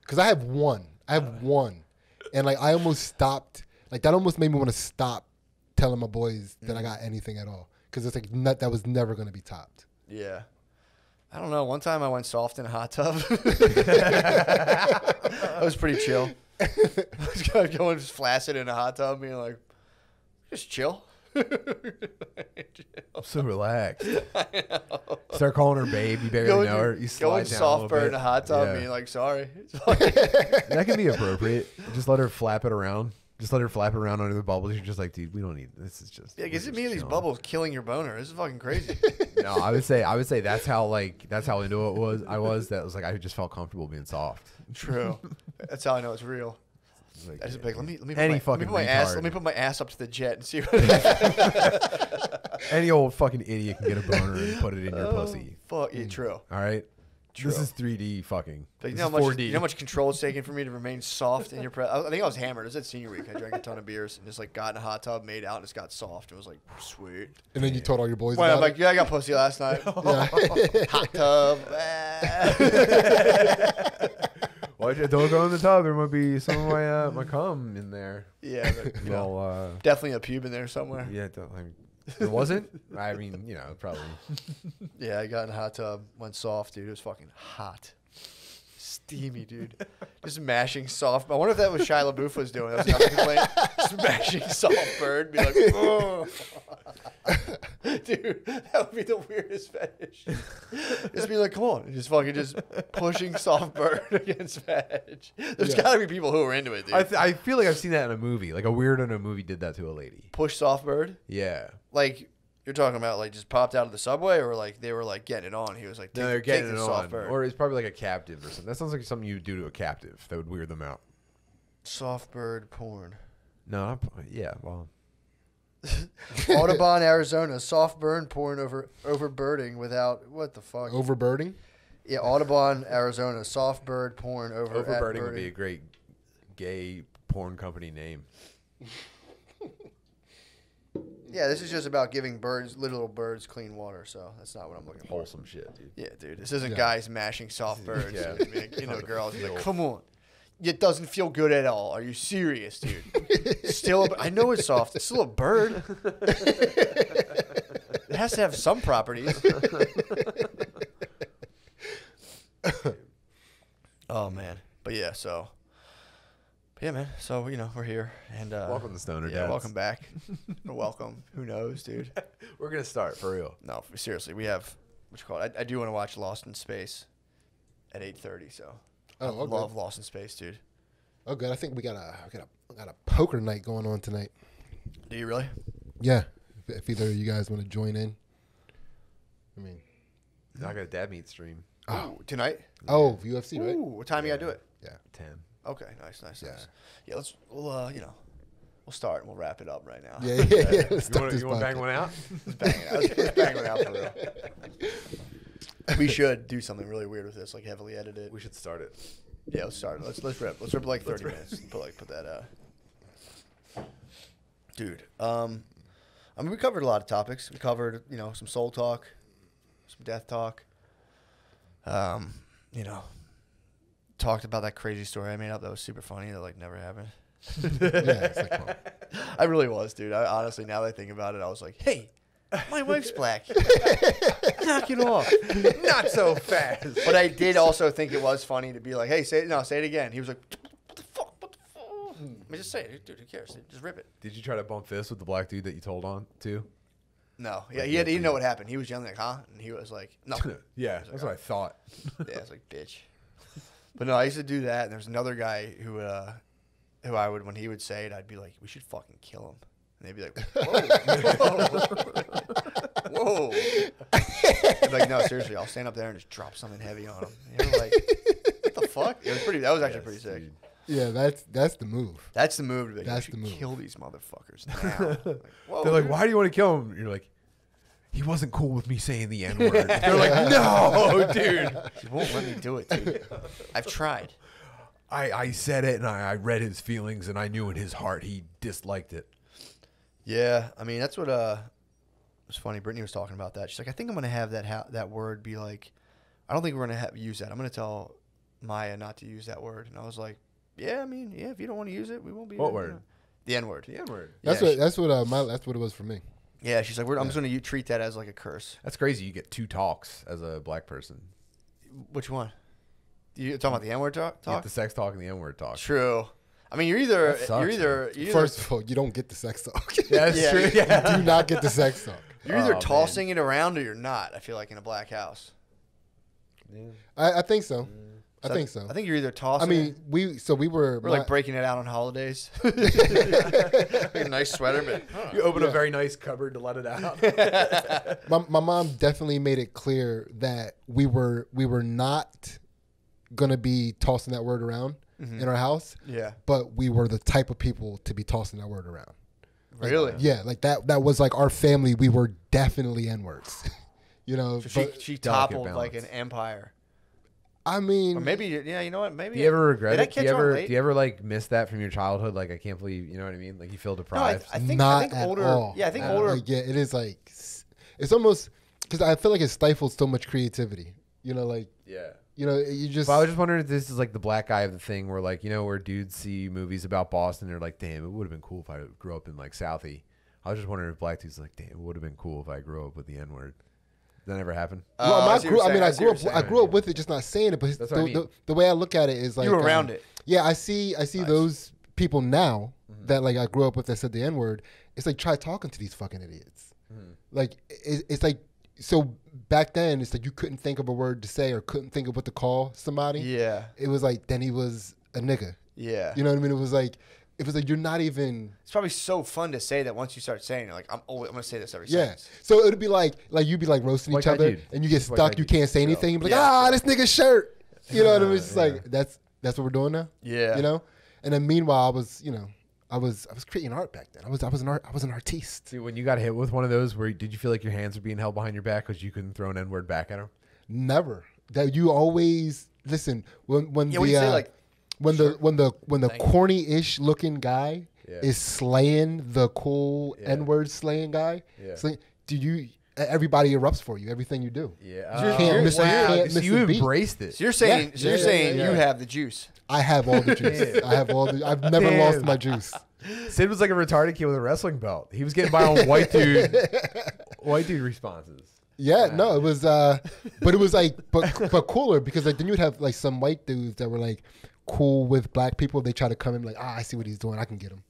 Because I have one. I have uh. one, and like I almost stopped. Like that almost made me want to stop telling my boys that mm. I got anything at all. Because it's like not, that was never going to be topped. Yeah. I don't know. One time I went soft in a hot tub. that was pretty chill. I was go- going just flaccid in a hot tub, being like, just chill. I'm so relaxed. Start calling her babe. You barely Going, know her. You slide going down a soft little burn in a hot tub, Yeah. being like, sorry. that can be appropriate. Just let her flap it around. Just let her flap around under the bubbles. You're just like, dude, we don't need this. Is just yeah, just me these bubbles killing your boner. This is fucking crazy. No, I would say I would say that's how like that's how into it was. I was that was like I just felt comfortable being soft. True. That's how I know it's real. Like, I just be like, let me let me Any put my, let me put my ass let me put my ass up to the jet and see what any old fucking idiot can get a boner and put it in your oh, pussy. Fuck yeah, mm. true. All right. True. This is 3D fucking. Like, you know, is how much, 4D. you know how much control it's taken for me to remain soft in your presence? I think I was hammered. It was at senior week. I drank a ton of beers and just like got in a hot tub, made out, and just got soft. It was like sweet. And then you told all your boys Well, I'm about like, yeah, I got pussy last night. Hot tub. ah. Why don't go in the tub? There might be some of my uh, my cum in there. yeah, but, you know, Well, uh, definitely a pube in there somewhere. yeah, don't, I mean, there wasn't. I mean, you know, probably. Yeah, I got in a hot tub, went soft, dude. It was fucking hot. Steamy, dude. Just mashing soft. I wonder if that was Shia LaBeouf was doing. That was another complaint. Just mashing soft bird. Be like, oh. dude, that would be the weirdest fetish. Just be like, come on. and Just fucking just pushing soft bird against veg. There's Yeah. got to be people who are into it, dude. I, th- I feel like I've seen that in a movie. Like a weird in a movie did that to a lady. Push soft bird. Yeah. Like, you're talking about like just popped out of the subway or like they were like getting it on. He was like, No, they're getting it on, soft bird. or it's probably like a captive or something. That sounds like something you would do to a captive. That would weird them out. soft bird porn. No, I'm, yeah, well, Audubon, Arizona, soft burn porn over over birding without what the fuck? overbirding. yeah, Audubon, Arizona, soft bird porn over at overbirding would be a great gay porn company name. Yeah, this is just about giving birds, little birds, clean water. So that's not what I'm looking for. Wholesome shit, dude. Yeah, dude, this isn't Yeah. guys mashing soft birds. Yeah. yeah. Like, you know, girls like, come on. It doesn't feel good at all. Are you serious, dude? still, a, I know it's soft. It's still a bird. it has to have some properties. Oh man, but yeah, so. But yeah, man. So you know we're here, and uh, Welcome to Stoner Yeah, Dadz. welcome back. Welcome. Who knows, dude? We're gonna start for real. No, seriously, we have what you call it. I, I do want to watch Lost in Space at eight thirty. So Oh, I okay. love Lost in Space, dude. Oh, good. I think we got a we got a we got a poker night going on tonight. Do you really? Yeah. If- If either of you guys want to join in. I mean, I got a dad meat stream. Oh, tonight? oh, UFC, right? Ooh, what time you gotta do it? Yeah. Ten. Okay, nice, nice, Yeah. nice. Yeah, let's we'll uh, you know, we'll start and we'll wrap it up right now. Yeah, yeah, yeah. Let's You want to bang one out? Let's bang it out. Let's, let's bang it out for real. We should do something really weird with this, like heavily edit it. We should start it. Yeah, let's start. Let's let's rip. Let's rip like thirty minutes. Put like put that uh Dude. Um I mean we covered a lot of topics. We covered, you know, some soul talk, some death talk. Um, you know, talked about that crazy story I made up that was super funny that like never happened. Yeah, it's like, on. I really was, dude. I honestly now that I think about it, I was like, hey, my wife's black. Knock it off. Not so fast. But I did also think it was funny to be like, "Hey, say it, no, say it again." He was like, "What the fuck? What the fuck?" Hmm. I mean, just say it, dude. Who cares? Just rip it. Did you try to bump fists with the black dude that you told on to? No, yeah, he had, he didn't know what happened. He was yelling like, "Huh?" And he was like, "No." yeah, was like, that's what I thought. yeah, it's like, bitch. But no, I used to do that. And there was another guy who, uh, who I would when he would say it, I'd be like, "We should fucking kill him." And they'd be like, "Whoa, whoa." I'd be like, no, seriously, I'll stand up there and just drop something heavy on him. And they were like, "What the fuck?" It was pretty. That was actually pretty sick. dude. Yeah, that's that's the move. That's the move to be like, That's we the move. kill these motherfuckers now. Like, whoa, They're like, why do you want to kill him? You're like, he wasn't cool with me saying the N word. They're like, no, dude. He won't let me do it, dude. I've tried. I, I said it and I, I read his feelings and I knew in his heart he disliked it. Yeah, I mean that's what uh, it was funny. Brittany was talking about that. She's like, I think I'm gonna have that ha- that word be like, I don't think we're gonna have, use that. I'm gonna tell Maya not to use that word. And I was like, Yeah, I mean, yeah, if you don't want to use it, we won't be. What you word? know. The N word. The N word. That's Yeah, what she- that's what uh, my that's what it was for me. Yeah, she's like, we're, I'm just gonna treat that as like a curse. That's crazy. You get two talks as a black person. Which one? You talking about the N word talk? You get the sex talk and the N word talk. True. I mean, you're either sucks, you're either you're either, First of all, you don't get the sex talk. Yeah, that's Yeah. true. Yeah. you do not get the sex talk. you're either Oh, man. tossing it around or you're not. I feel like in a black house. I, I think so. I So think so. I think you're either tossing. I mean, it- we so we were, we're my- like breaking it out on holidays. a nice sweater, but You open a very nice cupboard to let it out. my, my mom definitely made it clear that we were we were not gonna be tossing that word around mm-hmm. in our house, yeah, but we were the type of people to be tossing that word around. Like, really. Yeah, like that. That was like our family. We were definitely n words. you know, So she but she toppled like an empire, I mean, or maybe yeah. You know what? Maybe Do you ever regret it? Do you ever late? do you ever like miss that from your childhood? Like I can't believe you know what I mean? Like you feel deprived. No, I, deprived. I think not I think at older. all. Yeah, I think Uh, older. Like, yeah, it is like it's almost because I feel like it stifles so much creativity. You know, like yeah. you know, you just. But I was just wondering if this is like the black eye of the thing where like, you know, where dudes see movies about Boston, they're like, damn, it would have been cool if I grew up in like Southie. I was just wondering if black dudes like, damn, it would have been cool if I grew up with the N word. That never happened. Well, Oh, I, I grew, you're I mean. I I grew up. you're I grew up with it, just not saying it. But the, I mean. the, the way I look at it is like you were around um, it. Yeah, I see. I see those people now mm-hmm. that like I grew up with that said the N word. It's like try talking to these fucking idiots. Mm-hmm. Like it, it's like so back then. It's like you couldn't think of a word to say or couldn't think of what to call somebody. Yeah, It was like then he was a nigga. yeah. You know what I mean? It was like it was like you're not even. it's probably so fun to say that once you start saying it, like I'm always I'm gonna say this every Yeah. sentence. So it'd be like like you'd be like roasting Like each other, did. and you get Just like stuck. You did. can't say anything. You'd be like, Yeah. ah, this nigga's shirt. You know what I mean? It's just Yeah. like that's that's what we're doing now. Yeah. You know. And then meanwhile, I was you know I was I was creating art back then. I was I was an art I was an artiste. See, when you got hit with one of those, where did you feel like your hands were being held behind your back because you couldn't throw an N word back at them? Never that you always listen when when Yeah, the when you say, uh, like, when the when the when the Thank corny-ish looking guy Yeah. is slaying the cool Yeah. N-word slaying guy. Yeah. slay- do you? Everybody erupts for you. Everything you do. Yeah. You're- can't you're- miss a- wow. can't so miss you a beat. embraced it. So you're saying Yeah, so you're yeah, saying yeah, you yeah. have the juice. I have all the juice. I have all the. I've never Damn. lost my juice. Sid was like a retarded kid with a wrestling belt. He was getting by on white dude, white dude responses. Yeah, no, it was, uh, but it was like, but but cooler because like then you'd have like some white dudes that were like cool with black people. They try to come in like, ah, I see what he's doing, I can get him,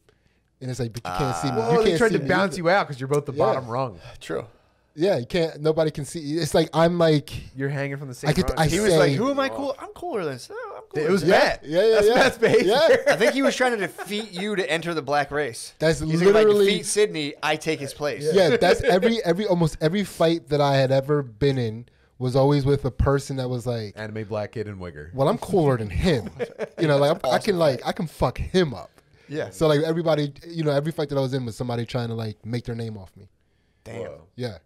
and it's like, but you can't see me. Well, you they can't tried see to me bounce either. you out because you're both the Yeah. bottom rung. True. Yeah, you can't. Nobody can see. It's like I'm like You're hanging from the same. I could- rung. I He say, was like, "Who am I cool? I'm cooler than." Oh, I'm cooler It was than- Matt. Yeah, yeah, That's yeah. Matt's behavior. Yeah. I think he was trying to defeat you to enter the black race. That's He's like, if I literally- defeat Sydney, I take his place. yeah, that's every every almost every fight that I had ever been in was always with a person that was like, Anime black kid and wigger. well, I'm cooler than him. You know, like I'm, I can like I can fuck him up. Yeah. So like everybody, you know, every fight that I was in was somebody trying to like make their name off me. Damn. Whoa. Yeah.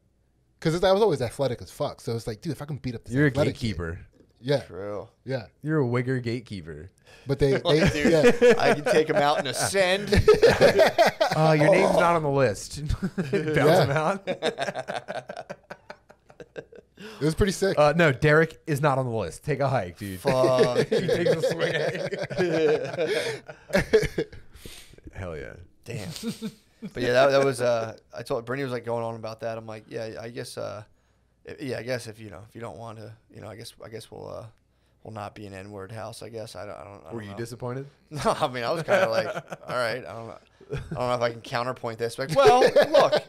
Because I was always athletic as fuck. So it's like, dude, if I can beat up this You're a athletic kid- gatekeeper. Yeah. True. Yeah. You're a wigger gatekeeper. But they, Like, they dude, yeah. I can take him out and ascend. Uh, your name's not on the list. Bounce Yeah. him out. It was pretty sick. Uh, no, Derek is not on the list. Take a hike, dude. Fuck. he takes a swing at. Hell yeah. Damn. But yeah, that, that was. Uh, I told Brittany was like going on about that. I'm like, yeah, I guess. Uh, yeah, I guess if you know if you don't want to, you know, I guess I guess we'll uh, we'll not be an N word house. I guess I don't. I don't, I Were don't you know. disappointed? No, I mean I was kind of like, all right, I don't know. I don't know if I can counterpoint this. Like, well, look,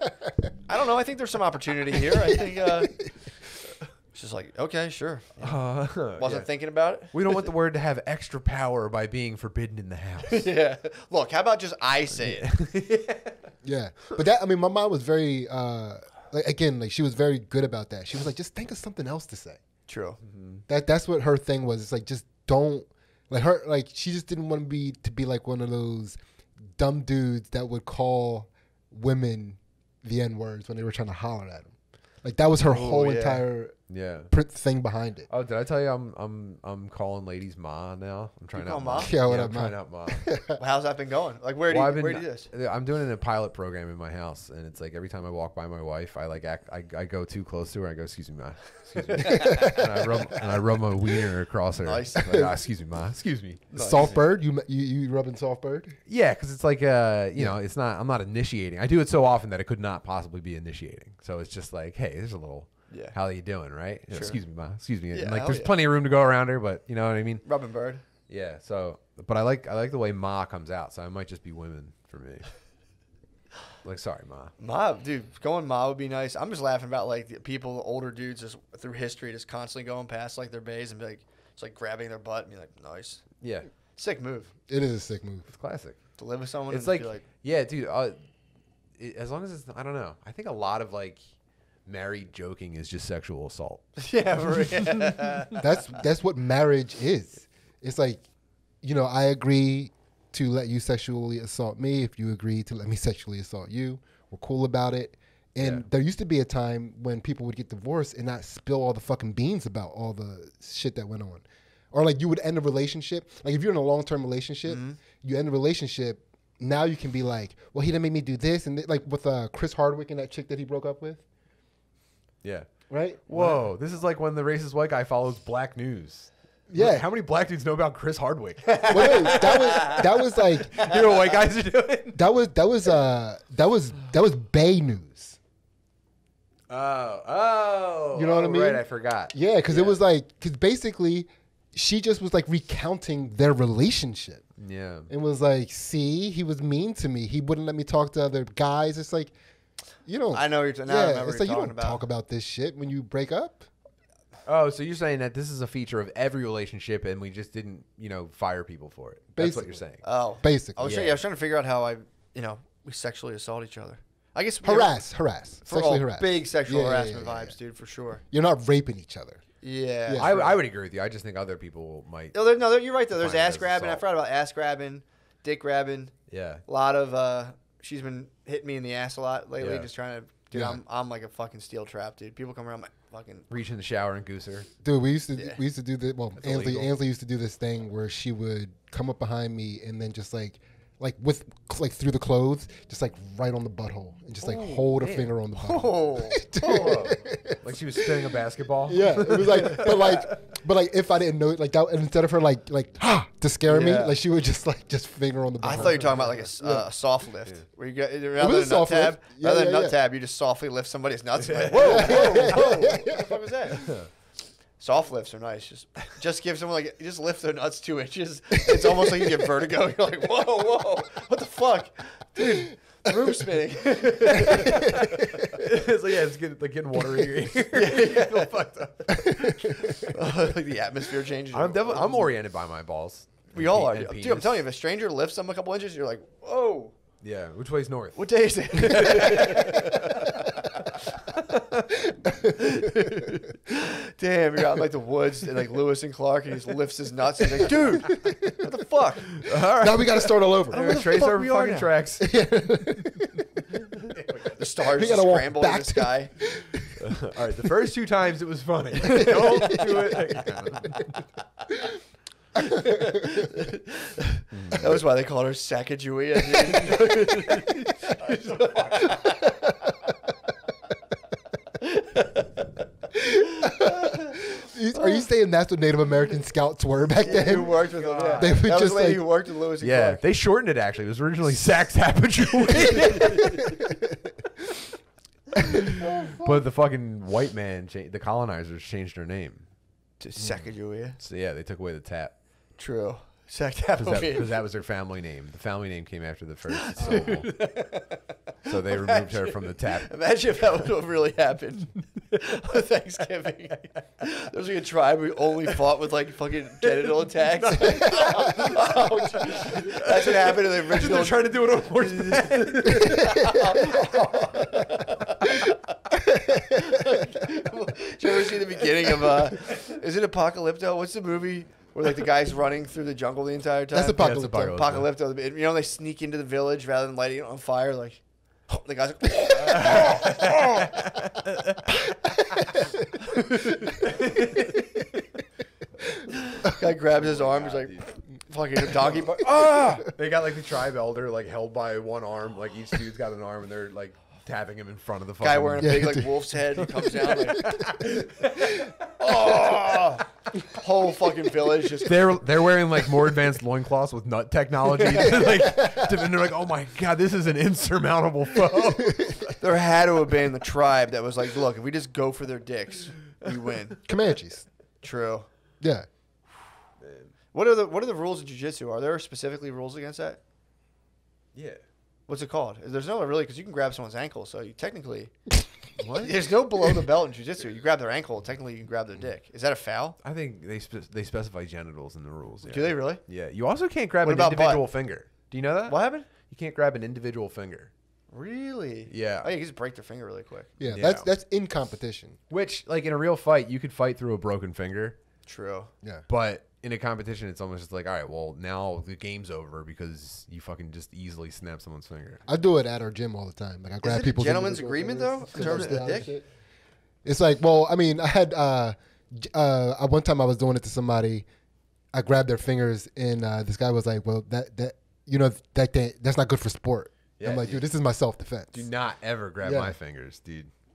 I don't know. I think there's some opportunity here. I think. Uh, it's just like, okay, sure. Uh, Wasn't yeah. thinking about it. We don't want the word to have extra power by being forbidden in the house. yeah. Look, how about just I say it? Yeah, but that I mean, my mom was very uh, like again, like she was very good about that. She was like, just think of something else to say. True. That that's what her thing was. It's like just don't like her like she just didn't want to be to be like one of those dumb dudes that would call women the n words when they were trying to holler at them. Like that was her whole yeah. entire Yeah. pr- thing behind it. Oh, did I tell you I'm I'm I'm calling ladies ma now? I'm trying You out call ma. ma? Yeah, what I'm up, ma? trying out ma. Well, how's that been going? Like, where do Well, you, I've where been- do you do this? I'm doing it in a pilot program in my house, and it's like every time I walk by my wife, I like act, I, I go too close to her. I go, "Excuse me, ma." Excuse me. and I rub and I rub my wiener across her. Nice. Like, "Ah, excuse me, ma. Excuse me. Soft bird, you you you rubbing soft bird? Yeah, because it's like uh, you know, it's not. I'm not initiating. I do it so often that it could not possibly be initiating. So it's just like, hey, there's a little. Yeah. How are you doing, right? Sure. Excuse me, ma. Excuse me. Yeah, and like, there's yeah. plenty of room to go around her, but you know what I mean. Rubbing bird. Yeah. So, but I like I like the way ma comes out. So I might just be women for me. like, sorry, ma. Ma, dude, going Ma would be nice. I'm just laughing about like the people, the older dudes, just through history, just constantly going past like their bays and be like, just like grabbing their butt and be like, nice, Yeah. sick move It is a sick move. It's classic. to live with someone. It's and like, be like, yeah, dude. Uh, it, as long as it's, I don't know. I think a lot of like married joking is just sexual assault. yeah, for real. That's that's what marriage is. It's like, you know, I agree to let you sexually assault me if you agree to let me sexually assault you. We're cool about it. And Yeah. there used to be a time when people would get divorced and not spill all the fucking beans about all the shit that went on. Or like you would end a relationship. Like if you're in a long term relationship, you end a relationship. Now you can be like, well, he didn't make me do this, and th- like with uh, Chris Hardwick and that chick that he broke up with, Yeah. right? Whoa, this is like when the racist white guy follows black news. Yeah. How many black dudes know about Chris Hardwick? Well, no, that was that was like you know what white guys are doing? that was that was uh that was that was Bay News. Oh, oh. You know what I oh, mean? Right, I forgot. Yeah, because it was like because basically she just was like recounting their relationship Yeah. and was like, "See, he was mean to me. He wouldn't let me talk to other guys." It's like you don't. I know what you're. Now I yeah, remember it's like you're you talking don't about. talk about this shit when you break up. Oh, so you're saying that this is a feature of every relationship, and we just didn't, you know, fire people for it. That's what you're saying. Oh, Basically. I was, trying, Yeah. yeah, I was trying to figure out how I, you know, we sexually assault each other. I guess Harass, harass, sexually harass. big sexual Yeah, yeah, harassment yeah, yeah, vibes, dude, for sure. You're not raping each other. Yeah, Yeah. I, I would agree with you. I just think other people might. No, there, no, there- you're right though. There's ass as grabbing. I forgot about ass grabbing, dick grabbing. Yeah. A lot of. uh She's been hitting me in the ass a lot lately, Yeah. just trying to. Dude, Yeah. I'm I'm like a fucking steel trap, dude. People come around my fucking. Reach in the shower and goose her. Dude, we used to Yeah. we used to do the well. That's Ansley illegal. Ansley used to do this thing where she would come up behind me and then just like like with like through the clothes, just like right on the butthole, and just like hold a finger on the butthole. Oh, like she was spinning a basketball. Yeah, it was like, but like, but like, if I didn't know, it, like that, instead of her like, like, ha, to scare me, like she would just like, just finger on the. I thought you were talking about like a, s- uh, a soft lift, where you get rather was than a nut soft tab, lift. Yeah, rather than yeah, nut tab, you just softly lift somebody's nuts. Like, whoa, whoa, whoa! what the fuck was that? Soft lifts are nice. Just, just give someone like, just lift their nuts two inches. It's almost like you get vertigo. You're like, whoa, whoa, what the fuck, dude? Room spinning. it's like yeah, it's getting like getting water in your ear. You feel fucked up. like the atmosphere changes. I'm definitely I'm oriented by my balls. We all are, dude. I'm telling you, if a stranger lifts them a couple inches, you're like, whoa. Yeah, which way's north? What day is it? Damn, you're out in like the woods and like Lewis and Clark, and he just lifts his nuts and he's like, dude, what the fuck? All right. Now we got to start all over. I don't know where the Trace fuck our we fucking tracks. The stars We gotta walk scramble in back the to- sky. All right, the first two times it was funny. Don't do it. again. That was why they called her Sacagawea. You- Are you saying that's what Native American scouts were back Who then? worked with them? Yeah. They would that was just, the lady like- who worked with Lewis and Yeah, Clark. they shortened it actually. It was originally Sax Tapajou. but the fucking white man, cha- the colonizers, changed their name. To Sacagawea. So yeah, they took away the tap True. Because that, that was their family name. The family name came after the first syllable. so they removed her from the tap. Imagine if that would have really happened on Thanksgiving. There was like a tribe who only fought with like fucking genital attacks. Ouch. That's what happened in the original. They're trying to do it on horseback. Did you ever see the beginning of uh is it Apocalypto? What's the movie where like the guy's running through the jungle the entire time? That's Apocalypto. Apocalypto. You know they sneak into the village rather than lighting it on fire like the guy's Guy grabs his arm, he's like fucking donkey ah! They got like the tribe elder like held by one arm. Like each dude's got an arm, and they're like tapping him in front of the fucking Guy wearing a big like wolf's head, he comes down like oh, whole fucking village just They're they're wearing like more advanced loincloths with nut technology. like, and they're like, oh my god, this is an insurmountable foe. There had to have been the tribe that was like, look, if we just go for their dicks, we win. Comanches. True. Yeah. What are the what are the rules of jujitsu? Are there specifically rules against that? yeah. What's it called? There's no really because you can grab someone's ankle, so you technically. What? There's no below the belt in jujitsu. You grab their ankle, technically you can grab their dick. Is that a foul? I think they spe- they specify genitals in the rules. Yeah. Do they really? Yeah. You also can't grab What an about individual butt? finger. Do you know that? What happened? You can't grab an individual finger. Really? Yeah. Oh, you can just break their finger really quick. Yeah, Yeah. that's that's in competition. Which, like in a real fight, you could fight through a broken finger. True. Yeah. But in a competition, it's almost just like, all right, well, now the game's over because you fucking just easily snap someone's finger. I do it at our gym all the time. Like I grab it a people's gentleman's agreement, though, in terms of the sit down and dick? shit. It's like, well, I mean, I had uh, uh, uh, one time I was doing it to somebody. I grabbed their fingers, and uh, this guy was like, "Well, that that you know that they, that's not good for sport." Yeah, I'm like, dude, this is my self defense. Do not ever grab Yeah. my fingers,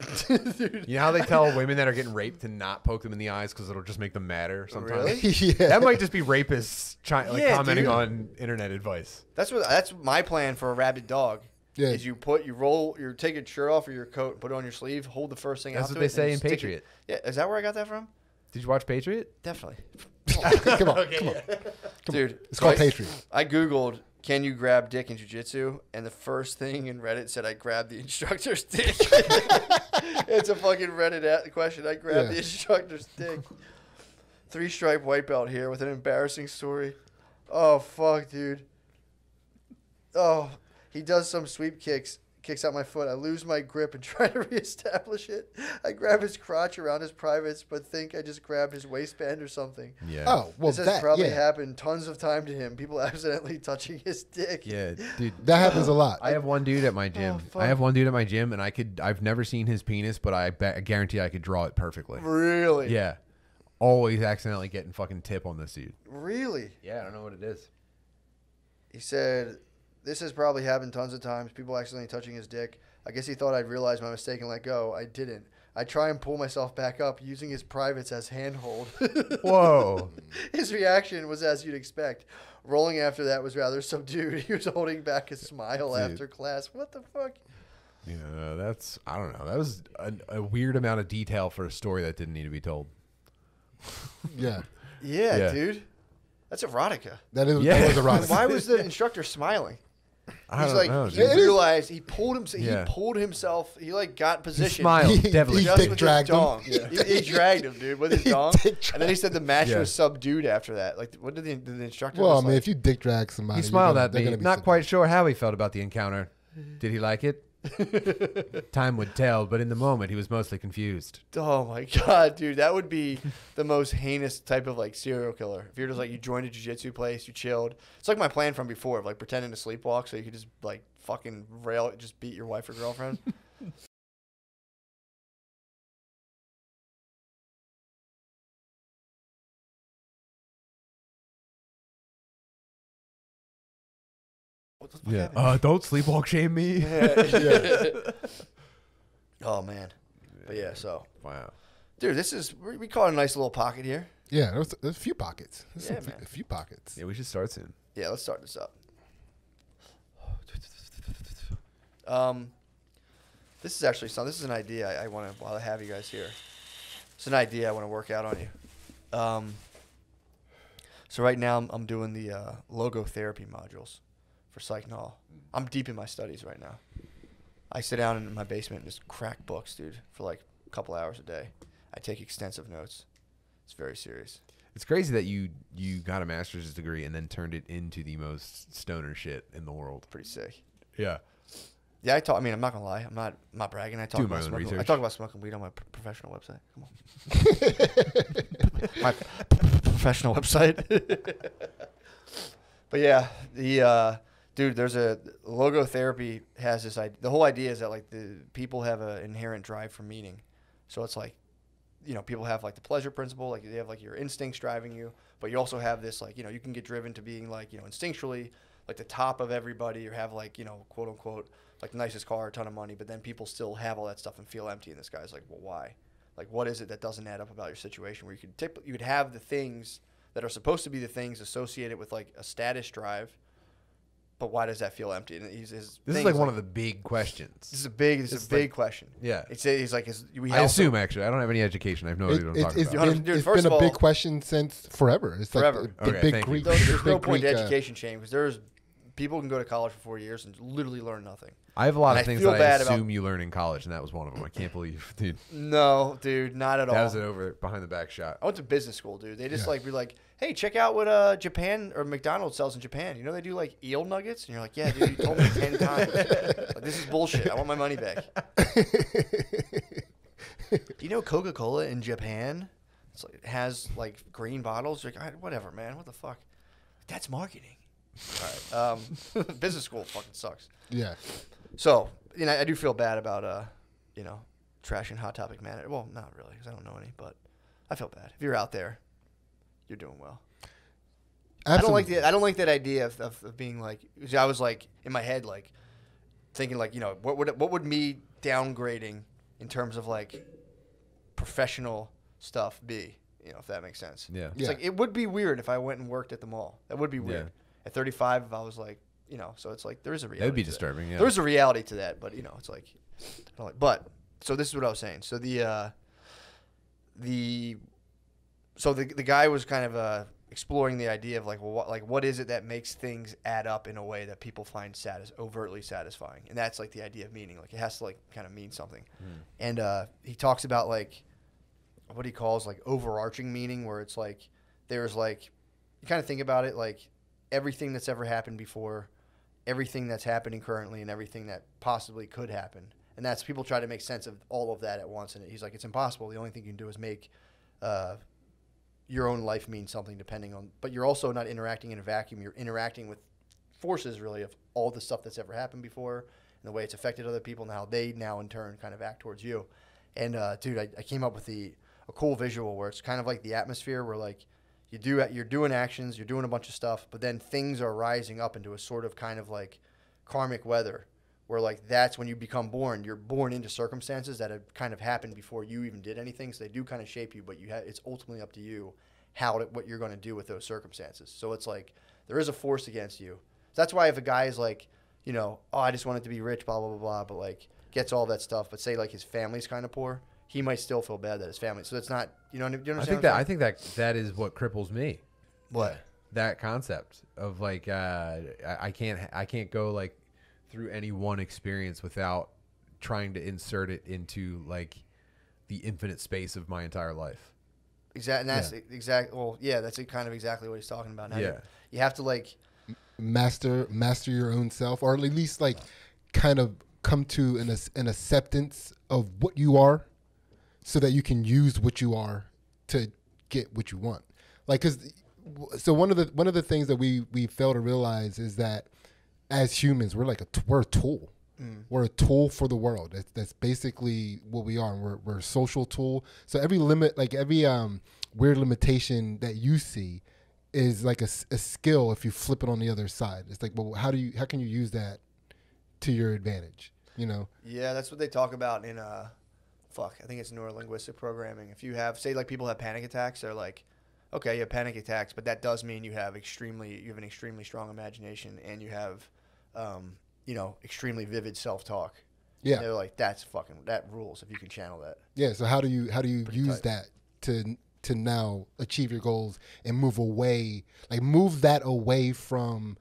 dude. You know how they tell women that are getting raped to not poke them in the eyes because it'll just make them madder oh, sometimes? Really? yeah. That might just be rapists trying, like Yeah, commenting dude. on internet advice. That's what that's my plan for a rabid dog. Yeah. Is you put you roll you take your shirt off or your coat, put it on your sleeve, hold the first thing That's out. what to they it, and say in stick it- Patriot. Yeah, is that where I got that from? Did you watch Patriot? Definitely. come on, come on. Dude, It's called I- Patriot. I googled can you grab dick in jiu-jitsu and the first thing in Reddit said I grabbed the instructor's dick. it's a fucking Reddit question. I grabbed Yeah. the instructor's dick. Three stripe white belt here with an embarrassing story. Oh fuck, dude. Oh, he does some sweep kicks, kicks out my foot. I lose my grip and try to reestablish it. I grab his crotch around his privates, but think I just grabbed his waistband or something. Yeah. Oh, well, this has that probably yeah, happened tons of time to him. People accidentally touching his dick. Yeah, dude. that happens a lot. I have one dude at my oh, gym. fuck. I have one dude at my gym, and I could. I've never seen his penis, but I, bet, I guarantee I could draw it perfectly. Really? Yeah. Always accidentally getting fucking tip on this dude. Really? Yeah, I don't know what it is. He said, This has probably happened tons of times. People accidentally touching his dick. I guess he thought I'd realize my mistake and let go. I didn't. I try and pull myself back up using his privates as handhold. Whoa. his reaction was as you'd expect. Rolling after that was rather subdued. He was holding back a smile Dude. after class. What the fuck? Yeah, that's I don't know. That was a, a weird amount of detail for a story that didn't need to be told. Yeah. Yeah, Yeah. dude. That's erotica. That is Yeah. that was erotic. Why was the instructor smiling? I He's like know. he dude. Realized he pulled him. Yeah. He pulled himself. He like got position. smiled. He- Definitely. he Just dick with dragged him. dong. He, he dragged him, dude, with his dong. dick And then he said the match Yeah. was subdued after that. Like, what did the, did the instructor? Well, I was mean, like, if you dick drag somebody, He you're smiled gonna- at they're me. gonna be Not subdued. quite sure how he felt about the encounter. Did he like it? Time would tell, but in the moment he was mostly confused. Oh my god, dude, that would be the most heinous type of like serial killer. If you're just like you joined a jujitsu place, you chilled. It's like my plan from before of like pretending to sleepwalk so you could just like fucking rail, just beat your wife or girlfriend. What the fuck happened? Uh, don't sleepwalk shame me. oh man, but yeah, so Wow. dude, this is we, we caught a nice little pocket here. Yeah, there was, there's a few pockets. There's Yeah, some, man. a few pockets. Yeah, we should start soon. Yeah, let's start this up. Um, this is actually some. This is an idea I, I want to. While I have you guys here, it's an idea I want to work out on you. Um, so right now I'm, I'm doing the uh, logotherapy modules for Psych Null. I'm deep in my studies right now. I sit down in my basement and just crack books, dude, for like a couple hours a day. I take extensive notes. It's very serious. It's crazy that you you got a master's degree and then turned it into the most stoner shit in the world. Pretty sick. Yeah. Yeah, I talk. I mean, I'm not gonna lie. I'm not. I'm not bragging. I talk my about smoking. I talk about smoking weed on my p- professional website. Come on, my professional website. but yeah, the uh, dude, there's a logotherapy has this idea. The whole idea is that like the people have an inherent drive for meaning. So it's like, you know, people have like the pleasure principle. Like they have like your instincts driving you, but you also have this like you know you can get driven to being like you know instinctually like the top of everybody or have like you know quote unquote like the nicest car, a ton of money, but then people still have all that stuff and feel empty. And this guy's like, well, why? Like, what is it that doesn't add up about your situation where you could tip, you would have the things that are supposed to be the things associated with like a status drive, but why does that feel empty? And he's, his This is like one of the big questions. This is a big. This is It's a big like- question. Yeah. It's he's like his, we I also- assume actually. I don't have any education. I have no It, idea what I'm talking it's about. been, Dude, it's first been of a big question since forever. It's like Forever. the, the Okay, big thank. Greek. There's, there's big no point Greek, to uh, education shame because there's people can go to college for four years and literally learn nothing. I have a lot And of things feel that I bad about- assume you learn in college, and that was one of them. I can't believe, dude. No, dude, not at all. That was an over behind the back shot. I went to business school, dude. They just Yeah. like be like, "Hey, check out what uh Japan or McDonald's sells in Japan. You know they do like eel nuggets." And you're like, "Yeah, dude, you told me ten times. Like, this is bullshit. I want my money back." do you know Coca-Cola in Japan? It's like, it has like green bottles. You're like, "All right, whatever, man. What the fuck? That's marketing. All right. Um, business school fucking sucks. Yeah. So, you know, I do feel bad about, uh, you know, trashing Hot Topic man. Well, not really, because I don't know any, but I feel bad. If you're out there, you're doing well. I don't like the I don't like that idea of, of, of being like. I was like in my head like thinking like you know what would what would me downgrading in terms of like professional stuff be? You know, if that makes sense. Yeah. It's Yeah. like it would be weird if I went and worked at the mall. That would be weird. Yeah. At 35, if I was like, you know, so it's like there is a reality. That would be disturbing. Yeah. there is a reality to that, but you know, it's like, I don't like but so this is what I was saying. So the uh, the so the the guy was kind of uh, exploring the idea of like, well, what, like what is it that makes things add up in a way that people find satis- overtly satisfying, and that's like the idea of meaning. Like it has to like kind of mean something, and uh, he talks about like what he calls like overarching meaning, where it's like there's like you kind of think about it like everything that's ever happened before, everything that's happening currently, and everything that possibly could happen. And that's people try to make sense of all of that at once. And he's like, it's impossible. The only thing you can do is make uh, your own life means something, depending on. But you're also not interacting in a vacuum. You're interacting with forces, really, of all the stuff that's ever happened before, and the way it's affected other people, and how they now in turn kind of act towards you. And uh, dude, I, I came up with the a cool visual where it's kind of like the atmosphere where like you do you're doing actions, you're doing a bunch of stuff, but then things are rising up into a sort of kind of like karmic weather, where like that's when you become born. You're born into circumstances that have kind of happened before you even did anything. So they do kind of shape you, but you ha- it's ultimately up to you how to, what you're going to do with those circumstances. So it's like there is a force against you. That's why if a guy is like, you know, oh, I just wanted to be rich, blah blah blah blah, but like gets all that stuff, but say like his family's kind of poor, he might still feel bad that his family. So it's not, you know, you understand I think that I think that that is what cripples me. What? That concept of like uh, I, I can't I can't go like through any one experience without trying to insert it into like the infinite space of my entire life. Exactly. And that's exact. Well, yeah, that's kind of exactly what he's talking about. Now you- Yeah. You have to like, master master your own self or at least like kind of come to an, an acceptance of what you are so that you can use what you are to get what you want like because so one of the one of the things that we we fail to realize is that as humans we're like a t- we're a tool. Mm. we're a tool for the world. That's, that's basically what we are. We're, we're a social tool. So every limit like every um weird limitation that you see is like a skill if you flip it on the other side. It's like well how do you how can you use that to your advantage you know? Yeah, that's what they talk about in uh, fuck, I think it's neurolinguistic programming. If you have, say, like people have panic attacks, they're like, okay, you have panic attacks, but that does mean you have extremely, you have an extremely strong imagination and you have, um, you know, extremely vivid self-talk. Yeah. And they're like, that's fucking that rules if you can channel that. Yeah. So how do you how do you use tight. that to to now achieve your goals and move away, like move that away from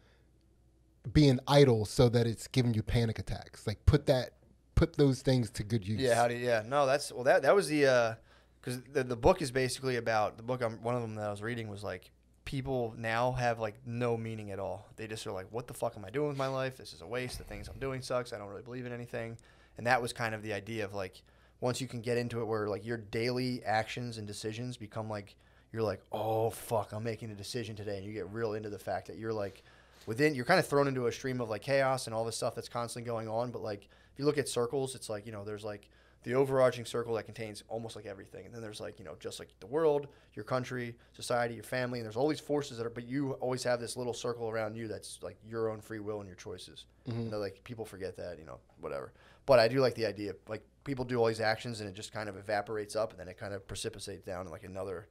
being idle, so that it's giving you panic attacks. Like put that put those things to good use. Yeah, how do you, yeah, no, that's well that that was the because the the book is basically about the book. I'm, one of them that I was reading was like people now have like no meaning at all. They just are like, what the fuck am I doing with my life? This is a waste. The things I'm doing sucks. I don't really believe in anything. And that was kind of the idea of like once you can get into it where like your daily actions and decisions become like you're like, oh fuck, I'm making a decision today, and you get real into the fact that you're like within you're kind of thrown into a stream of like chaos and all this stuff that's constantly going on. But like if you look at circles, it's like you know there's like the overarching circle that contains almost like everything, and then there's like you know just like the world, your country, society, your family, and there's all these forces that are. But you always have this little circle around you that's like your own free will and your choices. Mhm. You know, like people forget that, you know, whatever. But I do like the idea, like people do all these actions and it just kind of evaporates up, and then it kind of precipitates down in like another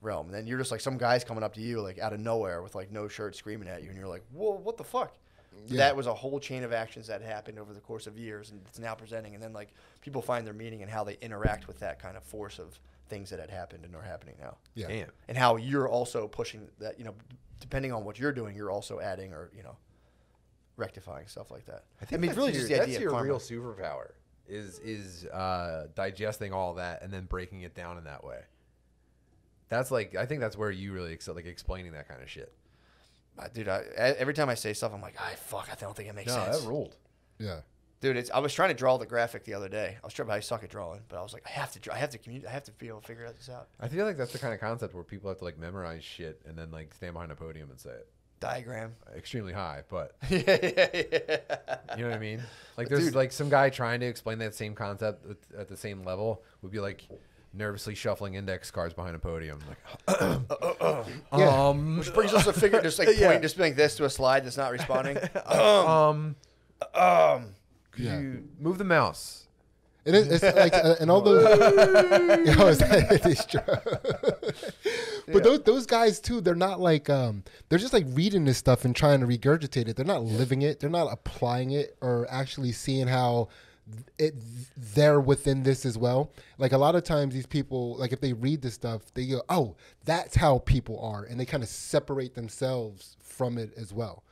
realm. And then you're just like some guy's coming up to you like out of nowhere with like no shirt screaming at you, and you're like, whoa, what the fuck? Yeah. That was a whole chain of actions that happened over the course of years, and it's now presenting. And then like people find their meaning and how they interact with that kind of force of things that had happened and are happening now. Yeah. Damn. And how you're also pushing that, you know, depending on what you're doing, you're also adding or you know, rectifying stuff like that. I, mean, it's really your, just the that's idea. your of real superpower is is uh, digesting all that and then breaking it down in that way. That's like I think that's where you really excel, like explaining that kind of shit. Uh, dude, I, every time I say stuff, I'm like, I fuck, I don't think it makes No, sense. that ruled. Yeah. Dude, it's, I was trying to draw the graphic the other day. I was trying, but I suck at drawing. But I was like, I have to, draw, I have to communicate, I have to be able to figure this out. I feel like that's the kind of concept where people have to like memorize shit and then like stand behind a podium and say it. Diagram. Extremely high, but yeah, yeah, yeah. you know what I mean? Like But there's dude- like some guy trying to explain that same concept at- at the same level would be like nervously shuffling index cards behind a podium, like Yeah. um, Which brings us to figure, just like point, Yeah. just like this to a slide that's not responding. um, um, could Yeah. you move the mouse? It is. It's like, uh, and all those. Yo, it's, it's true. but those those guys too, they're not like um, they're just like reading this stuff and trying to regurgitate it. They're not living it. They're not applying it or actually seeing how it they're within this as well. Like a lot of times, these people, like if they read this stuff, they go, "Oh, that's how people are," and they kind of separate themselves from it as well.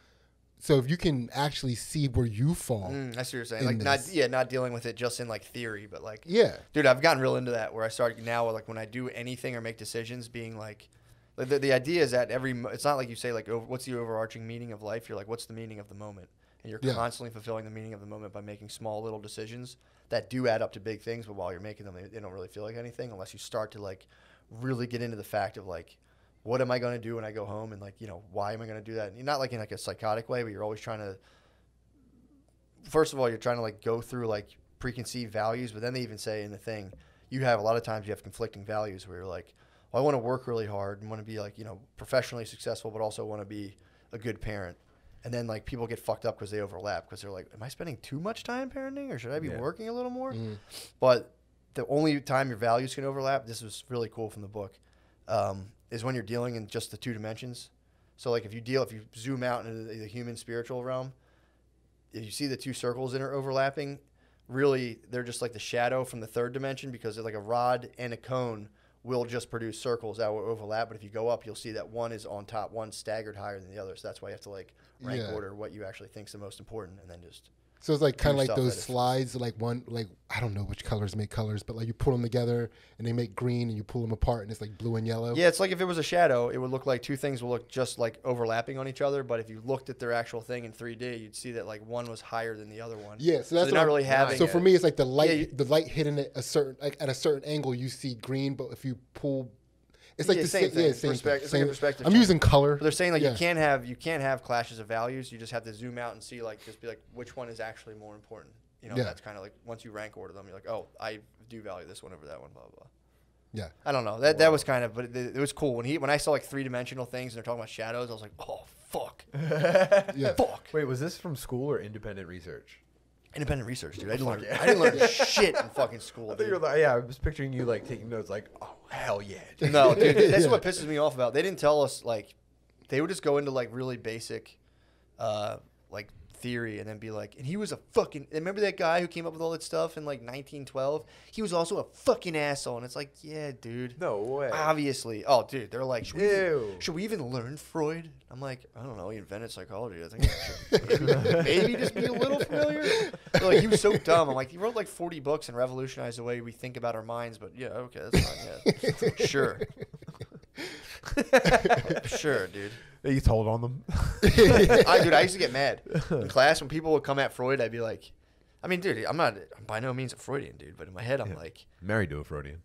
So if you can actually see where you fall, Mm, I see what you're saying. in Like not, yeah, not dealing with it just in like theory, but like, yeah, dude, I've gotten real into that where I start now, like when I do anything or make decisions, being like, the, the, the idea is that every, it's not like you say like, over, what's the overarching meaning of life? You're like, what's the meaning of the moment? And you're Yeah. constantly fulfilling the meaning of the moment by making small little decisions that do add up to big things. But while you're making them, they, they don't really feel like anything unless you start to like really get into the fact of like, what am I going to do when I go home? And like, you know, why am I going to do that? And you're not like in like a psychotic way, but you're always trying to first of all, you're trying to like go through like preconceived values, but then they even say in the thing, you have a lot of times you have conflicting values where you're like, well, I want to work really hard and want to be like, you know, professionally successful, but also want to be a good parent. And then like people get fucked up because they overlap because they're like, am I spending too much time parenting or should I be Yeah. working a little more? Mhm. But the only time your values can overlap, this was really cool from the book, um, is when you're dealing in just the two dimensions. So like if you deal, if you zoom out into the, the human spiritual realm, if you see the two circles that are overlapping, really they're just like the shadow from the third dimension because they're like a rod and a cone will just produce circles that will overlap. But if you go up, you'll see that one is on top, one staggered higher than the other. So that's why you have to like rank Yeah. order what you actually think is the most important, and then just So it's like kind of like those that is- slides, like one, like I don't know which colors make colors, but like you pull them together and they make green, and you pull them apart and it's like blue and yellow. Yeah, it's like if it was a shadow, it would look like two things will look just like overlapping on each other. But if you looked at their actual thing in 3D, you'd see that like one was higher than the other one. Yeah, so that's they're not what- really having. So a- for me, it's like the light, Yeah, you- the light hitting it a certain, like at a certain angle, you see green, but if you pull, it's like Yeah, the same sa- thing. Yeah, same Perspec- thing. it's like a Same- perspective I'm change. using color. But they're saying like Yeah. you can't have you can't have clashes of values. You just have to zoom out and see like just be like which one is actually more important. You know, Yeah. that's kind of like once you rank order them, you're like, oh, I do value this one over that one. Blah blah. blah. Yeah. I don't know. That that was kind of, but it, it was cool when he when I saw like three dimensional things and they're talking about shadows. I was like, oh fuck, Yeah. fuck. Wait, was this from school or independent research? Independent research, dude. I didn't learn. yeah. I didn't learn shit in fucking school. I dude. thought you were like, yeah, I was picturing you like taking notes, like, oh hell yeah. dude." No, dude, that's Yeah. what pisses me off about. They didn't tell us like they would just go into like really basic uh like theory and then be like and he was a fucking remember that guy who came up with all that stuff in like 1912 he was also a fucking asshole and it's like yeah dude. No way. obviously. Oh dude they're like should we, even, Ew. should we even learn freud? I'm like i don't know he invented psychology i think I should. Maybe just be a little familiar? They're like he was so dumb. I'm like he wrote like 40 books and revolutionized the way we think about our minds but yeah okay that's fine yeah. Sure. Sure, dude. You told on them. I, dude, I used to get mad in class when people would come at Freud. I'd be like, I mean, dude, I'm not I'm by no means a Freudian, dude, but in my head, I'm like, married to a Freudian.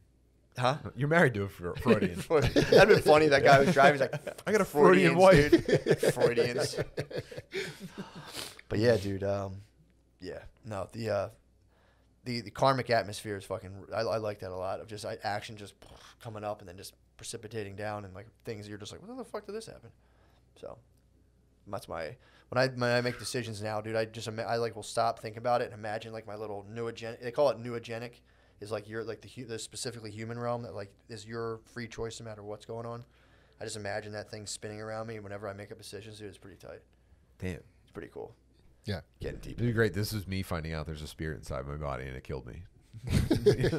huh? You're married to a Fre- Freudian. That'd been funny. That guy was driving. He's like, I got a Freudian Freudians, wife. dude. Freudians. but yeah, dude. Um, yeah, no, the uh, the the karmic atmosphere is fucking. I, I like that a lot. Of just I, action just coming up and then just precipitating down and like things you're just like, what the fuck did this happen? So that's my when I when I make decisions now, dude. I just I like will stop, think about it, and imagine like my little neogenic. They call it neogenic. Is like your like the the specifically human realm that like is your free choice no matter what's going on. I just imagine that thing spinning around me whenever I make up decisions, dude. It's pretty tight. Damn. It's pretty cool. Yeah. Getting deep. It'd be great. This was me finding out there's a spirit inside my body and it killed me. Wait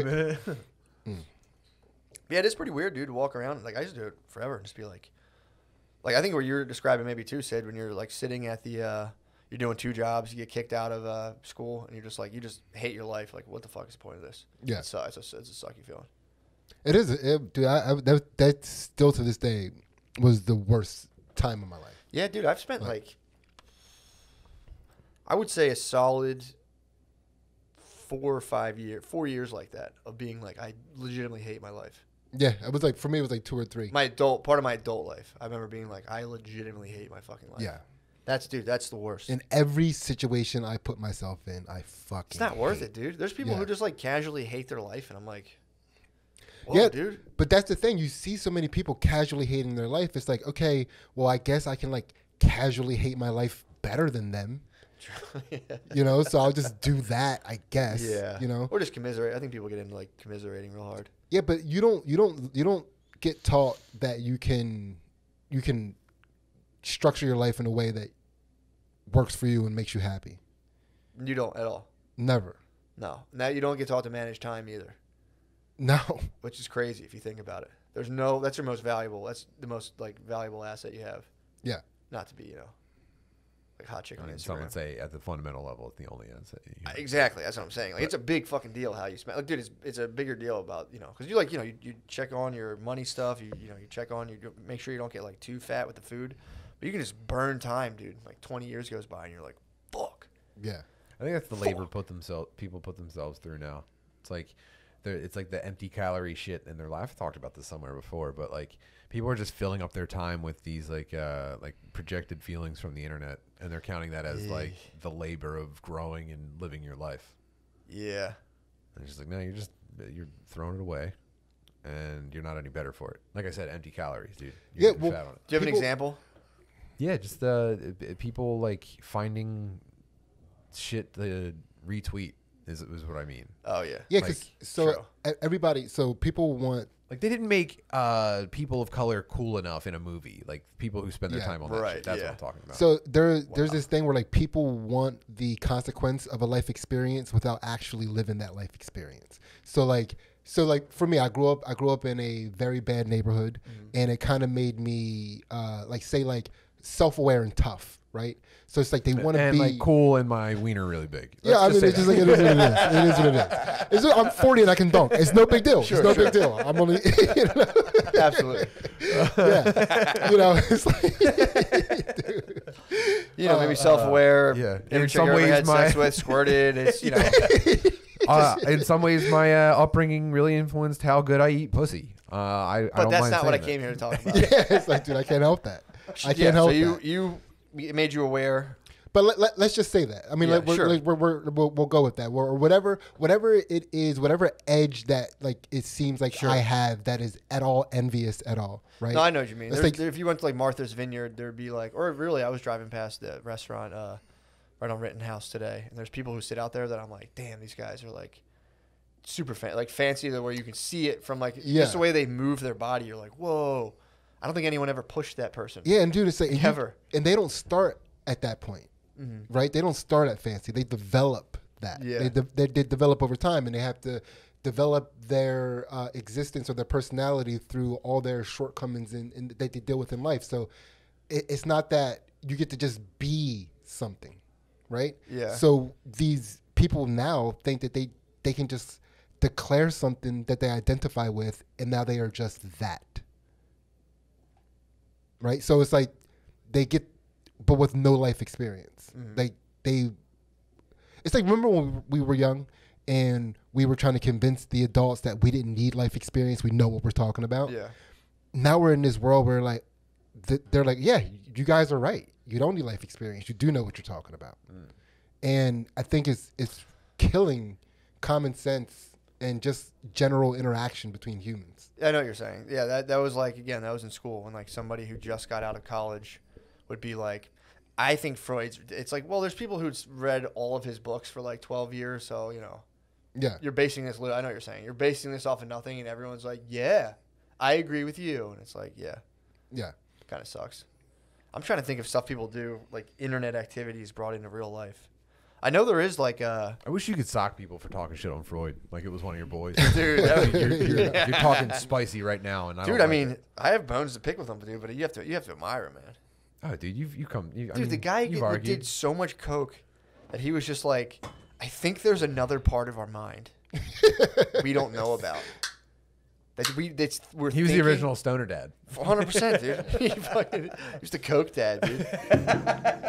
a minute. Mm. Yeah, it is pretty weird, dude, to walk around. Like I used to do it forever and just be like, like I think what you're describing maybe too, Sid, when you're like sitting at the, uh, you're doing two jobs, you get kicked out of uh, school, and you're just like, you just hate your life. Like, what the fuck is the point of this? Yeah. it's, uh, it's, a, it's a sucky feeling. It is, it, dude. I, I that, that still to this day was the worst time of my life. Yeah, dude, I've spent like, I would say a solid four or five year, four years like that of being like, I legitimately hate my life. Yeah, it was like for me, it was like two or three. My adult part of my adult life, I remember being like, I legitimately hate my fucking life. Yeah. That's dude. That's the worst. In every situation I put myself in, I fucking. It's not worth hate. it, dude. There's people Yeah. who just like casually hate their life, and I'm like, yeah, dude. But that's the thing. You see so many people casually hating their life. It's like, okay, well, I guess I can like casually hate my life better than them. You know, so I'll just do that. I guess. Yeah. You know. or just commiserate. I think people get into like commiserating real hard. Yeah, but you don't. You don't. You don't get taught that you can. You can structure your life in a way that works for you and makes you happy. You don't at all. Never. No. Now you don't get taught to manage time either, No. which is crazy if you think about it. There's no. That's your most valuable. That's the most like valuable asset you have. Yeah. Not to be, you know, hot chick I on mean, some would say at the fundamental level, it's the only asset. you have. Exactly. That's what I'm saying. Like, it's a big fucking deal how you spend. Like, dude, it's, it's a bigger deal about you know because you like you know you, you check on your money stuff. You you know you check on you make sure you don't get like too fat with the food, but you can just burn time, dude. Like 20 years goes by and you're like, fuck. Yeah. I think that's the labor put themselves people put themselves through now. It's like they're, it's like the empty calorie shit in their life. I've talked about this somewhere before, but like people are just filling up their time with these like uh like projected feelings from the internet and they're counting that as like the labor of growing and living your life. Yeah. And it's just like no, you're just you're throwing it away and you're not any better for it. Like I said, empty calories, dude. Yeah, You're getting well, fat on it. Do you have an People- example? yeah, just uh, b- people like finding shit to retweet is is what I mean. Oh yeah. Yeah, Like, because so e- everybody, so people want Like they didn't make uh, people of color cool enough in a movie. Like people who spend their Yeah, time on that right, shit. That's yeah. what I'm talking about. So there, there's this thing where like people want the consequence of a life experience without actually living that life experience. So like, so like for me, I grew up, I grew up in a very bad neighborhood, Mm-hmm. and it kind of made me uh, like say like self-aware and tough, right? So it's like they want to be like cool and my wiener really big. Yeah, I mean, it's that. just like it is what it is. It is what it is. Just, I'm 40 and I can dunk. It's no big deal. Sure, it's no sure. big deal. I'm only, you know, Absolutely. yeah, you know, it's like, You know, maybe Uh, self-aware. yeah. Every In some ways, had my- sex with squirted. It's you know. uh, in some ways, my uh, upbringing really influenced how good I eat pussy. Uh, I, I But don't that's mind not what I saying came that. here to talk about. yeah, it's like, dude, I can't help that. I can't yeah, help so you that. you it made you aware. But let, let, us just say that. I mean, Yeah, like, we're, sure. like, we're, we're, we'll, we'll go with that. Or whatever, whatever it is, whatever edge that like it seems like I have that is at all envious at all, right? No, I know what you mean. Like- if you went to like Martha's Vineyard, there'd be like, or really, I was driving past the restaurant uh, right on Rittenhouse today, and there's people who sit out there that I'm like, damn, these guys are like super fan, like fancy, to where you can see it from like Yeah. just the way they move their body. You're like, whoa. I don't think anyone ever pushed that person. Yeah, and dude, it's like and Ever. and they don't start at that point, right? They don't start at fancy. They develop that. Yeah. They, de- they, they develop over time, and they have to develop their uh, existence or their personality through all their shortcomings in, in, that they deal with in life. So it, it's not that you get to just be something, right? Yeah. So these people now think that they they can just declare something that they identify with, and now they are just that right? So it's like they get, but with no life experience. Mm-hmm. Like they, it's like remember when we were young and we were trying to convince the adults that we didn't need life experience. We know what we're talking about. Yeah. Now we're in this world where like they're like, yeah, you guys are right. You don't need life experience. You do know what you're talking about. And I think it's it's killing common sense and just general interaction between humans. I know what you're saying. Yeah, that that was like again, that was in school when like somebody who just got out of college would be like, I think Freud's. It's like, well, there's people who's read all of his books for like 12 years, so you know, Yeah. you're basing this. I know what you're saying. You're basing this off of nothing, and everyone's like, yeah, I agree with you, and it's like, yeah, Yeah. kind of sucks. I'm trying to think of stuff people do, like internet activities brought into real life. I know there is like uh I wish you could sock people for talking shit on Freud, like it was one of your boys. Dude, that would- you're, you're, you're talking spicy right now, and I dude. don't I like mean, it. I have bones to pick with him, dude, but you have to you have to admire him, man. oh, dude, you've you come, you, I Dude, mean, the guy you've get- that argued. did so much coke that he was just like, I think there's another part of our mind we don't know about. That we that's we're He was thinking- the original stoner dad. 100 percent, dude. He fucking he was the coke dad, dude.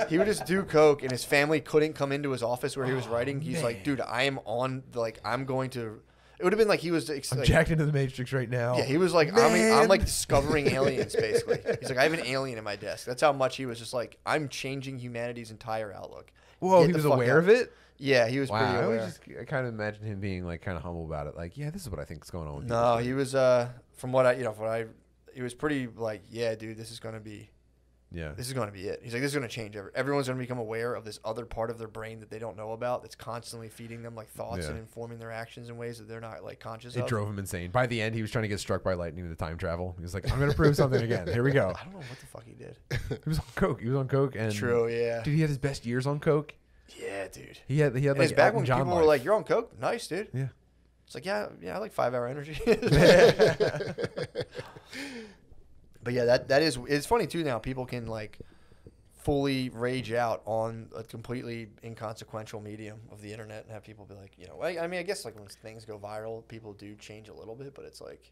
he would just do coke, and his family couldn't come into his office where he Oh, was writing. He's like, dude, I am on. Like, I'm going to. It would have been like he was. ex- I'm like, jacked into the Matrix right now. Yeah, he was like, I'm, I'm like discovering aliens, basically. He's like, I have an alien in my desk. That's how much he was just like, I'm changing humanity's entire outlook. Whoa, Get he was aware out. of it. Yeah, he was Wow, pretty I aware. always just I kind of imagine him being like kind of humble about it. Like, yeah, this is what I think is going on. With No, he was. uh From what I, you know, from what I, he was pretty like, yeah, dude, this is gonna be, yeah. this is gonna be it. He's like, this is gonna change. Every, everyone's gonna become aware of this other part of their brain that they don't know about. That's constantly feeding them like thoughts Yeah. and informing their actions in ways that they're not like conscious It of. drove him insane. By the end, he was trying to get struck by lightning with the time travel. He was like, "I'm gonna prove something again. Here we go." I don't know what the fuck he did. He was on coke. He was on coke, and True, yeah. Dude, he had his best years on coke. Yeah, dude. He had he had And like it's back Elton when John people were like, "You're on coke, nice, dude." Yeah. It's like, yeah, yeah, I like five hour energy. but yeah, that that is it's funny too. Now people can like fully rage out on a completely inconsequential medium of the internet and have people be like, you know, I, I mean, I guess like when things go viral, people do change a little bit, but it's like.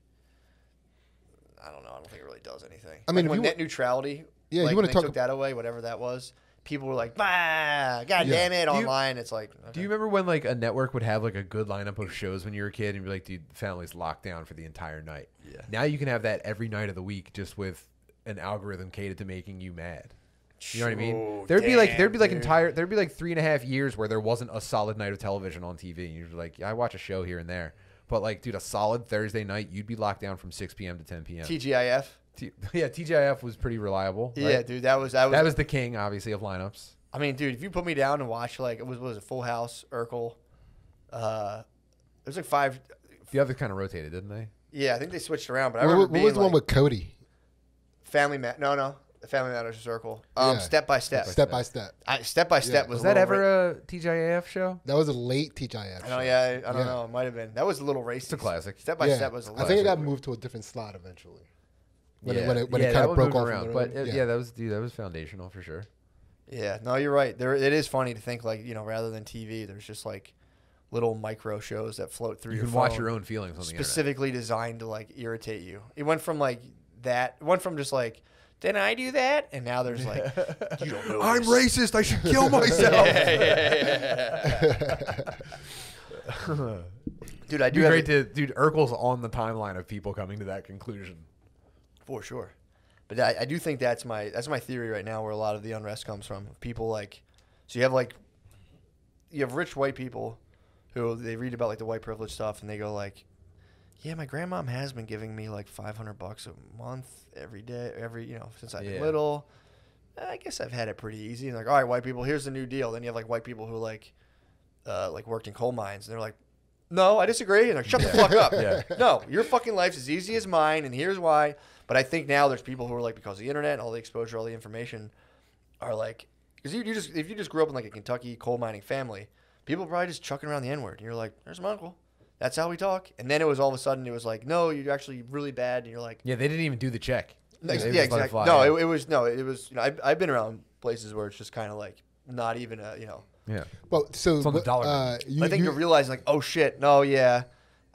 I don't know. I don't think it really does anything. I mean, Like when net neutrality, Yeah, you like, wanna talk took that away, whatever that was. People were like, "Bah, god Yeah. damn it!" Do you- Online, it's like, Do you remember when like a network would have like a good lineup of shows when you were a kid and you'd be like, dude, the family's locked down for the entire night. Yeah. Now you can have that every night of the week just with an algorithm catered to making you mad. You know what I mean? Oh, There'd be like damn, there'd be like dude. entire there'd be like three and a half years where there wasn't a solid night of television on TV. And you're like, yeah, I watch a show here and there. But like, dude, a solid Thursday night, you'd be locked down from 6 p.m. to 10 p.m. TGIF. T- yeah, TGIF was pretty reliable. Yeah, dude, that was that was that was the king, obviously, of lineups. I mean, dude, if you put me down and watch like it was what was it Full House, Urkel, uh, there's like five. The other kind of rotated, didn't they? Yeah, I think they switched around, but I What, remember what was being the one with Cody? Family Ma No, no, the Family Matters Circle. Um, Yeah. step by step. Step by step. I, step by step Yeah. was, Was a that ra- ever a TGIF show? That was a late TGIF. I know, show. yeah, I, I don't Yeah. know. It might have been. That was a little racist. It's a classic. Step by yeah. step was a I little. think it got moved to a different slot eventually. When yeah, it, when it, when yeah, it kind of broke off. around. But it- yeah. that was dude, that was foundational for sure. Yeah, no, you're right. There, it is funny to think like you know, rather than TV, there's just like little micro shows that float through You your can watch your own feelings on the internet. specifically designed to like irritate you. It went from like that. It went from just like, did I do that? And now there's like, you don't know. I'm this. racist. I should kill myself. yeah, Dude, I do be great a- to, dude. Urkel's on the timeline of people coming to that conclusion. For sure. But I, I do think that's my that's my theory right now, where a lot of the unrest comes from. People like, so you have like, you have rich white people, who they read about like the white privilege stuff, and they go like, yeah, my grandmom has been giving me like five hundred bucks a month every day, every you know since I've been Yeah. little. I guess I've had it pretty easy. And like, all right, white people, here's the new deal. Then you have like white people who like, uh, like worked in coal mines, and they're like, no, I disagree. And like, shut the fuck up. Yeah. No, your fucking life's as easy as mine, and here's why. But I think now there's people who are like, because of the internet, and all the exposure, all the information, are like, because you, you just if you just grew up in like a Kentucky coal mining family, people probably just chucking around the N word. And you're like, there's my uncle. That's how we talk. And then it was all of a sudden it was like, no, you're actually really bad. And you're like, Yeah, they didn't even do the check. yeah, let it exactly. No, it, it was no, it was. You know, I've, I've been around places where it's just kind of like not even a you know. Yeah. Well, so It's on the dollar uh, you, I think you, you're realizing like, oh shit, no, yeah,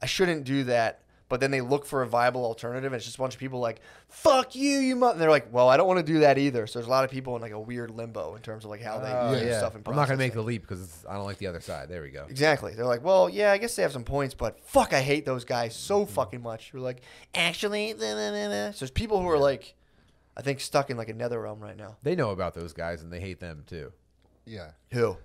I shouldn't do that. But then they look for a viable alternative, and it's just a bunch of people like, "Fuck you, you." Mu-. And they're like, "Well, I don't want to do that either." So there's a lot of people in like a weird limbo in terms of like how they Oh, do yeah. stuff. And I'm not gonna make the leap because I don't like the other side. There we go. exactly. They're like, "Well, yeah, I guess they have some points, but fuck, I hate those guys so fucking much." You're like, actually, blah, blah, blah, blah." so there's people who are like, I think stuck in like a nether realm right now. They know about those guys and they hate them too. yeah. Who?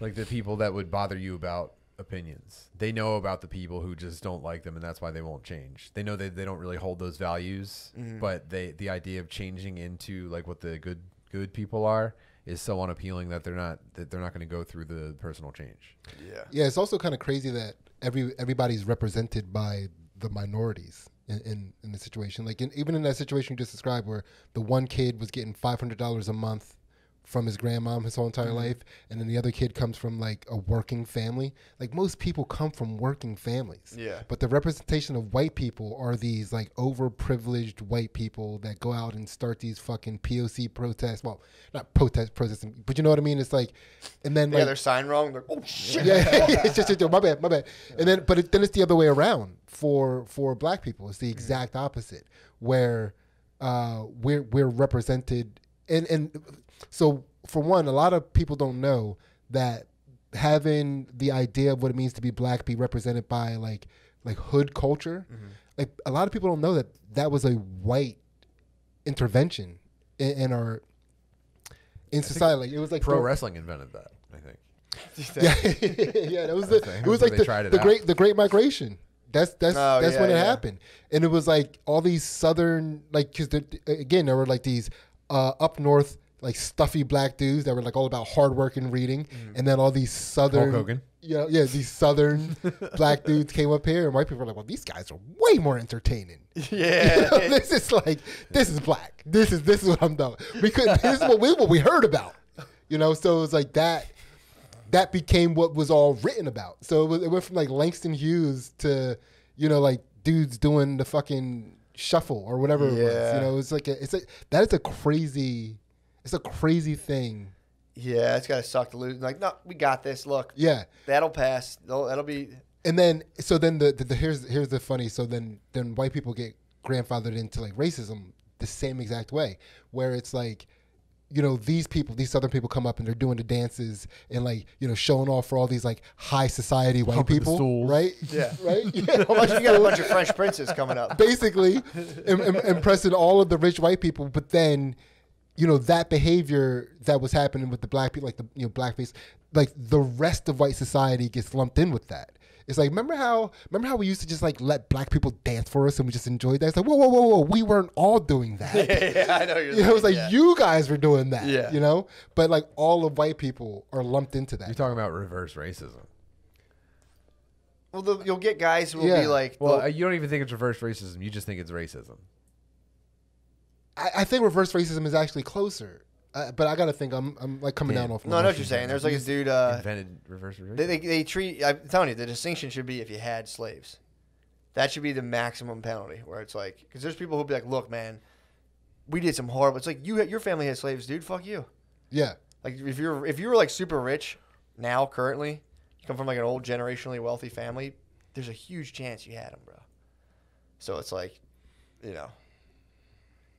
Like the people that would bother you about opinions. They know about the people who just don't like them and that's why they won't change. They know that they don't really hold those values, Mm-hmm. but they the idea of changing into like what the good good people are is so unappealing that they're not that they're not going to go through the personal change. Yeah. Yeah, it's also kind of crazy that every everybody's represented by the minorities in, in, in the situation. Like in, even in that situation you just described, where the one kid was getting five hundred dollars a month from his grandmom his whole entire life, and then the other kid comes from like a working family. Like most people come from working families. Yeah. But the representation of white people are these like overprivileged white people that go out and start these fucking POC protests. Well, not protest protesting, but you know what I mean. It's like, and then Yeah, like, their sign wrong. They're oh shit. yeah, it's just, it's- my bad, my bad. And then, but it, then it's the other way around for for black people. It's the exact opposite, where uh, we're we're represented, and and so for one, a lot of people don't know that having the idea of what it means to be black be represented by like like hood culture, like a lot of people don't know that that was a white intervention in, in our in society. Like it was like Pro the- wrestling invented that, I think. yeah, yeah, that was the. It was like the, the out. great the Great Migration. That's that's Oh, that's yeah, when it yeah. happened, and it was like all these southern like because again there were like these uh, up north like stuffy black dudes that were like all about hard work and reading, mm. and then all these southern Hogan. yeah yeah these southern black dudes came up here, and white people were like, well these guys are way more entertaining. Yeah. You know, this is like this is black. This is this is what I'm done. We could this is what we what we heard about. You know, so it was like that. That became what was all written about. So it, was, it went from like Langston Hughes to you know like dudes doing the fucking shuffle or whatever it was. Yeah. You know, it's like a, it's a that is a crazy, it's a crazy thing. Yeah, it's gotta suck to lose. Like, no, we got this. Look, Yeah. that'll pass. That'll, that'll be. and then so then the, the, the here's here's the funny so then then white people get grandfathered into like racism the same exact way where it's like you know these people these southern people come up and they're doing the dances and like you know showing off for all these like high society white Humping the people right Yeah. right yeah Bunch- you got a bunch of French princes coming up. basically im- im- impressing all of the rich white people but then you know that behavior that was happening with the black people like the you know blackface like the rest of white society gets lumped in with that It's like remember how remember how we used to just like let black people dance for us and we just enjoyed that. It's like whoa whoa whoa whoa we weren't all doing that. yeah, I know you're You know, it's like yeah. you guys were doing that. Yeah. You know, but like all of white people are lumped into that. You're talking about reverse racism. Well, the, you'll get guys who will Yeah. be like, Well, they'll- uh, you don't even think it's reverse racism. You just think it's racism. I, I think reverse racism is actually closer. Uh, but I gotta think I'm I'm like coming Yeah. down off. no, I know what you're saying. There's like this dude. Uh, Invented reverse racism. they, they they treat. I'm telling you, the distinction should be if you had slaves. That should be the maximum penalty. Where it's like, because there's people who'll be like, look, man, we did some horrible. It's like you, your family had slaves, dude. Fuck you. Yeah. Like if you're if you were like super rich now currently, you come from like an old generationally wealthy family, there's a huge chance you had them, bro. So it's like, you know,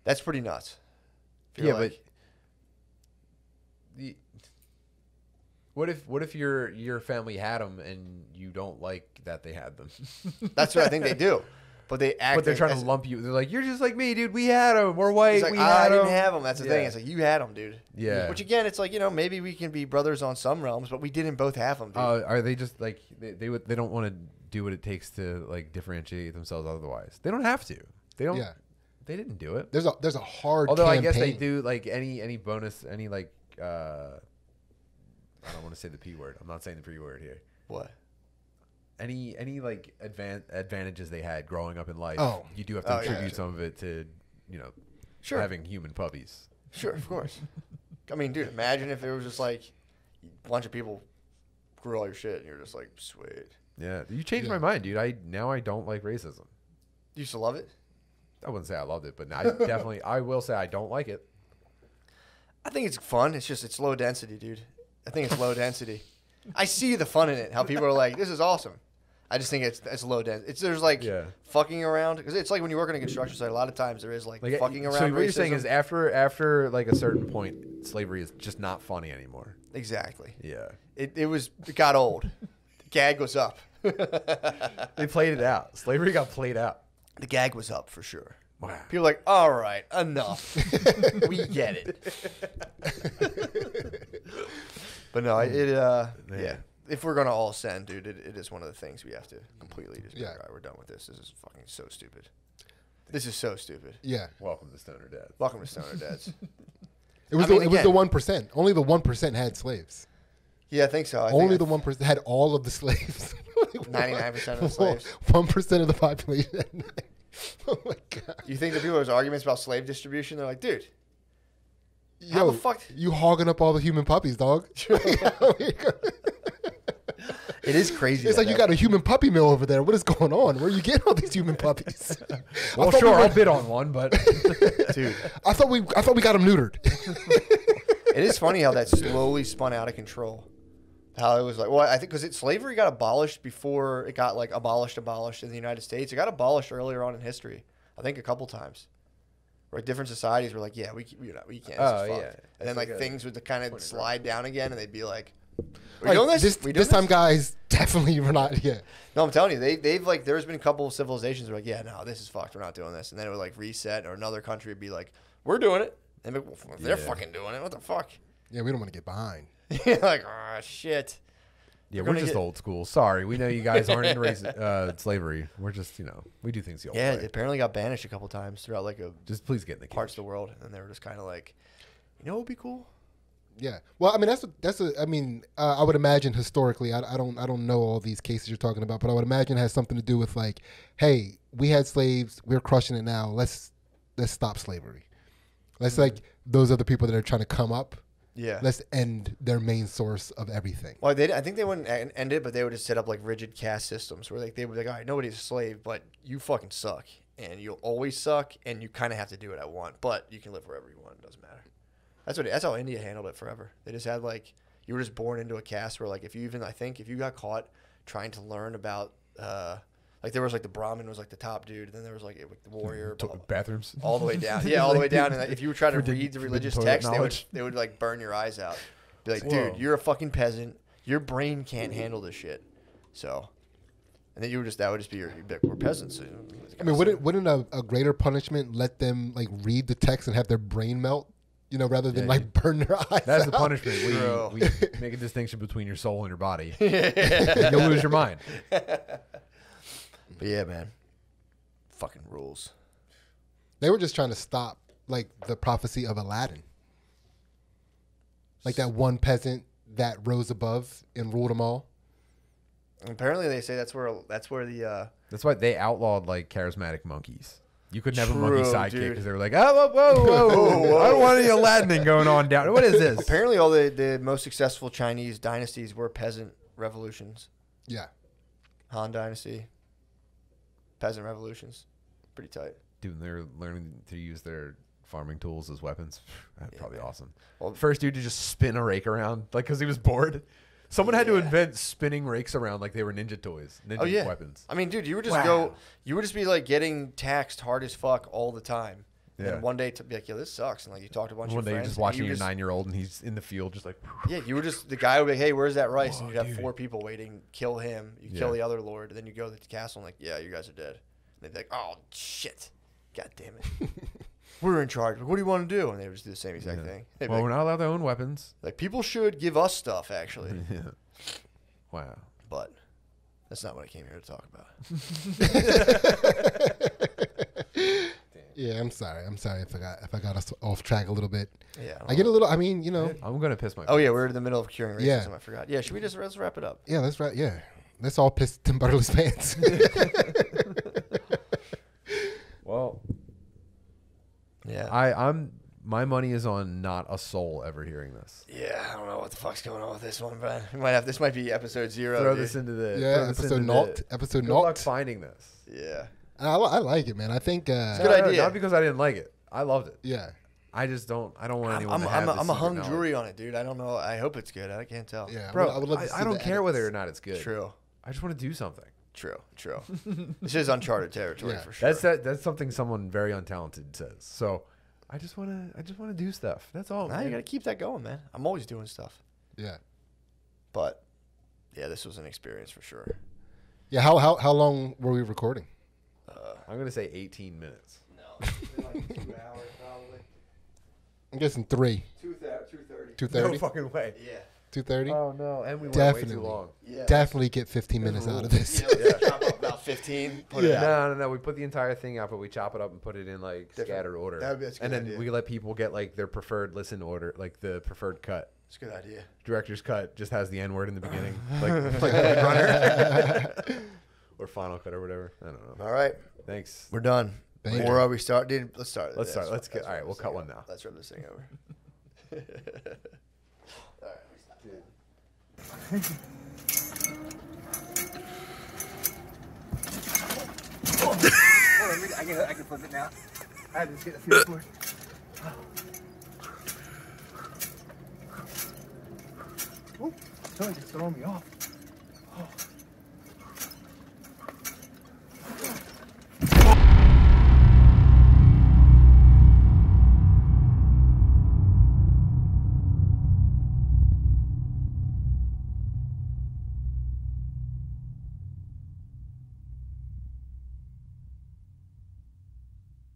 that's pretty nuts. Yeah, like- but the, what if what if your your family had them and you don't like that they had them? that's what I think they do. But they act. but they're trying to lump you. They're like, you're just like me, dude. We had them. We're white. Like, we "Ah, I had didn't 'em." have them. That's the Yeah. thing. It's like you had them, dude. Yeah. Which again, it's like you know maybe we can be brothers on some realms, but we didn't both have them, dude. Uh, are they just like they they, would, they don't want to do what it takes to like differentiate themselves otherwise? They don't have to. They don't. Yeah. They didn't do it. There's a there's a hard. Although I guess they do like any any bonus any like uh I don't want to say the p word. I'm not saying the p word here. what? Any any like advan- advantages they had growing up in life. Oh. you do have to Oh, yeah, attribute sure. some of it to you know Sure. having human puppies. Sure, of course. I mean, dude, imagine if it was just like a bunch of people grew all your shit, and you're just like, sweet. Yeah, you changed Yeah. my mind, dude. I now I don't like racism. You used to love it. I wouldn't say I loved it, but I definitely I will say I don't like it. I think it's fun. It's just it's low density, dude. I think it's low density. I see the fun in it. How people are like, this is awesome. I just think it's it's low density. It's there's like Yeah. fucking around because it's like when you work on a construction site. A lot of times there is like, Like fucking around. So what you're saying is after after like a certain point, slavery is just not funny anymore. exactly. Yeah, It it was it got old. The gag was up. they played it out. Slavery got played out. The gag was up for sure. Wow. People are like, all right, enough. we get it. but no, it uh Man. yeah. If we're gonna all send, dude, it, it is one of the things we have to completely just be Yeah. like, all right, we're done with this. This is fucking so stupid. This is so stupid. Yeah. Welcome to Stoner Dad. Welcome to Stoner Dadz. It was I the, mean, it was the one percent. Only the one percent had slaves. Yeah, I think so. I Only I- the one person percent had all of the slaves. 99% of the slaves. One percent of the population. oh my god. You think the people there's arguments about slave distribution? They're like, dude, Yo, How the fuck- you hogging up all the human puppies, dog? it is crazy. It's that like you that- got a human puppy mill over there. What is going on? Where you getting all these human puppies? Well, sure, we were- I'll bid on one, but dude. I thought we I thought we got them neutered. It is funny how that slowly spun out of control. How it was like, well, I think because it slavery got abolished before it got like abolished, abolished in the United States. It got abolished earlier on in history. I think a couple times. Where different societies were like, yeah, we we, we can't. Oh, is yeah. And then like like things would kind of slide down again, and they'd be like, "We Like, doing this? This, we doing this time, guys, definitely we're not. Yeah, No, I'm telling you, they they've like there's been a couple of civilizations are like, yeah, no, this is fucked. We're not doing this, and then it would like reset, or another country would be like, we're doing it, and they'd be, well, if they're Yeah. fucking doing it. What the fuck? yeah, we don't want to get behind. You're like, ah, shit. yeah, We're we're just get- old school. Sorry, we know you guys aren't into race, uh, slavery. We're just you know we do things the old Yeah, way. it apparently got banished a couple times throughout like a Just please get in the parts cage. of the world, and they were just kind of like, you know, what would be cool. Yeah. Well, I mean, that's a, that's a. I mean, uh, I would imagine historically. I, I don't I don't know all these cases you're talking about, but I would imagine it has something to do with like, hey, we had slaves, we're crushing it now. Let's let's stop slavery. Let's like those are the people that are trying to come up. Yeah. Let's end their main source of everything. Well, they I think they wouldn't en- end it, but they would just set up like rigid caste systems where like they would be like, all right, nobody's a slave, but you fucking suck, and you'll always suck, and you kind of have to do what I want, but you can live wherever you want. It doesn't matter. That's what. That's how India handled it forever. They just had like you were just born into a caste where like if you even I think if you got caught trying to learn about uh like there was like the Brahmin was like the top dude, and then there was like, it, like the warrior, To- blah, blah, bathrooms. all the way down. Yeah, all the way down. And like, if you were trying to read the religious text, they would they would like burn your eyes out. Be like, Whoa. dude, you're a fucking peasant. Your brain can't handle this shit. So, and then you would just that would just be your you'd like, we're peasants. you know, I mean, wouldn't wouldn't a, a greater punishment let them like read the text and have their brain melt You know, rather than Yeah, like burn their eyes. That's the punishment. True. We, we make a distinction between your soul and your body. You'll lose your mind. But yeah, man. Fucking rules. They were just trying to stop like the prophecy of Aladdin. Like that one peasant that rose above and ruled them all. Apparently, they say that's where that's where the uh, That's why they outlawed like charismatic monkeys. You couldn't have a monkey True, sidekick dude. because they were like, oh, whoa, whoa, whoa, I don't want any Aladdin going on down. What is this? apparently all the, the most successful Chinese dynasties were peasant revolutions. Yeah. Han Dynasty, peasant revolutions, pretty tight. Dude, they're learning to use their farming tools as weapons. That's probably awesome. Well- First dude to just spin a rake around, like because he was bored. Someone had to invent spinning rakes around like they were ninja toys, ninja Oh yeah, weapons. I mean, dude, you would just Wow. go, you would just be like getting taxed hard as fuck all the time. Yeah. And one day to be like, yeah, this sucks, and like you talked to a bunch One of day you're friends, just watching you your nine year old and he's in the field just like Yeah, you were just the guy would be like, hey, where's that rice? and you'd have dude. four people waiting, kill him, you kill the other lord, and then you go to the castle and like, yeah, you guys are dead. And they'd be like, oh shit, god damn it, we're in charge. What do you want to do? And they would just do the same exact Yeah. thing. They'd well, like, we're not allowed to own weapons. like people should give us stuff actually, yeah. Wow. but that's not what I came here to talk about. Yeah, I'm sorry. I'm sorry if I got if I got us off track a little bit. Yeah, I get a little. I mean, you know. I'm gonna piss my. Oh yeah, we're in the middle of curing racism. Yeah. I forgot. Yeah, should we just let's wrap it up? Yeah, that's right. Yeah, let's all piss Tim Butler's pants. Well, Yeah. I I'm my money is on not a soul ever hearing this. Yeah, I don't know what the fuck's going on with this one, but we might have this might be episode zero. Throw dude. this into the Yeah, throw this episode into naught, the- episode Good luck finding this. Yeah. I, I like it, man. I think. Uh, Good No, no, idea. Not because I didn't like it. I loved it. Yeah. I just don't. I don't want anyone I'm, to I'm, have a, this I'm a hung knowledge. jury on it, dude. I don't know. I hope it's good. I can't tell. Yeah, I bro. I would love to I, see I don't the care whether or not it's good. True. I just want to do something. True. True. this is uncharted territory Yeah. for sure. That's that. That's something someone very untalented says. So, I just want to. I just want to do stuff. That's all. Nah, you got to keep that going, man. I'm always doing stuff. Yeah. But yeah, this was an experience for sure. Yeah. How how how long were we recording? I'm gonna say 18 minutes. No, like two hours probably. I'm guessing three. Two thirty. Two No fucking way. Yeah. Two thirty. Oh no, and we went way Definitely. too long. Yeah. Definitely get 15 minutes out of this. Yeah, let's chop up about 15. Put it Yeah. out. No, no, no. We put the entire thing out, but we chop it up and put it in like Different. scattered order. That would be- that's a and then idea. we let people get like their preferred listen order, like the preferred cut. It's a good idea. Director's cut just has the N word in the beginning, like like Blade Runner or Final Cut or whatever. I don't know. All right. Thanks. We're done. Thank or you. are we start? Dude, let's start. Let's start. that's Let's fine. get- all right, we'll cut one now. Let's rub this thing over. All right, we stop. I can, I can flip it now. I have to get the feel for it. Ooh, just throwing me off.